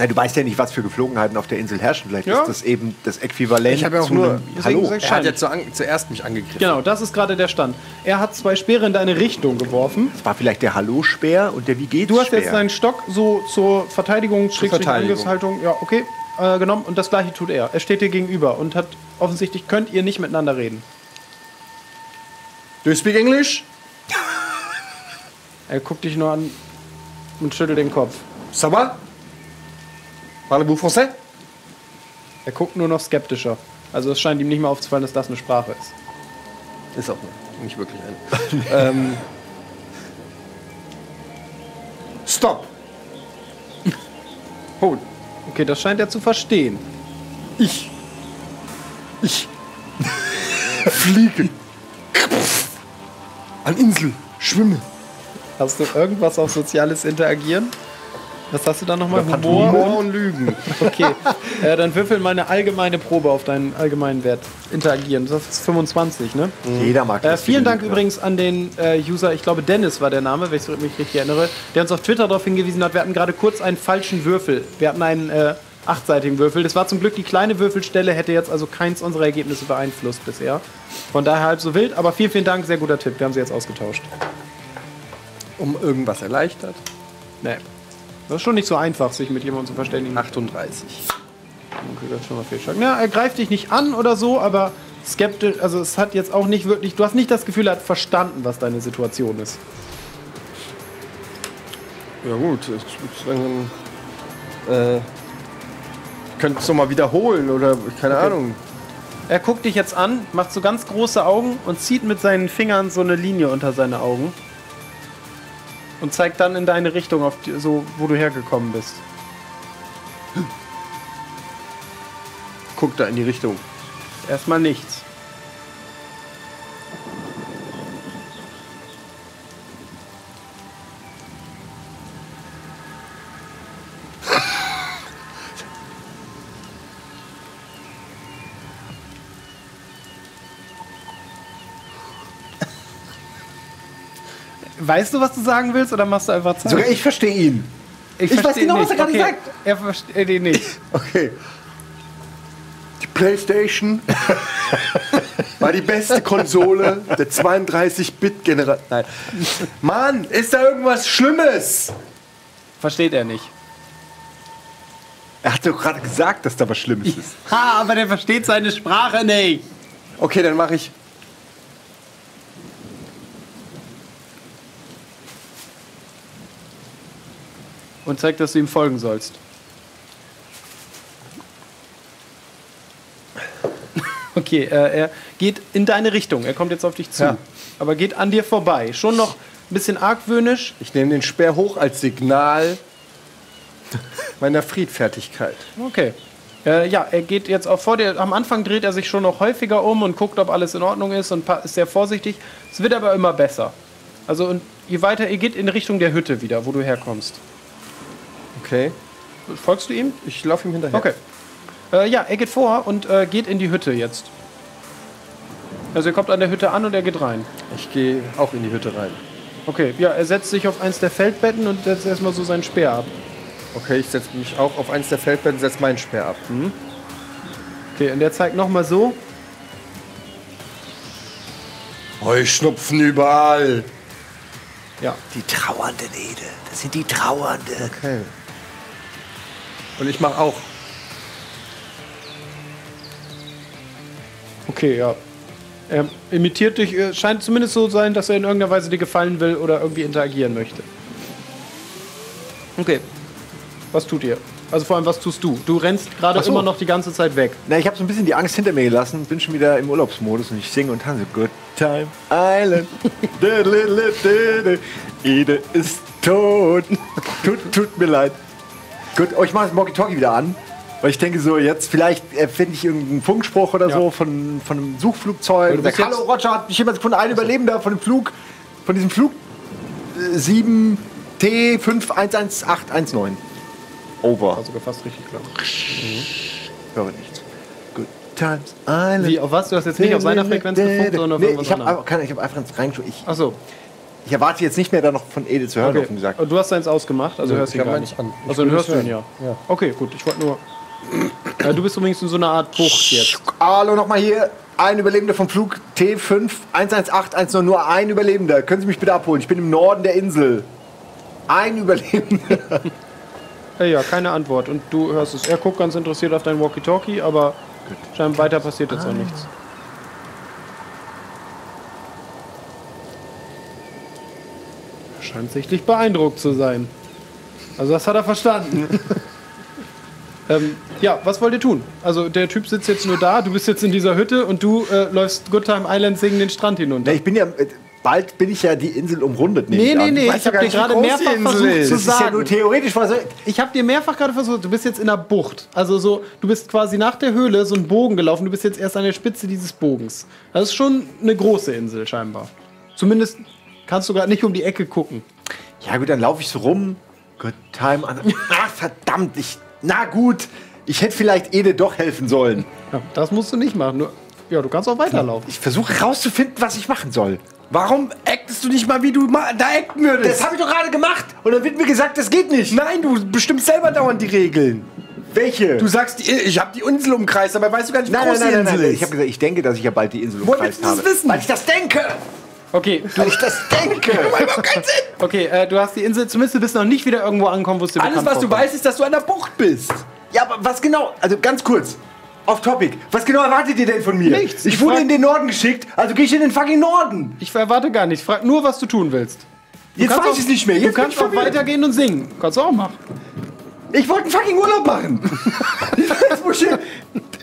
Na, du weißt ja nicht, was für Geflogenheiten auf der Insel herrschen. Vielleicht Ja. ist das eben das Äquivalent Ich habe ja auch zu nur. Hallo. sag ich- Er hat ja zu, an, zuerst mich angegriffen. Genau, das ist gerade der Stand. Er hat zwei Speere in deine Richtung geworfen. Das war vielleicht der Hallo-Speer und der Wie geht's Du hast Speer. jetzt deinen Stock so zur Verteidigung, Schrägstrich Verteidigung. Angriffshaltung, ja, okay, äh, genommen und das gleiche tut er. Er steht dir gegenüber und hat offensichtlich könnt ihr nicht miteinander reden. Do you speak English? Er guckt dich nur an und schüttelt den Kopf. Va? Parlez-vous français? Er guckt nur noch skeptischer. Also es scheint ihm nicht mehr aufzufallen, dass das eine Sprache ist. Ist auch nicht wirklich eine. ähm, stop. Hold. Okay, das scheint er zu verstehen. Ich. Ich. Fliege. An Insel. Schwimme. Hast du irgendwas auf soziales Interagieren? Was hast du da nochmal? Humor? Humor und Lügen. Okay, äh, dann würfel mal eine allgemeine Probe auf deinen allgemeinen Wert. Interagieren. Das ist 25, ne? Jeder mag Äh, das. vielen Dank Gefühl. übrigens an den äh, User, ich glaube Dennis war der Name, wenn ich mich richtig erinnere, der uns auf Twitter darauf hingewiesen hat, wir hatten gerade kurz einen falschen Würfel. Wir hatten einen äh, achtseitigen Würfel. Das war zum Glück die kleine Würfelstelle, hätte jetzt also keins unserer Ergebnisse beeinflusst bisher. Von daher halb so wild, aber vielen, vielen Dank, sehr guter Tipp. Wir haben sie jetzt ausgetauscht. Um irgendwas erleichtert. Nee. Das ist schon nicht so einfach, sich mit jemandem zu verständigen. 38. Okay, das ist schon mal viel stark. Ja, er greift dich nicht an oder so, aber skeptisch, also es hat jetzt auch nicht wirklich, du hast nicht das Gefühl, er hat verstanden, was deine Situation ist. Ja gut, ich äh, könnte es nochmal wiederholen oder keine Ahnung. Er guckt dich jetzt an, macht so ganz große Augen und zieht mit seinen Fingern so eine Linie unter seine Augen. Und zeigt dann in deine Richtung, auf die, so wo du hergekommen bist. Guck da in die Richtung. Erstmal nichts. Weißt du, was du sagen willst, oder machst du einfach Zeit? Sogar ich verstehe ihn. ich weiß versteh genau, was er gerade okay. sagt. Er versteht ihn nicht. Okay. Die PlayStation war die beste Konsole der 32-Bit-Generation. Nein. Mann, ist da irgendwas Schlimmes? Versteht er nicht. Er hat doch gerade gesagt, dass da was Schlimmes ist. Ha, aber der versteht seine Sprache nicht. Okay, dann mache ich. Und zeigt, dass du ihm folgen sollst. Okay, äh, er geht in deine Richtung. Er kommt jetzt auf dich zu. Ja. Aber geht an dir vorbei. Schon noch ein bisschen argwöhnisch. Ich nehme den Speer hoch als Signal meiner Friedfertigkeit. Okay. Äh, ja, er geht jetzt auch vor dir. Am Anfang dreht er sich schon noch häufiger um und guckt, ob alles in Ordnung ist und ist sehr vorsichtig. Es wird aber immer besser. Also, und je weiter ihr geht in Richtung der Hütte wieder, wo du herkommst. Okay. Folgst du ihm? Ich laufe ihm hinterher. Okay. Äh, ja, er geht vor und äh, geht in die Hütte jetzt. Also er kommt an der Hütte an und er geht rein. Ich gehe auch in die Hütte rein. Okay, ja, er setzt sich auf eins der Feldbetten und setzt erstmal so seinen Speer ab. Okay, ich setze mich auch auf eins der Feldbetten, setze meinen Speer ab. Okay, und der zeigt nochmal so. Heuschnupfen überall. Ja. Die Trauernden, Ede. Das sind die Trauernden. Okay. Und ich mache auch. Okay, ja. Er imitiert dich, scheint zumindest so zu sein, dass er in irgendeiner Weise dir gefallen will oder irgendwie interagieren möchte. Okay. Was tut ihr? Also vor allem, was tust du? Du rennst gerade Ach so. immer noch die ganze Zeit weg. Na, ich habe so ein bisschen die Angst hinter mir gelassen, bin schon wieder im Urlaubsmodus und ich singe und tanze. Good Time Island. Ede ist tot. tut, tut mir leid. Gut, oh, ich mache das Mocky Talkie wieder an. Weil ich denke so, jetzt vielleicht erfinde ich irgendeinen Funkspruch oder Ja. so von, von einem Suchflugzeug. sag, Hallo Roger, hat mich jemand gefunden? Ein Überlebender von dem Flug, von diesem Flug äh, 7T511819. Over. Also gefasst richtig klar. höre nichts. Good Times Island. Wie, auf was? Du hast jetzt nicht auf seiner Frequenz gefunkt, sondern auf nee, ich habe keine- ich hab einfach ins Reingeschaut. Ich, Achso. Ich erwarte jetzt nicht mehr, da noch von Ede zu hören, Okay. offen gesagt. Und Du hast deins ausgemacht, also Nö, hörst ich ihn hab gar nicht an. Ich Also dann hörst du ihn ja. Ja. Okay, gut. Ich wollte nur. Äh, du bist übrigens in so einer Art Bucht jetzt. Hallo, nochmal hier. Ein Überlebender vom Flug T5 118110, nur ein Überlebender. Können Sie mich bitte abholen? Ich bin im Norden der Insel. Ein Überlebender. Äh, ja, keine Antwort. Und du hörst es. Er guckt ganz interessiert auf dein Walkie-Talkie, aber scheinbar weiter passiert jetzt auch nichts. Scheint sichtlich beeindruckt zu sein. Also das hat er verstanden. ähm, ja, was wollt ihr tun? Also der Typ sitzt jetzt nur da, du bist jetzt in dieser Hütte und du äh, läufst Good Time Island singen den Strand hinunter. Na, ich bin ja. äh, Bald bin ich ja die Insel umrundet. Nee, nee, nee, ich ja habe gar dir gerade mehrfach versucht ist. zu Das ist ja sagen. nur theoretisch. Was Ich habe dir mehrfach gerade versucht, du bist jetzt in der Bucht. Also so, du bist quasi nach der Höhle so einen Bogen gelaufen, du bist jetzt erst an der Spitze dieses Bogens. Das ist schon eine große Insel scheinbar. Zumindest kannst du gerade nicht um die Ecke gucken. ja, gut, dann laufe ich so rum. Good time. an- Ach, verdammt. Ich, na gut. Ich hätte vielleicht Ede doch helfen sollen. Ja, das musst du nicht machen. Nur, ja, du kannst auch weiterlaufen. Ich versuche rauszufinden, was ich machen soll. Warum actest du nicht mal, wie du ma- da acten würdest? Das habe ich doch gerade gemacht. Und dann wird mir gesagt, das geht nicht. Nein, du bestimmst selber dauernd die Regeln. Welche? Du sagst, ich habe die Insel umkreist, aber weißt du gar nicht, wie nein, groß nein, nein, die nein, Insel nein. ist. Ich habe gesagt, ich denke, dass ich ja bald die Insel Woher umkreist willst du das habe. wissen? Weil ich das denke. Okay, du, Weil ich das denke. okay äh, du hast die Insel, zumindest du bist noch nicht wieder irgendwo angekommen, wo es dir Alles, was du weißt, ist, dass du an der Bucht bist. ja, aber was genau? Also ganz kurz. Off topic. Was genau erwartet ihr denn von mir? Nichts. Ich Ich wurde in den Norden geschickt, also gehe ich in den fucking Norden. Ich erwarte gar nichts. Frag nur, was du tun willst. Du Jetzt kannst weiß auch- ich es nicht mehr. Du Jetzt bin kannst ich auch verwirrt. weitergehen und singen. Kannst du auch machen. Ich wollte einen fucking Urlaub machen. ich weiß, wo ich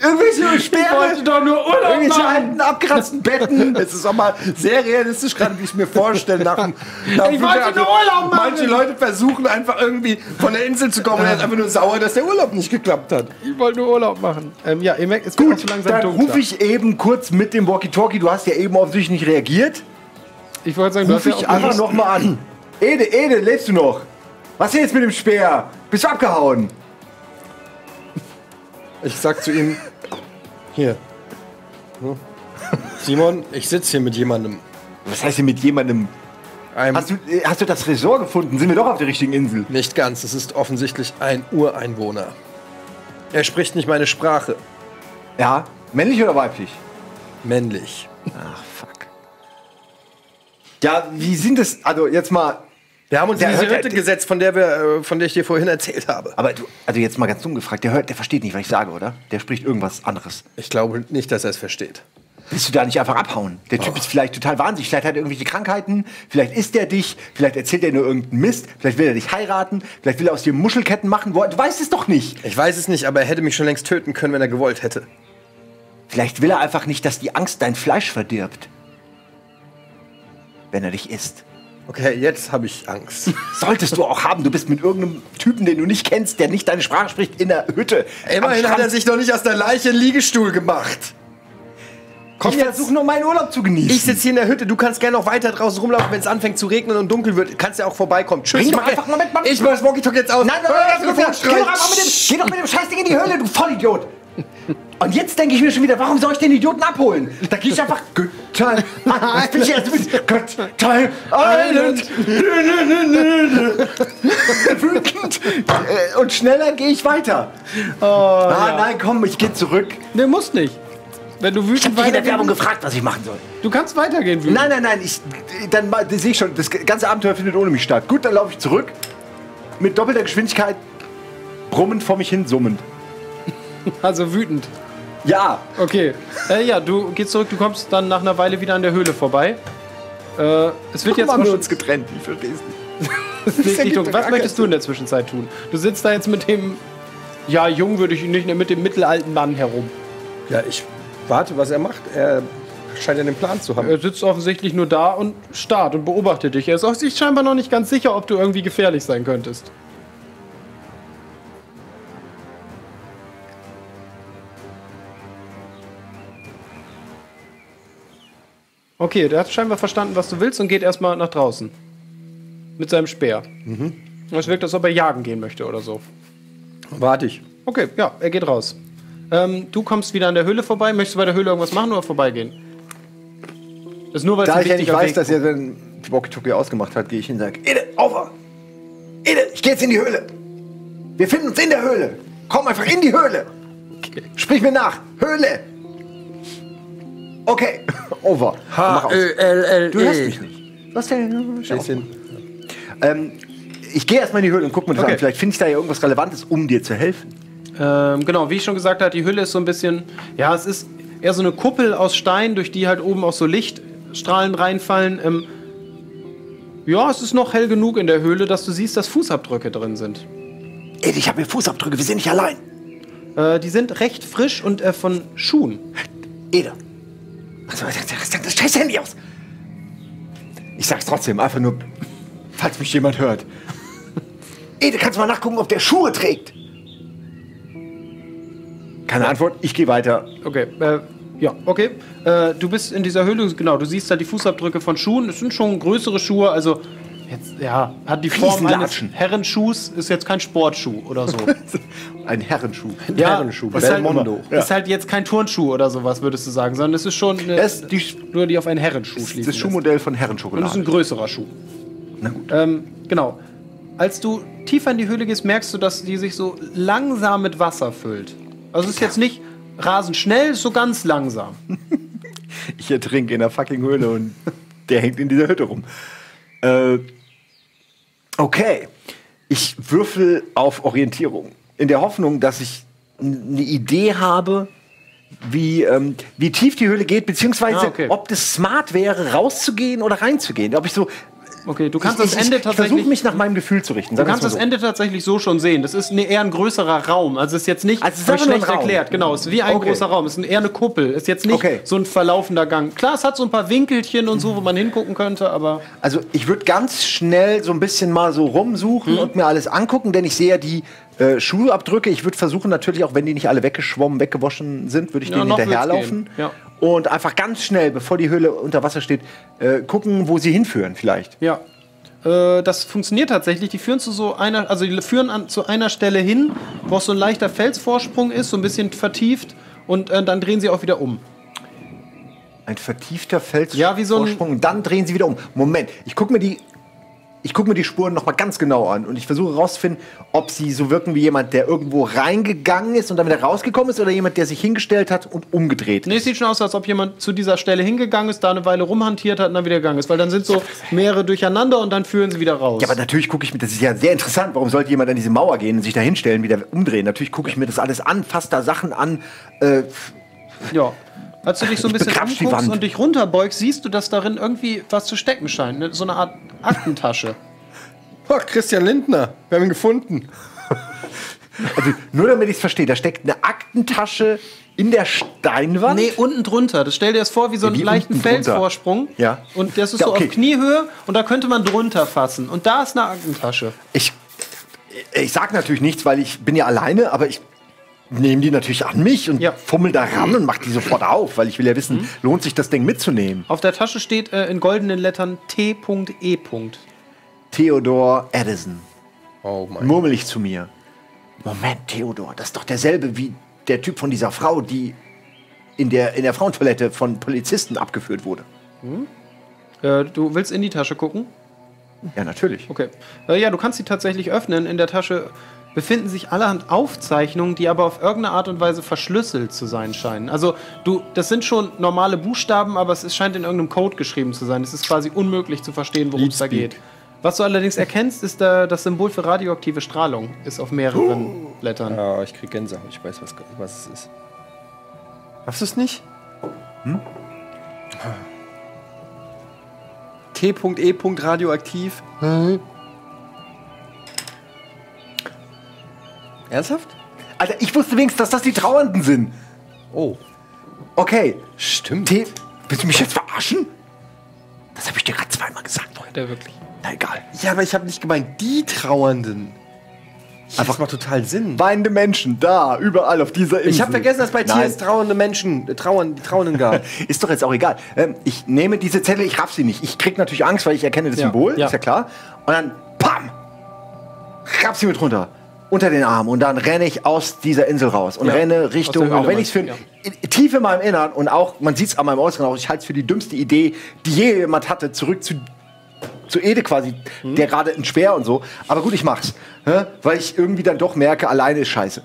Irgendwelche Sperre. doch nur Urlaub Irgendwelche alten, abgekratzten Betten. Es ist auch mal sehr realistisch, gerade wie ich mir vorstelle. Nach, dem- nach Ich wollte nur Urlaub machen. Manche Leute versuchen einfach irgendwie von der Insel zu kommen und er ist einfach nur sauer, dass der Urlaub nicht geklappt hat. Ich wollte nur Urlaub machen. Ähm, ja, ihr merkt, es auch so langsam Dann dunkler. rufe ich eben kurz mit dem Walkie-Talkie. Du hast ja eben offensichtlich nicht reagiert. Ich wollte sagen, du hast Ruf ja ich auch einfach nochmal an. Ede, Ede, lebst du noch? Was ist jetzt mit dem Speer? Bist du abgehauen? Ich sag zu ihm, hier. Hm? Simon, ich sitze hier mit jemandem. Was heißt denn mit jemandem? Einem Hast du, äh, hast du das Resort gefunden? Sind wir doch auf der richtigen Insel? nicht ganz, es ist offensichtlich ein Ureinwohner. Er spricht nicht meine Sprache. Ja. Männlich oder weiblich? Männlich. Ach, fuck. Ja, wie sind das? Also jetzt mal. Wir haben uns Der diese Hütte gesetzt, von der, wir, äh, von der ich dir vorhin erzählt habe. Aber du, also jetzt mal ganz dumm gefragt, der hört, der versteht nicht, was ich sage, oder? Der spricht irgendwas anderes. Ich glaube nicht, dass er es versteht. Willst du da nicht einfach abhauen? Der Typ ist vielleicht total wahnsinnig, vielleicht hat er irgendwelche Krankheiten, vielleicht isst er dich, vielleicht erzählt er nur irgendeinen Mist, vielleicht will er dich heiraten, vielleicht will er aus dir Muschelketten machen. Du weißt es doch nicht. Ich weiß es nicht, aber er hätte mich schon längst töten können, wenn er gewollt hätte. Vielleicht will er einfach nicht, dass die Angst dein Fleisch verdirbt. Wenn er dich isst. Okay, jetzt habe ich Angst. Solltest du auch haben. Du bist mit irgendeinem Typen, den du nicht kennst, der nicht deine Sprache spricht, in der Hütte. Immerhin hat er sich doch nicht aus der Leiche einen Liegestuhl gemacht. Komm Ich versuche nur meinen Urlaub zu genießen. Ich sitze hier in der Hütte, du kannst gerne noch weiter draußen rumlaufen, wenn es anfängt zu regnen und dunkel wird. Kannst ja auch vorbeikommen. Tschüss. Bring ich mach- einfach mal mit, Mann. Ich mach das Walkie-Talkie jetzt aus. Nein, nein, Hör nein, das nein, Telefon nein, geh doch, einfach streiten. mit dem, geh doch mit dem Scheißding in die Höhle, du Vollidiot. Und jetzt denke ich mir schon wieder, warum soll ich den Idioten abholen? Da gehe ich einfach Good Time. Was bin ich jetzt mit Time Island? Wütend. Äh, Und schneller gehe ich weiter. ah, nein, komm, ich gehe zurück. Ne, muss nicht. Wenn du Ich wütend habe dich in der Werbung gefragt, was ich machen soll. Du kannst weitergehen wütend. Nein, nein, nein, ich, dann sehe ich schon, das ganze Abenteuer findet ohne mich statt. Gut, dann laufe ich zurück. Mit doppelter Geschwindigkeit, brummend vor mich hin, summend. Also wütend. Ja, Okay. Äh, ja, du gehst zurück, du kommst dann nach einer Weile wieder an der Höhle vorbei. Äh, es wird jetzt haben wir uns getrennt, ich verstehe es nicht. nicht Was möchtest du in der Zwischenzeit tun? Du sitzt da jetzt mit dem, ja, jung würde ich ihn nicht mit dem mittelalten Mann herum. Ja, ich warte, was er macht. Er scheint ja den Plan zu haben. Er sitzt offensichtlich nur da und starrt und beobachtet dich. Er ist auch sich scheinbar noch nicht ganz sicher, ob du irgendwie gefährlich sein könntest. Okay, der hat scheinbar verstanden, was du willst und geht erstmal nach draußen. Mit seinem Speer. Und es wirkt, als ob er jagen gehen möchte oder so. Warte ich. Okay, ja, er geht raus. Ähm, du kommst wieder an der Höhle vorbei. Möchtest du bei der Höhle irgendwas machen oder vorbeigehen? Das ist nur, weil Da ich ja nicht weiß, Weg dass er dann Walkie-Talkie ausgemacht hat, gehe ich hin und sage, Ede, auf! Ede, ich gehe jetzt in die Höhle. Wir finden uns in der Höhle. Komm einfach in die Höhle. Sprich mir nach. Höhle. Okay, over. Mach aus. H-Ö-L-L-E. Du hörst mich nicht. Was denn? Ähm, ich gehe erstmal in die Höhle und guck mir das Okay. an. Vielleicht finde ich da ja irgendwas Relevantes, um dir zu helfen. Ähm, genau, wie ich schon gesagt habe, die Hülle ist so ein bisschen, ja, es ist eher so eine Kuppel aus Stein, durch die halt oben auch so Lichtstrahlen reinfallen. Ähm, ja, es ist noch hell genug in der Höhle, dass du siehst, dass Fußabdrücke drin sind. Ede, ich habe hier Fußabdrücke. Wir sind nicht allein. Äh, die sind recht frisch und äh, von Schuhen. Ede. Also, das, das scheiß Handy aus. Ich sag's trotzdem, einfach nur, falls mich jemand hört. Ede, kannst du mal nachgucken, ob der Schuhe trägt? Keine Antwort, ich gehe weiter. Okay, äh, ja, okay. Äh, du bist in dieser Höhle, genau, du siehst da die Fußabdrücke von Schuhen. Es sind schon größere Schuhe, also jetzt, ja, hat die Form eines. Herrenschuhs, ist jetzt kein Sportschuh oder so. Ein Herrenschuh. ja, Herrenschuh, ist halt, Belmondo. ist halt jetzt kein Turnschuh oder sowas, würdest du sagen, sondern es ist schon eine, Es ist die- nur die auf einen Herrenschuh schließen. Das. Schuhmodell von Und es ist ein Herrenschokolade. größerer Schuh. Na gut. Ähm, genau. Als du tiefer in die Höhle gehst, merkst du, dass die sich so langsam mit Wasser füllt. Also es ist jetzt nicht rasend schnell, so ganz langsam. Ich ertrinke in der fucking Höhle und der hängt in dieser Hütte rum. Äh, okay. Ich würfel auf Orientierung. In der Hoffnung, dass ich eine Idee habe, wie, ähm, wie tief die Höhle geht, beziehungsweise Ah, okay. ob das smart wäre, rauszugehen oder reinzugehen. Ob ich so. Okay, du kannst ich, das ich, Ende ich, ich versuche tatsächlich. mich nach meinem Gefühl zu richten. Du kannst das so. Ende tatsächlich so schon sehen. Das ist eine, eher ein größerer Raum. Also es ist jetzt nicht Also ist schlecht erklärt. Genau, es ist wie ein Okay. großer Raum. Es ist eher eine Kuppel. Es ist jetzt nicht Okay. so ein verlaufender Gang. Klar, es hat so ein paar Winkelchen und so, wo man hingucken könnte, aber Also ich würde ganz schnell so ein bisschen mal so rumsuchen Mhm. und mir alles angucken, denn ich sehe ja die äh, Schuhabdrücke. Ich würde versuchen natürlich, auch wenn die nicht alle weggeschwommen, weggewaschen sind, würde ich Ja, denen hinterherlaufen. Ja. Und einfach ganz schnell, bevor die Höhle unter Wasser steht, äh, gucken, wo sie hinführen vielleicht. ja. Äh, das funktioniert tatsächlich. Die führen zu so einer, also die führen an, zu einer Stelle hin, wo so ein leichter Felsvorsprung ist, so ein bisschen vertieft. Und äh, dann drehen sie auch wieder um. Ein vertiefter Felsvorsprung. Ja, wie so ein- dann drehen sie wieder um. Moment, ich gucke mir die. Ich gucke mir die Spuren noch mal ganz genau an und ich versuche herauszufinden, ob sie so wirken wie jemand, der irgendwo reingegangen ist und dann wieder rausgekommen ist oder jemand, der sich hingestellt hat und umgedreht Nee, es sieht schon aus, als ob jemand zu dieser Stelle hingegangen ist, da eine Weile rumhantiert hat und dann wieder gegangen ist. Weil dann sind so mehrere durcheinander und dann führen sie wieder raus. Ja, aber natürlich gucke ich mir, das ist ja sehr interessant, warum sollte jemand an diese Mauer gehen und sich da hinstellen, wieder umdrehen? Natürlich gucke ich mir das alles an, fasse da Sachen an. Äh, ja. Als du dich so ein Ich bisschen anguckst und dich runterbeugst, siehst du, dass darin irgendwie was zu stecken scheint. Ne? So eine Art Aktentasche. Oh, Christian Lindner. Wir haben ihn gefunden. also, nur damit ich es verstehe, da steckt eine Aktentasche in der Steinwand. Nee, unten drunter. Das stell dir das vor wie so einen wie leichten drunter? Felsvorsprung. Ja. Und das ist Ja, so okay. auf Kniehöhe und da könnte man drunter fassen. Und da ist eine Aktentasche. Ich, ich sag natürlich nichts, weil ich bin ja alleine, aber ich nehme die natürlich an mich und Ja. Mhm. fummel da ran und mach die sofort auf, weil ich will ja wissen, lohnt sich das Ding mitzunehmen. Auf der Tasche steht äh, in goldenen Lettern T.E. Theodor Edison. Oh mein Murmel ich zu mir. Moment, Theodor, das ist doch derselbe wie der Typ von dieser Frau, die in der, in der Frauentoilette von Polizisten abgeführt wurde. Äh, du willst in die Tasche gucken? Ja, natürlich. Okay. Äh, ja, du kannst sie tatsächlich öffnen. In der Tasche befinden sich allerhand Aufzeichnungen, die aber auf irgendeine Art und Weise verschlüsselt zu sein scheinen. Also, du, das sind schon normale Buchstaben, aber es ist, scheint in irgendeinem Code geschrieben zu sein. Es ist quasi unmöglich zu verstehen, worum es da geht. Was du allerdings erkennst, ist äh, das Symbol für radioaktive Strahlung. Ist auf mehreren Blättern. Ja, ich krieg Gänsehaut. Ich weiß, was, was es ist. Hast du es nicht? Hm? T.E. radioaktiv. Ernsthaft? Alter, ich wusste wenigstens, dass das die Trauernden sind. Oh. Okay. Stimmt. T Willst du mich jetzt verarschen? Das habe ich dir gerade zweimal gesagt, Leute. Der wirklich. Na egal. Ja, aber ich habe nicht gemeint, die Trauernden. Einfach- das macht total Sinn. Weinende Menschen, da, überall auf dieser Insel. Ich habe vergessen, dass bei. Tieren trauernde Menschen, äh, trauern, die Trauernden gab. Ist doch jetzt auch egal. Ähm, ich nehme diese Zettel, ich raff sie nicht. Ich krieg natürlich Angst, weil ich erkenne das Ja, Symbol, ja. ist ja klar. Und dann, pam, raff sie mit runter. Unter den Arm. Und dann renne ich aus dieser Insel raus. Und Ja, renne Richtung, auch wenn ich es für in- tief in meinem Innern und auch, man sieht es an meinem Äußeren auch, ich halte es für die dümmste Idee, die je jemand hatte, zurück zu zu Ede quasi, der gerade ein Speer und so. Aber gut, ich mach's. Hä? Weil ich irgendwie dann doch merke, alleine ist scheiße.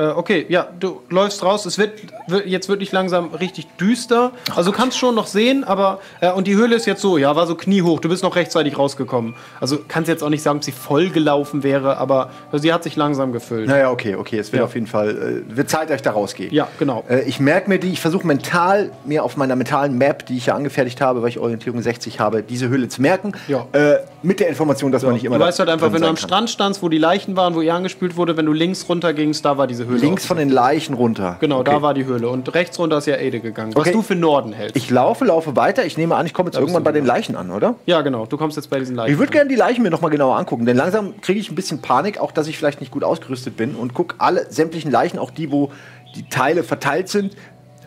Äh, okay, ja, du läufst raus. Es wird, wird jetzt wirklich langsam richtig düster. Also du kannst schon noch sehen, aber äh, und die Höhle ist jetzt so, ja, war so kniehoch. Du bist noch rechtzeitig rausgekommen. Also kannst jetzt auch nicht sagen, ob sie voll gelaufen wäre, aber sie hat sich langsam gefüllt. Naja, okay, okay. Es wird Ja. auf jeden Fall, äh, wird Zeit, dass ich da rausgehe. Ja, genau. Äh, ich merke mir die, ich versuche mental, mir auf meiner mentalen Map, die ich ja angefertigt habe, weil ich Orientierung 60 habe, diese Höhle zu merken. Ja. Äh, mit der Information, dass man nicht immer Du weißt halt einfach, wenn du am kann. Strand standst, wo die Leichen waren, wo ihr angespült wurde, wenn du links runter gingst, da war diese Höhle. Links von den Leichen runter. Genau, Okay. da war die Höhle. Und rechts runter ist ja Ede gegangen. Was Okay. du für Norden hältst. Ich laufe, laufe weiter. Ich nehme an, ich komme jetzt irgendwann bei den Leichen an, oder? ja, genau. Du kommst jetzt bei diesen Leichen. Ich würde gerne die Leichen mir noch mal genauer angucken, denn langsam kriege ich ein bisschen Panik, auch dass ich vielleicht nicht gut ausgerüstet bin und gucke alle sämtlichen Leichen, auch die, wo die Teile verteilt sind,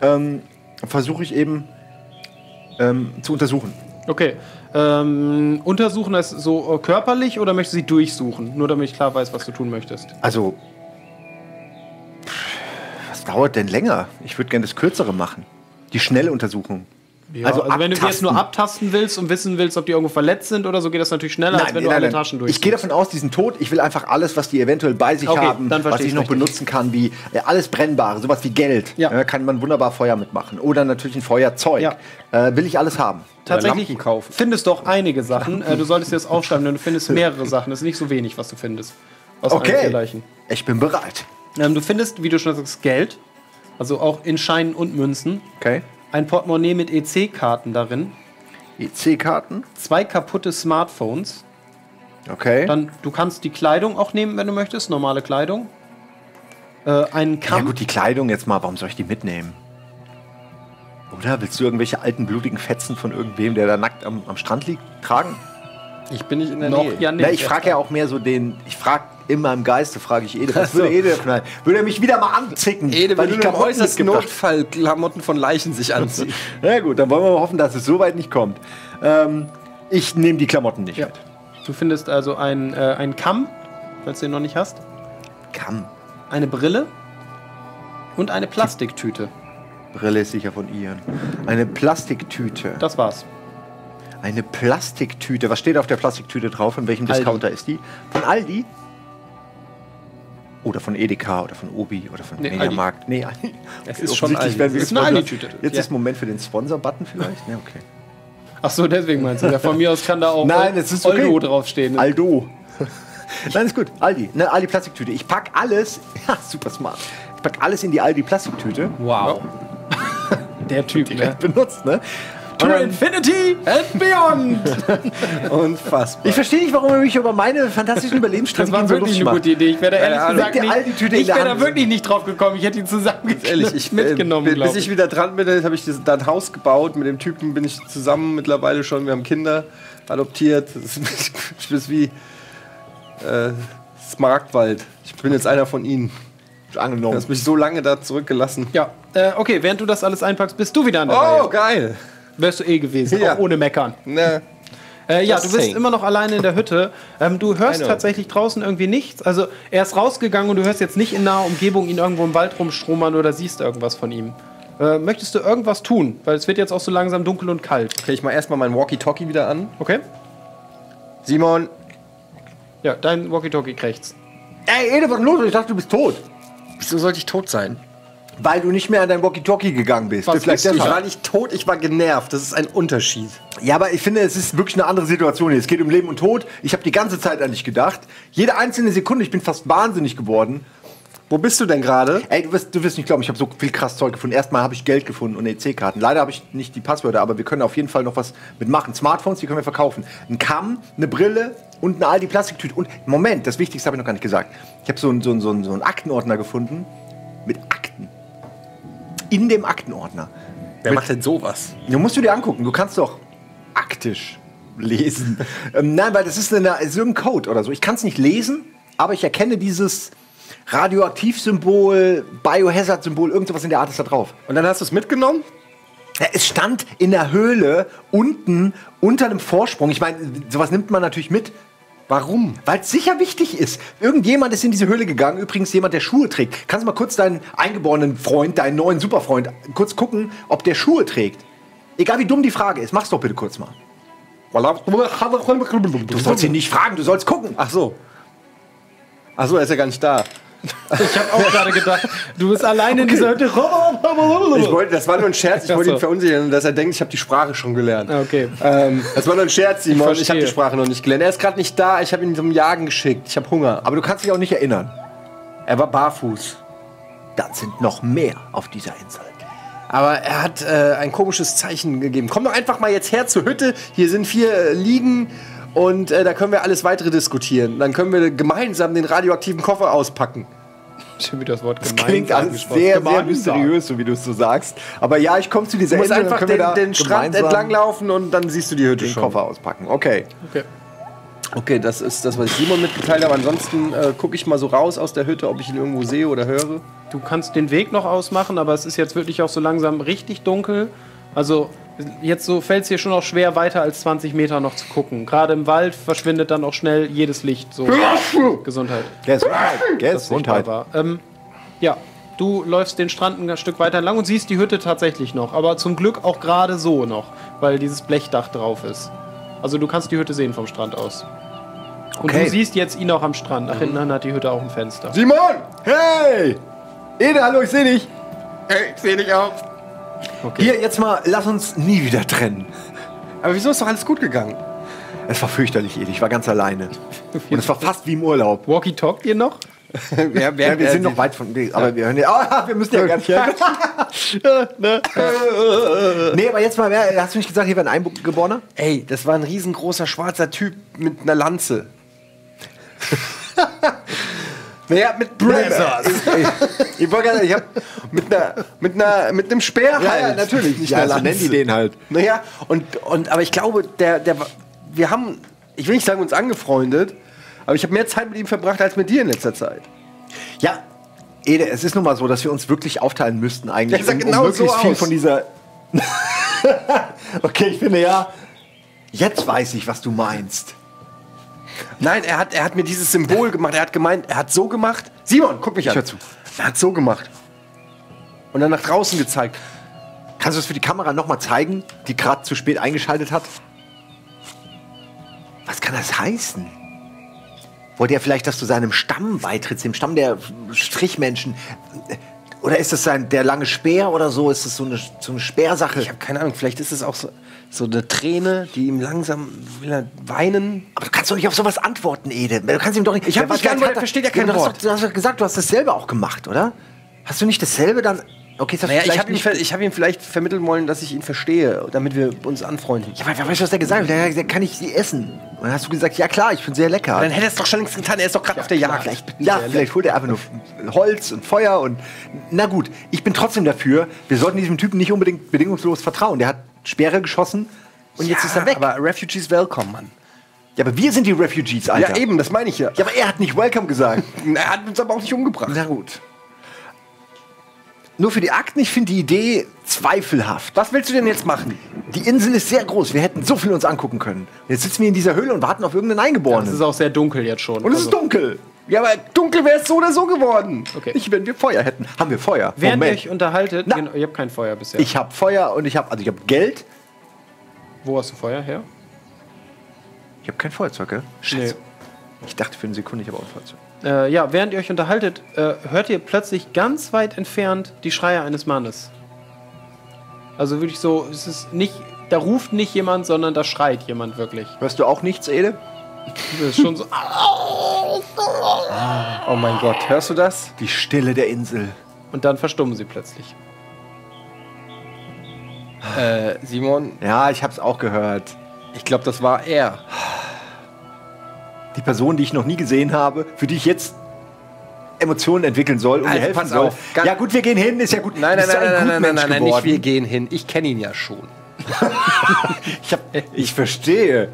ähm, versuche ich eben ähm, zu untersuchen. Okay. Ähm, untersuchen das so äh, körperlich oder möchtest du sie durchsuchen? Nur damit ich klar weiß, was du tun möchtest. Also, was dauert denn länger? Ich würde gerne das Kürzere machen. Die schnelle Untersuchung. Ja, also, wenn du die jetzt nur abtasten. willst und wissen willst, ob die irgendwo verletzt sind oder so, geht das natürlich schneller, als wenn du alle Taschen Ich gehe davon aus, die sind tot. Ich will einfach alles, was die eventuell bei sich Okay, haben, dann was ich ich noch richtig. benutzen kann, wie äh, alles Brennbare, sowas wie Geld. Ja. Äh, kann man wunderbar Feuer mitmachen. Oder natürlich ein Feuerzeug. Ja. Äh, will ich alles haben. Tatsächlich findest du auch einige Sachen. Äh, du solltest dir das aufschreiben, denn du findest mehrere Sachen. Das ist nicht so wenig, was du findest. Aus Okay. Leichen. Ich bin bereit. Ähm, du findest, wie du schon sagst, Geld. Also auch in Scheinen und Münzen. Okay. Ein Portemonnaie mit EC-Karten darin. EC-Karten. Zwei kaputte Smartphones. Okay. Dann, du kannst die Kleidung auch nehmen, wenn du möchtest. Normale Kleidung. Äh, einen ja Kamm. gut, die Kleidung jetzt mal, warum soll ich die mitnehmen? Oder willst du irgendwelche alten, blutigen Fetzen von irgendwem, der da nackt am, am Strand liegt, tragen? Ich bin nicht in der noch Nähe. ja nicht. Na, ich frage ja auch mehr so den, ich frage immer im Geiste, frage ich Ede, was Ach so. würde Ede knallen? Würde er mich wieder mal anzicken? Ede weil im Klamotten äußersten mitgebracht Notfall Klamotten von Leichen sich anziehen. Na gut, dann wollen wir mal hoffen, dass es so weit nicht kommt. Ähm, ich nehme die Klamotten nicht Ja. mit. Du findest also einen, äh, einen Kamm, falls du den noch nicht hast. Kamm. Eine Brille. Und eine Plastiktüte. Brille ist sicher von Ian. Eine Plastiktüte. Das war's. Eine Plastiktüte. Was steht auf der Plastiktüte drauf? Von welchem Aldi. Discounter ist die? Von Aldi? Oder von Edeka oder von Obi oder von Nee, Mediamarkt. Nee, Aldi. Es ist schon Aldi. werden wir ist eine. Aldi-Tüte. Jetzt Ja. ist Moment für den Sponsor-Button vielleicht? Ja, okay. Ach so, deswegen meinst du. Ja, von mir aus kann da auch Nein, es ist okay. Oldo draufstehen. Aldo. Nein, ist gut. Aldi. Ne, Aldi Plastiktüte. Ich pack alles. Ja, super smart. Ich pack alles in die Aldi Plastiktüte. wow. Der Typ, ne? Benutzt, ne? To Infinity and Beyond! Unfassbar. Ich verstehe nicht, warum er mich über meine fantastischen Das Überlebensstrategien war so wirklich eine gute Idee. Ich wäre da ehrlich Ahnung. gesagt nicht, ich wäre da wirklich nicht drauf gekommen. Ich hätte ihn zusammen Ehrlich, ich mitgenommen, äh, bis ich wieder dran bin, habe ich das, da ein Haus gebaut. Mit dem Typen bin ich zusammen mittlerweile schon. Wir haben Kinder adoptiert. Das ist, das ist wie äh, Smaragdwald. Ich bin jetzt einer von ihnen. Du Angenommen. hast mich so lange da zurückgelassen. Ja, äh, okay, während du das alles einpackst, bist du wieder an der Oh, Reihe. geil. Wärst du eh gewesen, Ja. auch ohne Meckern. Na, Äh, ja, Just du bist saying. immer noch alleine in der Hütte. Ähm, du hörst tatsächlich draußen irgendwie nichts. Also er ist rausgegangen und du hörst jetzt nicht in naher Umgebung ihn irgendwo im Wald rumstromern oder siehst irgendwas von ihm. Äh, möchtest du irgendwas tun? Weil es wird jetzt auch so langsam dunkel und kalt. kriege ich mal erstmal mein Walkie-Talkie wieder an. Okay? Simon, Ja, dein Walkie-Talkie krächzt. Ey, Ede, was ist los? Ich dachte, du bist tot. wieso sollte ich tot sein? Weil du nicht mehr an dein Walkie-Talkie gegangen bist. Was Vielleicht bist du? Ich deshalb. war nicht tot, ich war genervt. Das ist ein Unterschied. Ja, aber ich finde, es ist wirklich eine andere Situation hier. Es geht um Leben und Tod. Ich habe die ganze Zeit an dich gedacht. Jede einzelne Sekunde, ich bin fast wahnsinnig geworden. Wo bist du denn gerade? Ey, du wirst, du wirst nicht glauben, ich habe so viel krass Zeug gefunden. Erstmal habe ich Geld gefunden und EC-Karten. Leider habe ich nicht die Passwörter, aber wir können auf jeden Fall noch was mitmachen. Smartphones, die können wir verkaufen. Ein Kamm, eine Brille und eine Aldi Plastiktüte. Und Moment, das Wichtigste habe ich noch gar nicht gesagt. Ich habe so einen so einen- so einen- so einen Aktenordner gefunden mit Akten. In dem Aktenordner. Wer macht denn sowas? Du musst du dir angucken. Du kannst doch aktisch lesen. ähm, nein, weil das ist, eine, ist irgendein Code oder so. Ich kann es nicht lesen, aber ich erkenne dieses Radioaktivsymbol, Biohazard-Symbol, irgend sowas in der Art ist da drauf. Und dann hast du es mitgenommen? Ja, es stand in der Höhle unten unter einem Vorsprung. Ich meine, sowas nimmt man natürlich mit. Warum? Weil es sicher wichtig ist. Irgendjemand ist in diese Höhle gegangen, übrigens jemand, der Schuhe trägt. Kannst du mal kurz deinen eingeborenen Freund, deinen neuen Superfreund, kurz gucken, ob der Schuhe trägt? Egal wie dumm die Frage ist, mach's doch bitte kurz mal. Du sollst ihn nicht fragen, du sollst gucken. Ach so. Ach so, er ist ja gar nicht da. Ich habe auch gerade gedacht, du bist alleine in dieser Hütte. Ich wollte, das war nur ein Scherz, ich wollte ihn verunsichern, dass er denkt, ich habe die Sprache schon gelernt. Okay. Ähm, das war nur ein Scherz, Simon. Ich, habe verstehe. die Sprache noch nicht gelernt. Er ist gerade nicht da, ich habe ihn zum Jagen geschickt. Ich habe Hunger. Aber du kannst dich auch nicht erinnern. Er war barfuß. Dann sind noch mehr auf dieser Insel. Aber er hat äh, ein komisches Zeichen gegeben. Komm doch einfach mal jetzt her zur Hütte. Hier sind vier äh, Liegen und äh, da können wir alles weitere diskutieren. Dann können wir gemeinsam den radioaktiven Koffer auspacken. Schon wieder das Wort Das gemein klingt alles sehr, sehr Gemeinsam. mysteriös, so wie du es so sagst. Aber ja, ich komme zu dieser Du musst einfach den, den Strand gemeinsam entlang laufen und dann siehst du die Hütte den schon. Koffer auspacken. Okay. Okay. Okay, das ist das, was ich Simon mitgeteilt habe. Ansonsten äh, gucke ich mal so raus aus der Hütte, ob ich ihn irgendwo sehe oder höre. Du kannst den Weg noch ausmachen, aber es ist jetzt wirklich auch so langsam richtig dunkel. Also jetzt so fällt es dir schon auch schwer, weiter als 20 Meter noch zu gucken. Gerade im Wald verschwindet dann auch schnell jedes Licht. So Gesundheit. Gesundheit. Ähm, ja, du läufst den Strand ein Stück weiter entlang und siehst die Hütte tatsächlich noch. Aber zum Glück auch gerade so noch, weil dieses Blechdach drauf ist. Also du kannst die Hütte sehen vom Strand aus. Und Okay. du siehst jetzt ihn auch am Strand. Nach hinten hat die Hütte auch ein Fenster. Simon! Hey! Ede, hallo, ich sehe dich. Hey, ich sehe dich auch. Hier, jetzt mal, lass uns nie wieder trennen. Aber wieso ist doch alles gut gegangen? Es war fürchterlich, Ede. Ich war ganz alleine. Und es war fast wie im Urlaub. Walkie-talk ihr noch? wer, wer, Ja, wir sind noch weit von. Aber wir hören ja. Ah, wir müssen ja gar nicht. nee, aber jetzt mal, wer- hast du nicht gesagt, hier wäre ein Eingeborener? Ey, das war ein riesengroßer schwarzer Typ mit einer Lanze. naja, mit Brazers. Ich, ich wollte gerade, ich hab. mit, einer, mit, einer, mit einem Speer Ja, halt. ja, natürlich. Nicht Ja, einer so nennen die den halt. Naja, und, und, aber ich glaube, der, der, wir haben, ich will nicht sagen uns angefreundet, aber ich habe mehr Zeit mit ihm verbracht als mit dir in letzter Zeit. Ja, Ede, es ist nun mal so, dass wir uns wirklich aufteilen müssten eigentlich, Ja, sah um, genau um möglichst so viel aus. von dieser... okay, ich finde ja, jetzt weiß ich, was du meinst. Nein, er hat, er hat mir dieses Symbol gemacht. Er hat gemeint, er hat so gemacht. Simon, guck mich an. hör zu. Er hat so gemacht. Und dann nach draußen gezeigt. Kannst du es für die Kamera nochmal zeigen, die gerade zu spät eingeschaltet hat? Was kann das heißen? Wollte er vielleicht, dass du seinem Stamm beitrittst, dem Stamm der Strichmenschen? Oder ist das sein, der lange Speer oder so? Ist das so eine, so eine Speersache? Ich habe keine Ahnung, vielleicht ist es auch so, so eine Träne, die ihm langsam will er weinen. Aber du kannst doch nicht auf sowas antworten, Ede. Du kannst ihm doch nicht. Ich hab Ja, nicht geantwortet, er- versteht ja kein du hast Wort. Doch, du hast doch gesagt, du hast dasselbe auch gemacht, oder? Hast du nicht dasselbe dann? Okay, Naja, ich habe ihm, nicht. ver- ich hab ihm vielleicht vermitteln wollen, dass ich ihn verstehe, damit wir uns anfreunden. Ja, aber weißt du, was der gesagt hat? Der hat gesagt, kann ich sie essen? Und dann hast du gesagt, ja klar, ich finde sehr lecker. Dann hätte er es doch schon längst getan, er ist doch gerade auf der Jagd. Vielleicht, ja, vielleicht holt er einfach nur Holz und Feuer und. Na gut, ich bin trotzdem dafür, wir sollten diesem Typen nicht unbedingt bedingungslos vertrauen. Der hat Speere geschossen und jetzt ist er weg. Aber Refugees welcome, Mann. ja, aber wir sind die Refugees, Alter. Ja, eben, das meine ich ja. Ja, aber er hat nicht Welcome gesagt. Er hat uns aber auch nicht umgebracht. Na gut. Nur für die Akten, ich finde die Idee zweifelhaft. Was willst du denn jetzt machen? Die Insel ist sehr groß, wir hätten so viel uns angucken können. Jetzt sitzen wir in dieser Höhle und warten auf irgendeinen Eingeborenen. Es ist auch sehr dunkel jetzt schon. und es Also, ist dunkel. Ja, aber dunkel wäre es so oder so geworden. Okay. Nicht, wenn wir Feuer hätten. Haben wir Feuer? Während ihr Moment. euch unterhaltet, Na. ihr habt kein Feuer bisher. Ich habe Feuer und ich habe also ich habe Geld. Wo hast du Feuer her? Ich habe kein Feuerzeug, gell? Nee. Ich dachte für eine Sekunde, ich habe auch ein Feuerzeug. Äh, ja, während ihr euch unterhaltet, äh, hört ihr plötzlich ganz weit entfernt die Schreie eines Mannes. Also wirklich so, es ist nicht, da ruft nicht jemand, sondern da schreit jemand wirklich. Hörst du auch nichts, Ede? Das ist schon so. Oh mein Gott, hörst du das? Die Stille der Insel. Und dann verstummen sie plötzlich. Äh, Simon, Ja, ich habe es auch gehört. ich glaube, das war er. Die Person, die ich noch nie gesehen habe, für die ich jetzt Emotionen entwickeln soll und Also, mir helfen soll. auf, ja gut, wir gehen hin, ist ja gut. Nein, nein, nein, ein nein, nein, nein, nein, nein, nicht wir gehen hin. Ich kenne ihn ja schon. Ich, hab, ich verstehe.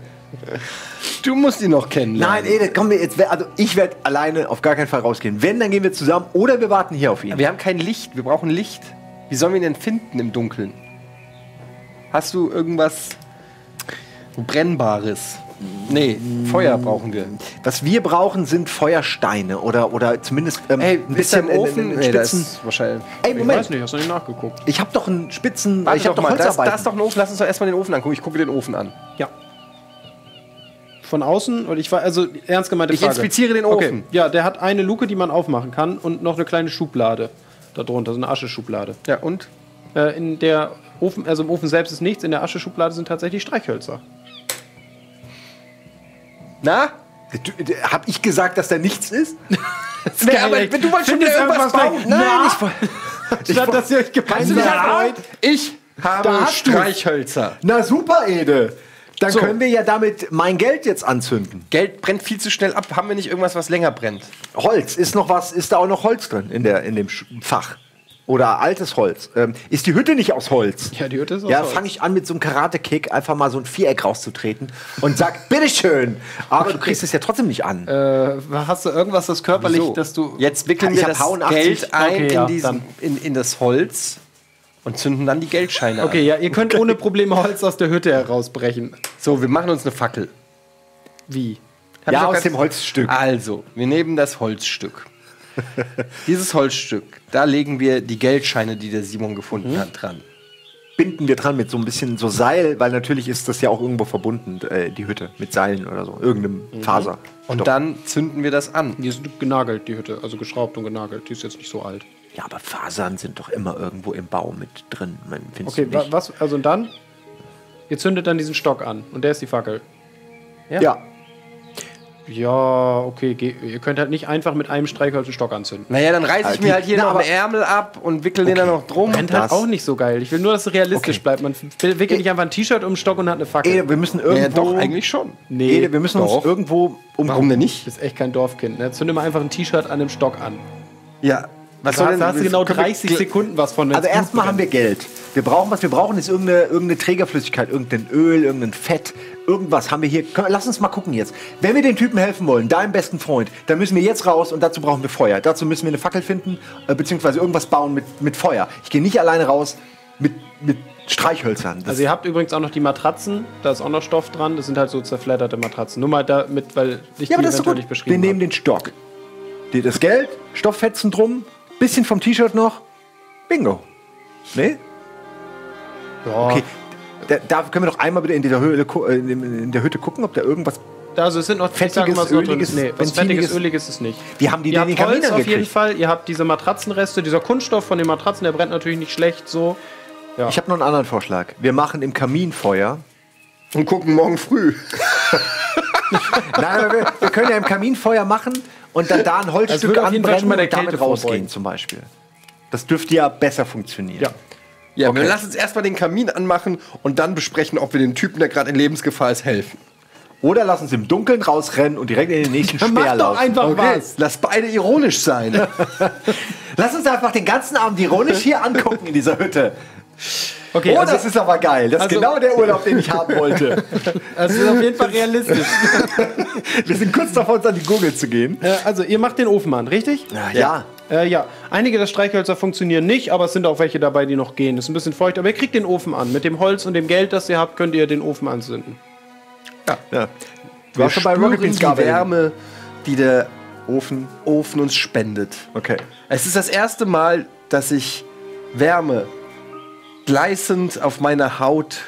Du musst ihn noch kennenlernen. Nein, Ede, komm, jetzt, also ich werde alleine auf gar keinen Fall rausgehen. Wenn, dann gehen wir zusammen oder wir warten hier auf ihn. Wir haben kein Licht, wir brauchen Licht. Wie sollen wir ihn denn finden im Dunkeln? Hast du irgendwas Brennbares? Nee, Feuer brauchen wir. Was wir brauchen, sind Feuersteine oder, oder zumindest ähm, Ey, ein bisschen im Ofen? äh, äh, Nee, da Spitzen. ist wahrscheinlich. Ey, Ich Moment. weiß nicht, hast du nicht nachgeguckt? Ich habe doch einen Spitzen. Warte ich habe doch mal, das, das ist doch ein Ofen. Lass uns doch erstmal den Ofen angucken. Ich gucke den Ofen an. Ja. von außen? Und ich war, also ernst gemeinte Ich inspiziere den Okay. Ofen. Ja, der hat eine Luke, die man aufmachen kann und noch eine kleine Schublade darunter, so eine Ascheschublade. Ja, und? Äh, in der Ofen, also im Ofen selbst ist nichts, in der Ascheschublade sind tatsächlich Streichhölzer. Na? Hab ich gesagt, dass da nichts ist? Nee, aber du wolltest schon wieder irgendwas bauen. Nein, ich wollte. Statt dass ihr euch gemeinsam halt Ich habe. Streichhölzer. Na super, Ede. Dann So. können wir ja damit mein Geld jetzt anzünden. Geld brennt viel zu schnell ab. Haben wir nicht irgendwas, was länger brennt? Holz, ist noch was, ist da auch noch Holz drin in, der, in dem Fach? Oder altes Holz? Ähm, ist die Hütte nicht aus Holz? Ja, die Hütte ist aus Ja, Holz. fange ich an mit so einem Karate-Kick, einfach mal so ein Viereck rauszutreten und sag, bitteschön. Aber du kriegst es ja trotzdem nicht an. Äh, hast du irgendwas, das körperlich, So, dass du. Jetzt wickeln wir das Hauen 80. Geld ein Okay, ja, in, diesen, dann. in, in das Holz und zünden dann die Geldscheine Okay, an. ja, ihr könnt ohne Probleme Holz aus der Hütte herausbrechen. So, wir machen uns eine Fackel. Wie? Hab ja, aus dem Holzstück. Also, wir nehmen das Holzstück. Dieses Holzstück, da legen wir die Geldscheine, die der Simon gefunden hat, dran. Binden wir dran mit so ein bisschen so Seil, weil natürlich ist das ja auch irgendwo verbunden, äh, die Hütte, mit Seilen oder so, irgendeinem Faser. Und dann zünden wir das an. Die ist genagelt, die Hütte. Also geschraubt und genagelt. Die ist jetzt nicht so alt. Ja, aber Fasern sind doch immer irgendwo im Bau mit drin. Man, Okay, wa nicht? was? Also dann? Ihr zündet dann diesen Stock an. Und der ist die Fackel. Ja. Ja, okay. Geh, ihr könnt halt nicht einfach mit einem Streichholz einen Stock anzünden. Naja, dann reiße ich Ah, mir halt hier na, noch einen Ärmel ab und wickel den dann noch drum. Brennt halt das- auch nicht so geil. Ich will nur, dass es realistisch Okay. bleibt. Man wickelt nicht einfach ein T-Shirt um den Stock und hat eine Fackel. Ede, wir müssen irgendwo. Ja, doch, eigentlich schon. nee, Ede, wir müssen Doch. uns irgendwo um. Warum denn nicht? das ist echt kein Dorfkind. Ne? Zünde mal einfach ein T-Shirt an einem Stock an. Ja. Was Da hast, da hast du genau können wir- 30 Sekunden was von. Also erstmal haben wir Geld. Wir brauchen was wir brauchen ist irgendeine, irgendeine Trägerflüssigkeit, irgendein Öl, irgendein Fett, irgendwas haben wir hier. Komm, Lass uns mal gucken jetzt. Wenn wir den Typen helfen wollen, deinem besten Freund, dann müssen wir jetzt raus und dazu brauchen wir Feuer. Dazu müssen wir eine Fackel finden, äh, beziehungsweise irgendwas bauen mit, mit Feuer. Ich gehe nicht alleine raus mit, mit Streichhölzern. Das, Also ihr habt übrigens auch noch die Matratzen, da ist auch noch Stoff dran, das sind halt so zerfledderte Matratzen. Nur mal damit, weil ich ja, die das ist gut. nicht Wir beschrieben nehmen habe. den Stock. Das Geld, Stofffetzen drum, bisschen vom T-Shirt noch. Bingo. Nee? Ja, Okay. Da, da können wir doch einmal bitte in, dieser Höhle, äh, in, der Hütte gucken, ob da irgendwas also es sind noch Fettiges, mal so öliges, drin. Nee, was fettiges, öliges ist nicht. Wie haben die ihr denn den habt Kamin Holz auf jeden? Fall, ihr habt diese Matratzenreste, dieser Kunststoff von den Matratzen, der brennt natürlich nicht schlecht so. Ich habe noch einen anderen Vorschlag. Wir machen im Kaminfeuer. Und gucken morgen früh. Nein, wir, wir können ja im Kaminfeuer machen und dann da ein Holzstück anbrennen und damit rausgehen vorbeugen. zum Beispiel. Das dürfte ja besser funktionieren. Ja. Ja, Okay. wir lassen uns erstmal den Kamin anmachen und dann besprechen, ob wir dem Typen, der gerade in Lebensgefahr ist, helfen. Oder lass uns im Dunkeln rausrennen und direkt in den nächsten Speer Mach doch einfach was. Lass beide ironisch sein. Lass uns einfach den ganzen Abend ironisch hier angucken in dieser Hütte. Okay, oh, also, das ist aber geil. Das ist also- genau der Urlaub, den ich haben wollte. das ist auf jeden Fall realistisch. Wir sind kurz davor, uns an die Gurgel zu gehen. äh, also ihr macht den Ofen an, richtig? Ja. ja. Äh, ja, einige der Streichhölzer funktionieren nicht, aber es sind auch welche dabei, die noch gehen. Ist ein bisschen feucht, aber ihr kriegt den Ofen an. Mit dem Holz und dem Geld, das ihr habt, könnt ihr den Ofen anzünden. ja. Du Wir hast schon bei spüren Rocket Beans die. Wärme, die der Ofen, Ofen uns spendet. Okay. Es ist das erste Mal, dass ich Wärme gleißend auf meiner Haut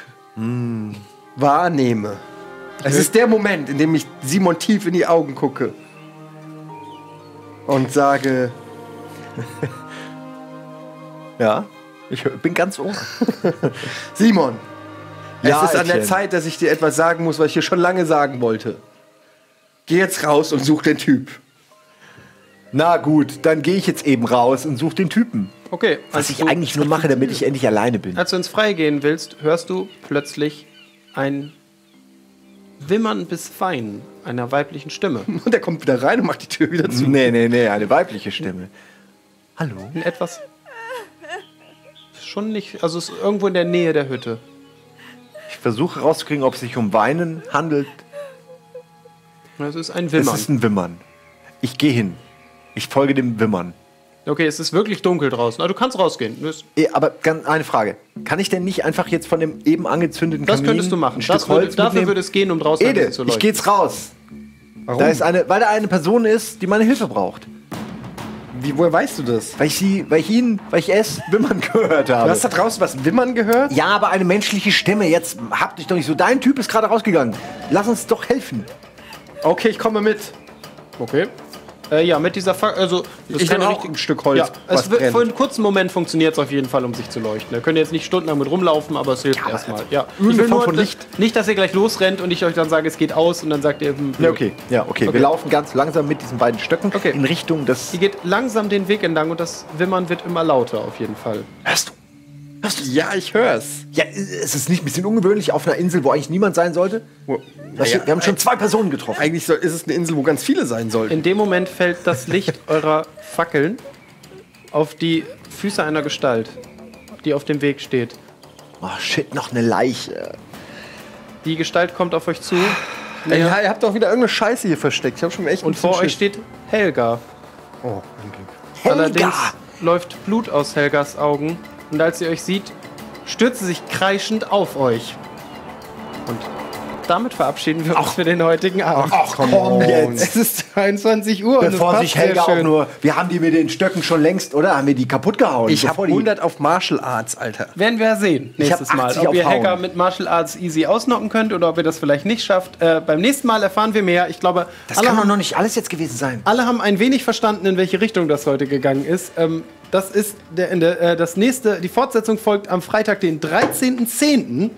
wahrnehme. Es ist der Moment, in dem ich Simon tief in die Augen gucke und sage, Ja. Ich bin ganz ohr. Simon, Ja, es ist an der. Zeit, dass ich dir etwas sagen muss, was ich dir schon lange sagen wollte. Geh jetzt raus und such den Typ. Na gut, dann gehe ich jetzt eben raus und suche den Typen. Okay, Was als ich eigentlich nur mache, damit ich endlich alleine bin. als du ins Freie gehen willst, hörst du plötzlich ein Wimmern bis Weinen einer weiblichen Stimme. Und er kommt wieder rein und macht die Tür wieder zu. Nee, nee, nee, eine weibliche Stimme. Hallo? In etwas. Schon nicht, also es ist irgendwo in der Nähe der Hütte. Ich versuche rauszukriegen, ob es sich um Weinen handelt. Es ist ein Es Wimmern. ist ein Wimmern. Ich gehe hin. Ich folge dem Wimmern. Okay, es ist wirklich dunkel draußen. Aber du kannst rausgehen. Das, Eh, Aber eine Frage. Kann ich denn nicht einfach jetzt von dem eben angezündeten das Kamin könntest du machen. Stück Das würde, dafür mitnehmen? würde es gehen, um draußen Ede, zu ich leuchten. gehe jetzt raus. Warum? Da ist eine, weil da eine Person ist, die meine Hilfe braucht. Wie, woher weißt du das? Weil ich sie, weil ich ihn, weil ich es Wimmern gehört habe. Du hast da draußen was Wimmern gehört? ja, aber eine menschliche Stimme. Jetzt hab dich doch nicht so. Dein Typ ist gerade rausgegangen. Lass uns doch helfen. Okay, ich komme mit. Okay. Äh, ja, mit dieser Fa also das Ich kann ja auch ein Stück Holz, Ja, was es wird, brennt. für einen kurzen Moment funktioniert es auf jeden Fall, um sich zu leuchten. Da könnt ihr jetzt nicht stundenlang mit rumlaufen, aber es hilft erstmal. Ja. Ich will nur, von Licht. Nicht, dass ihr gleich losrennt und ich euch dann sage, es geht aus und dann sagt ihr, hm, Ja, okay. Ja, okay. Okay. Wir laufen ganz langsam mit diesen beiden Stöcken Okay. in Richtung des. Ihr geht langsam den Weg entlang und das Wimmern wird immer lauter auf jeden Fall. Hörst du? Ja, ich hör's. Ja, ist es nicht ein bisschen ungewöhnlich auf einer Insel, wo eigentlich niemand sein sollte? Was, Naja, wir haben schon zwei Personen getroffen. Eigentlich soll, ist es eine Insel, wo ganz viele sein sollten. In dem Moment fällt das Licht eurer Fackeln auf die Füße einer Gestalt, die auf dem Weg steht. Oh shit, noch eine Leiche. Die Gestalt kommt auf euch zu Ey, ja, ihr habt doch wieder irgendeine Scheiße hier versteckt. Ich hab schon echt ein und vor euch steht Helga. Oh, ein Glück. Allerdings läuft Blut aus Helgas Augen und als sie euch sieht, stürzt sie sich kreischend auf euch. Und damit verabschieden wir uns für den heutigen Abend. Ach komm, on. jetzt. Es ist 22 Uhr Bevor sich Helga auch nur. Wir haben die mit den Stöcken schon längst, oder? Haben wir die kaputt gehauen? Ich habe Bevor die- 100 auf Martial Arts, Alter. Werden wir sehen nächstes Mal. 80 Ob ihr. Hacker mit Martial Arts easy ausnocken könnt oder ob ihr das vielleicht nicht schafft. Äh, beim nächsten Mal erfahren wir mehr. Ich glaube, Das alle kann doch haben, noch nicht alles jetzt gewesen sein. alle haben ein wenig verstanden, in welche Richtung das heute gegangen ist. Ähm, das ist der, Ende. Äh, das nächste, die Fortsetzung folgt am Freitag, den 13.10.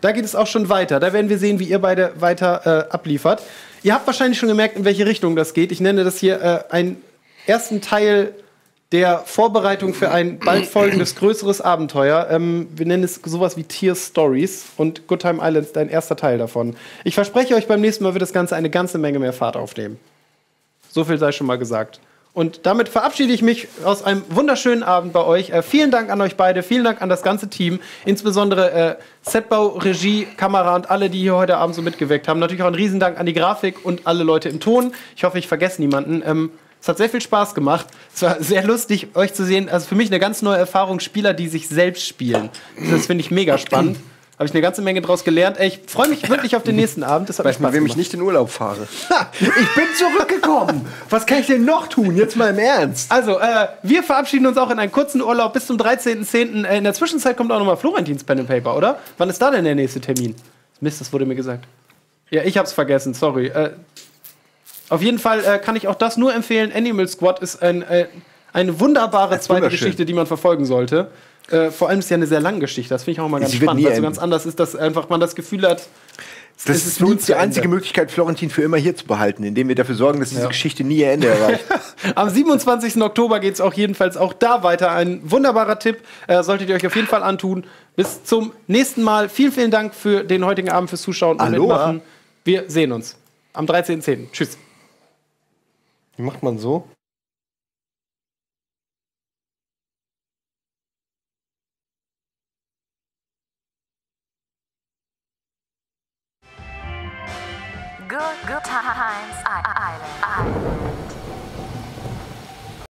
Da geht es auch schon weiter. Da werden wir sehen, wie ihr beide weiter äh, abliefert. Ihr habt wahrscheinlich schon gemerkt, in welche Richtung das geht. Ich nenne das hier äh, einen ersten Teil der Vorbereitung für ein bald folgendes größeres Abenteuer. Ähm, wir nennen es sowas wie Tier Stories und Good Time Island ist ein erster Teil davon. Ich verspreche euch, beim nächsten Mal wird das Ganze eine ganze Menge mehr Fahrt aufnehmen. So viel sei schon mal gesagt. Und damit verabschiede ich mich aus einem wunderschönen Abend bei euch. Äh, vielen Dank an euch beide, vielen Dank an das ganze Team, insbesondere äh, Setbau, Regie, Kamera und alle, die hier heute Abend so mitgewirkt haben. Natürlich auch ein Riesendank an die Grafik und alle Leute im Ton. Ich hoffe, ich vergesse niemanden. Ähm, es hat sehr viel Spaß gemacht. Es war sehr lustig, euch zu sehen. Also für mich eine ganz neue Erfahrung, Spieler, die sich selbst spielen. Das finde ich mega spannend. Habe ich eine ganze Menge draus gelernt. Ey, ich freue mich wirklich auf den nächsten Abend. Das hat Weiß mal, Spaß wem ich nicht in Urlaub fahre. Ha, ich bin zurückgekommen. Was kann ich denn noch tun? Jetzt mal im Ernst. Also, äh, wir verabschieden uns auch in einen kurzen Urlaub bis zum 13.10. Äh, In der Zwischenzeit kommt auch nochmal Florentins Pen and Paper, oder? Wann ist da denn der nächste Termin? Mist, das wurde mir gesagt. Ja, ich hab's vergessen, sorry. Äh, auf jeden Fall äh, kann ich auch das nur empfehlen. Animal Squad ist ein, äh, eine wunderbare zweite. Geschichte, die man verfolgen sollte. Äh, vor allem ist ja eine sehr lange Geschichte. Das finde ich auch mal ganz spannend, weil so ganz anders ist, dass einfach man das Gefühl hat, Das Es ist ist uns die einzige Ende. Möglichkeit, Florentin für immer hier zu behalten, indem wir dafür sorgen, dass diese Geschichte nie ihr Ende erreicht. Am 27. Oktober geht es auch jedenfalls auch da weiter. Ein wunderbarer Tipp. Äh, solltet ihr euch auf jeden Fall antun. Bis zum nächsten Mal. Vielen, vielen Dank für den heutigen Abend, fürs Zuschauen und Aloha. Mitmachen. Wir sehen uns am 13.10. Tschüss. Wie macht man so? Times, I- Island. Island.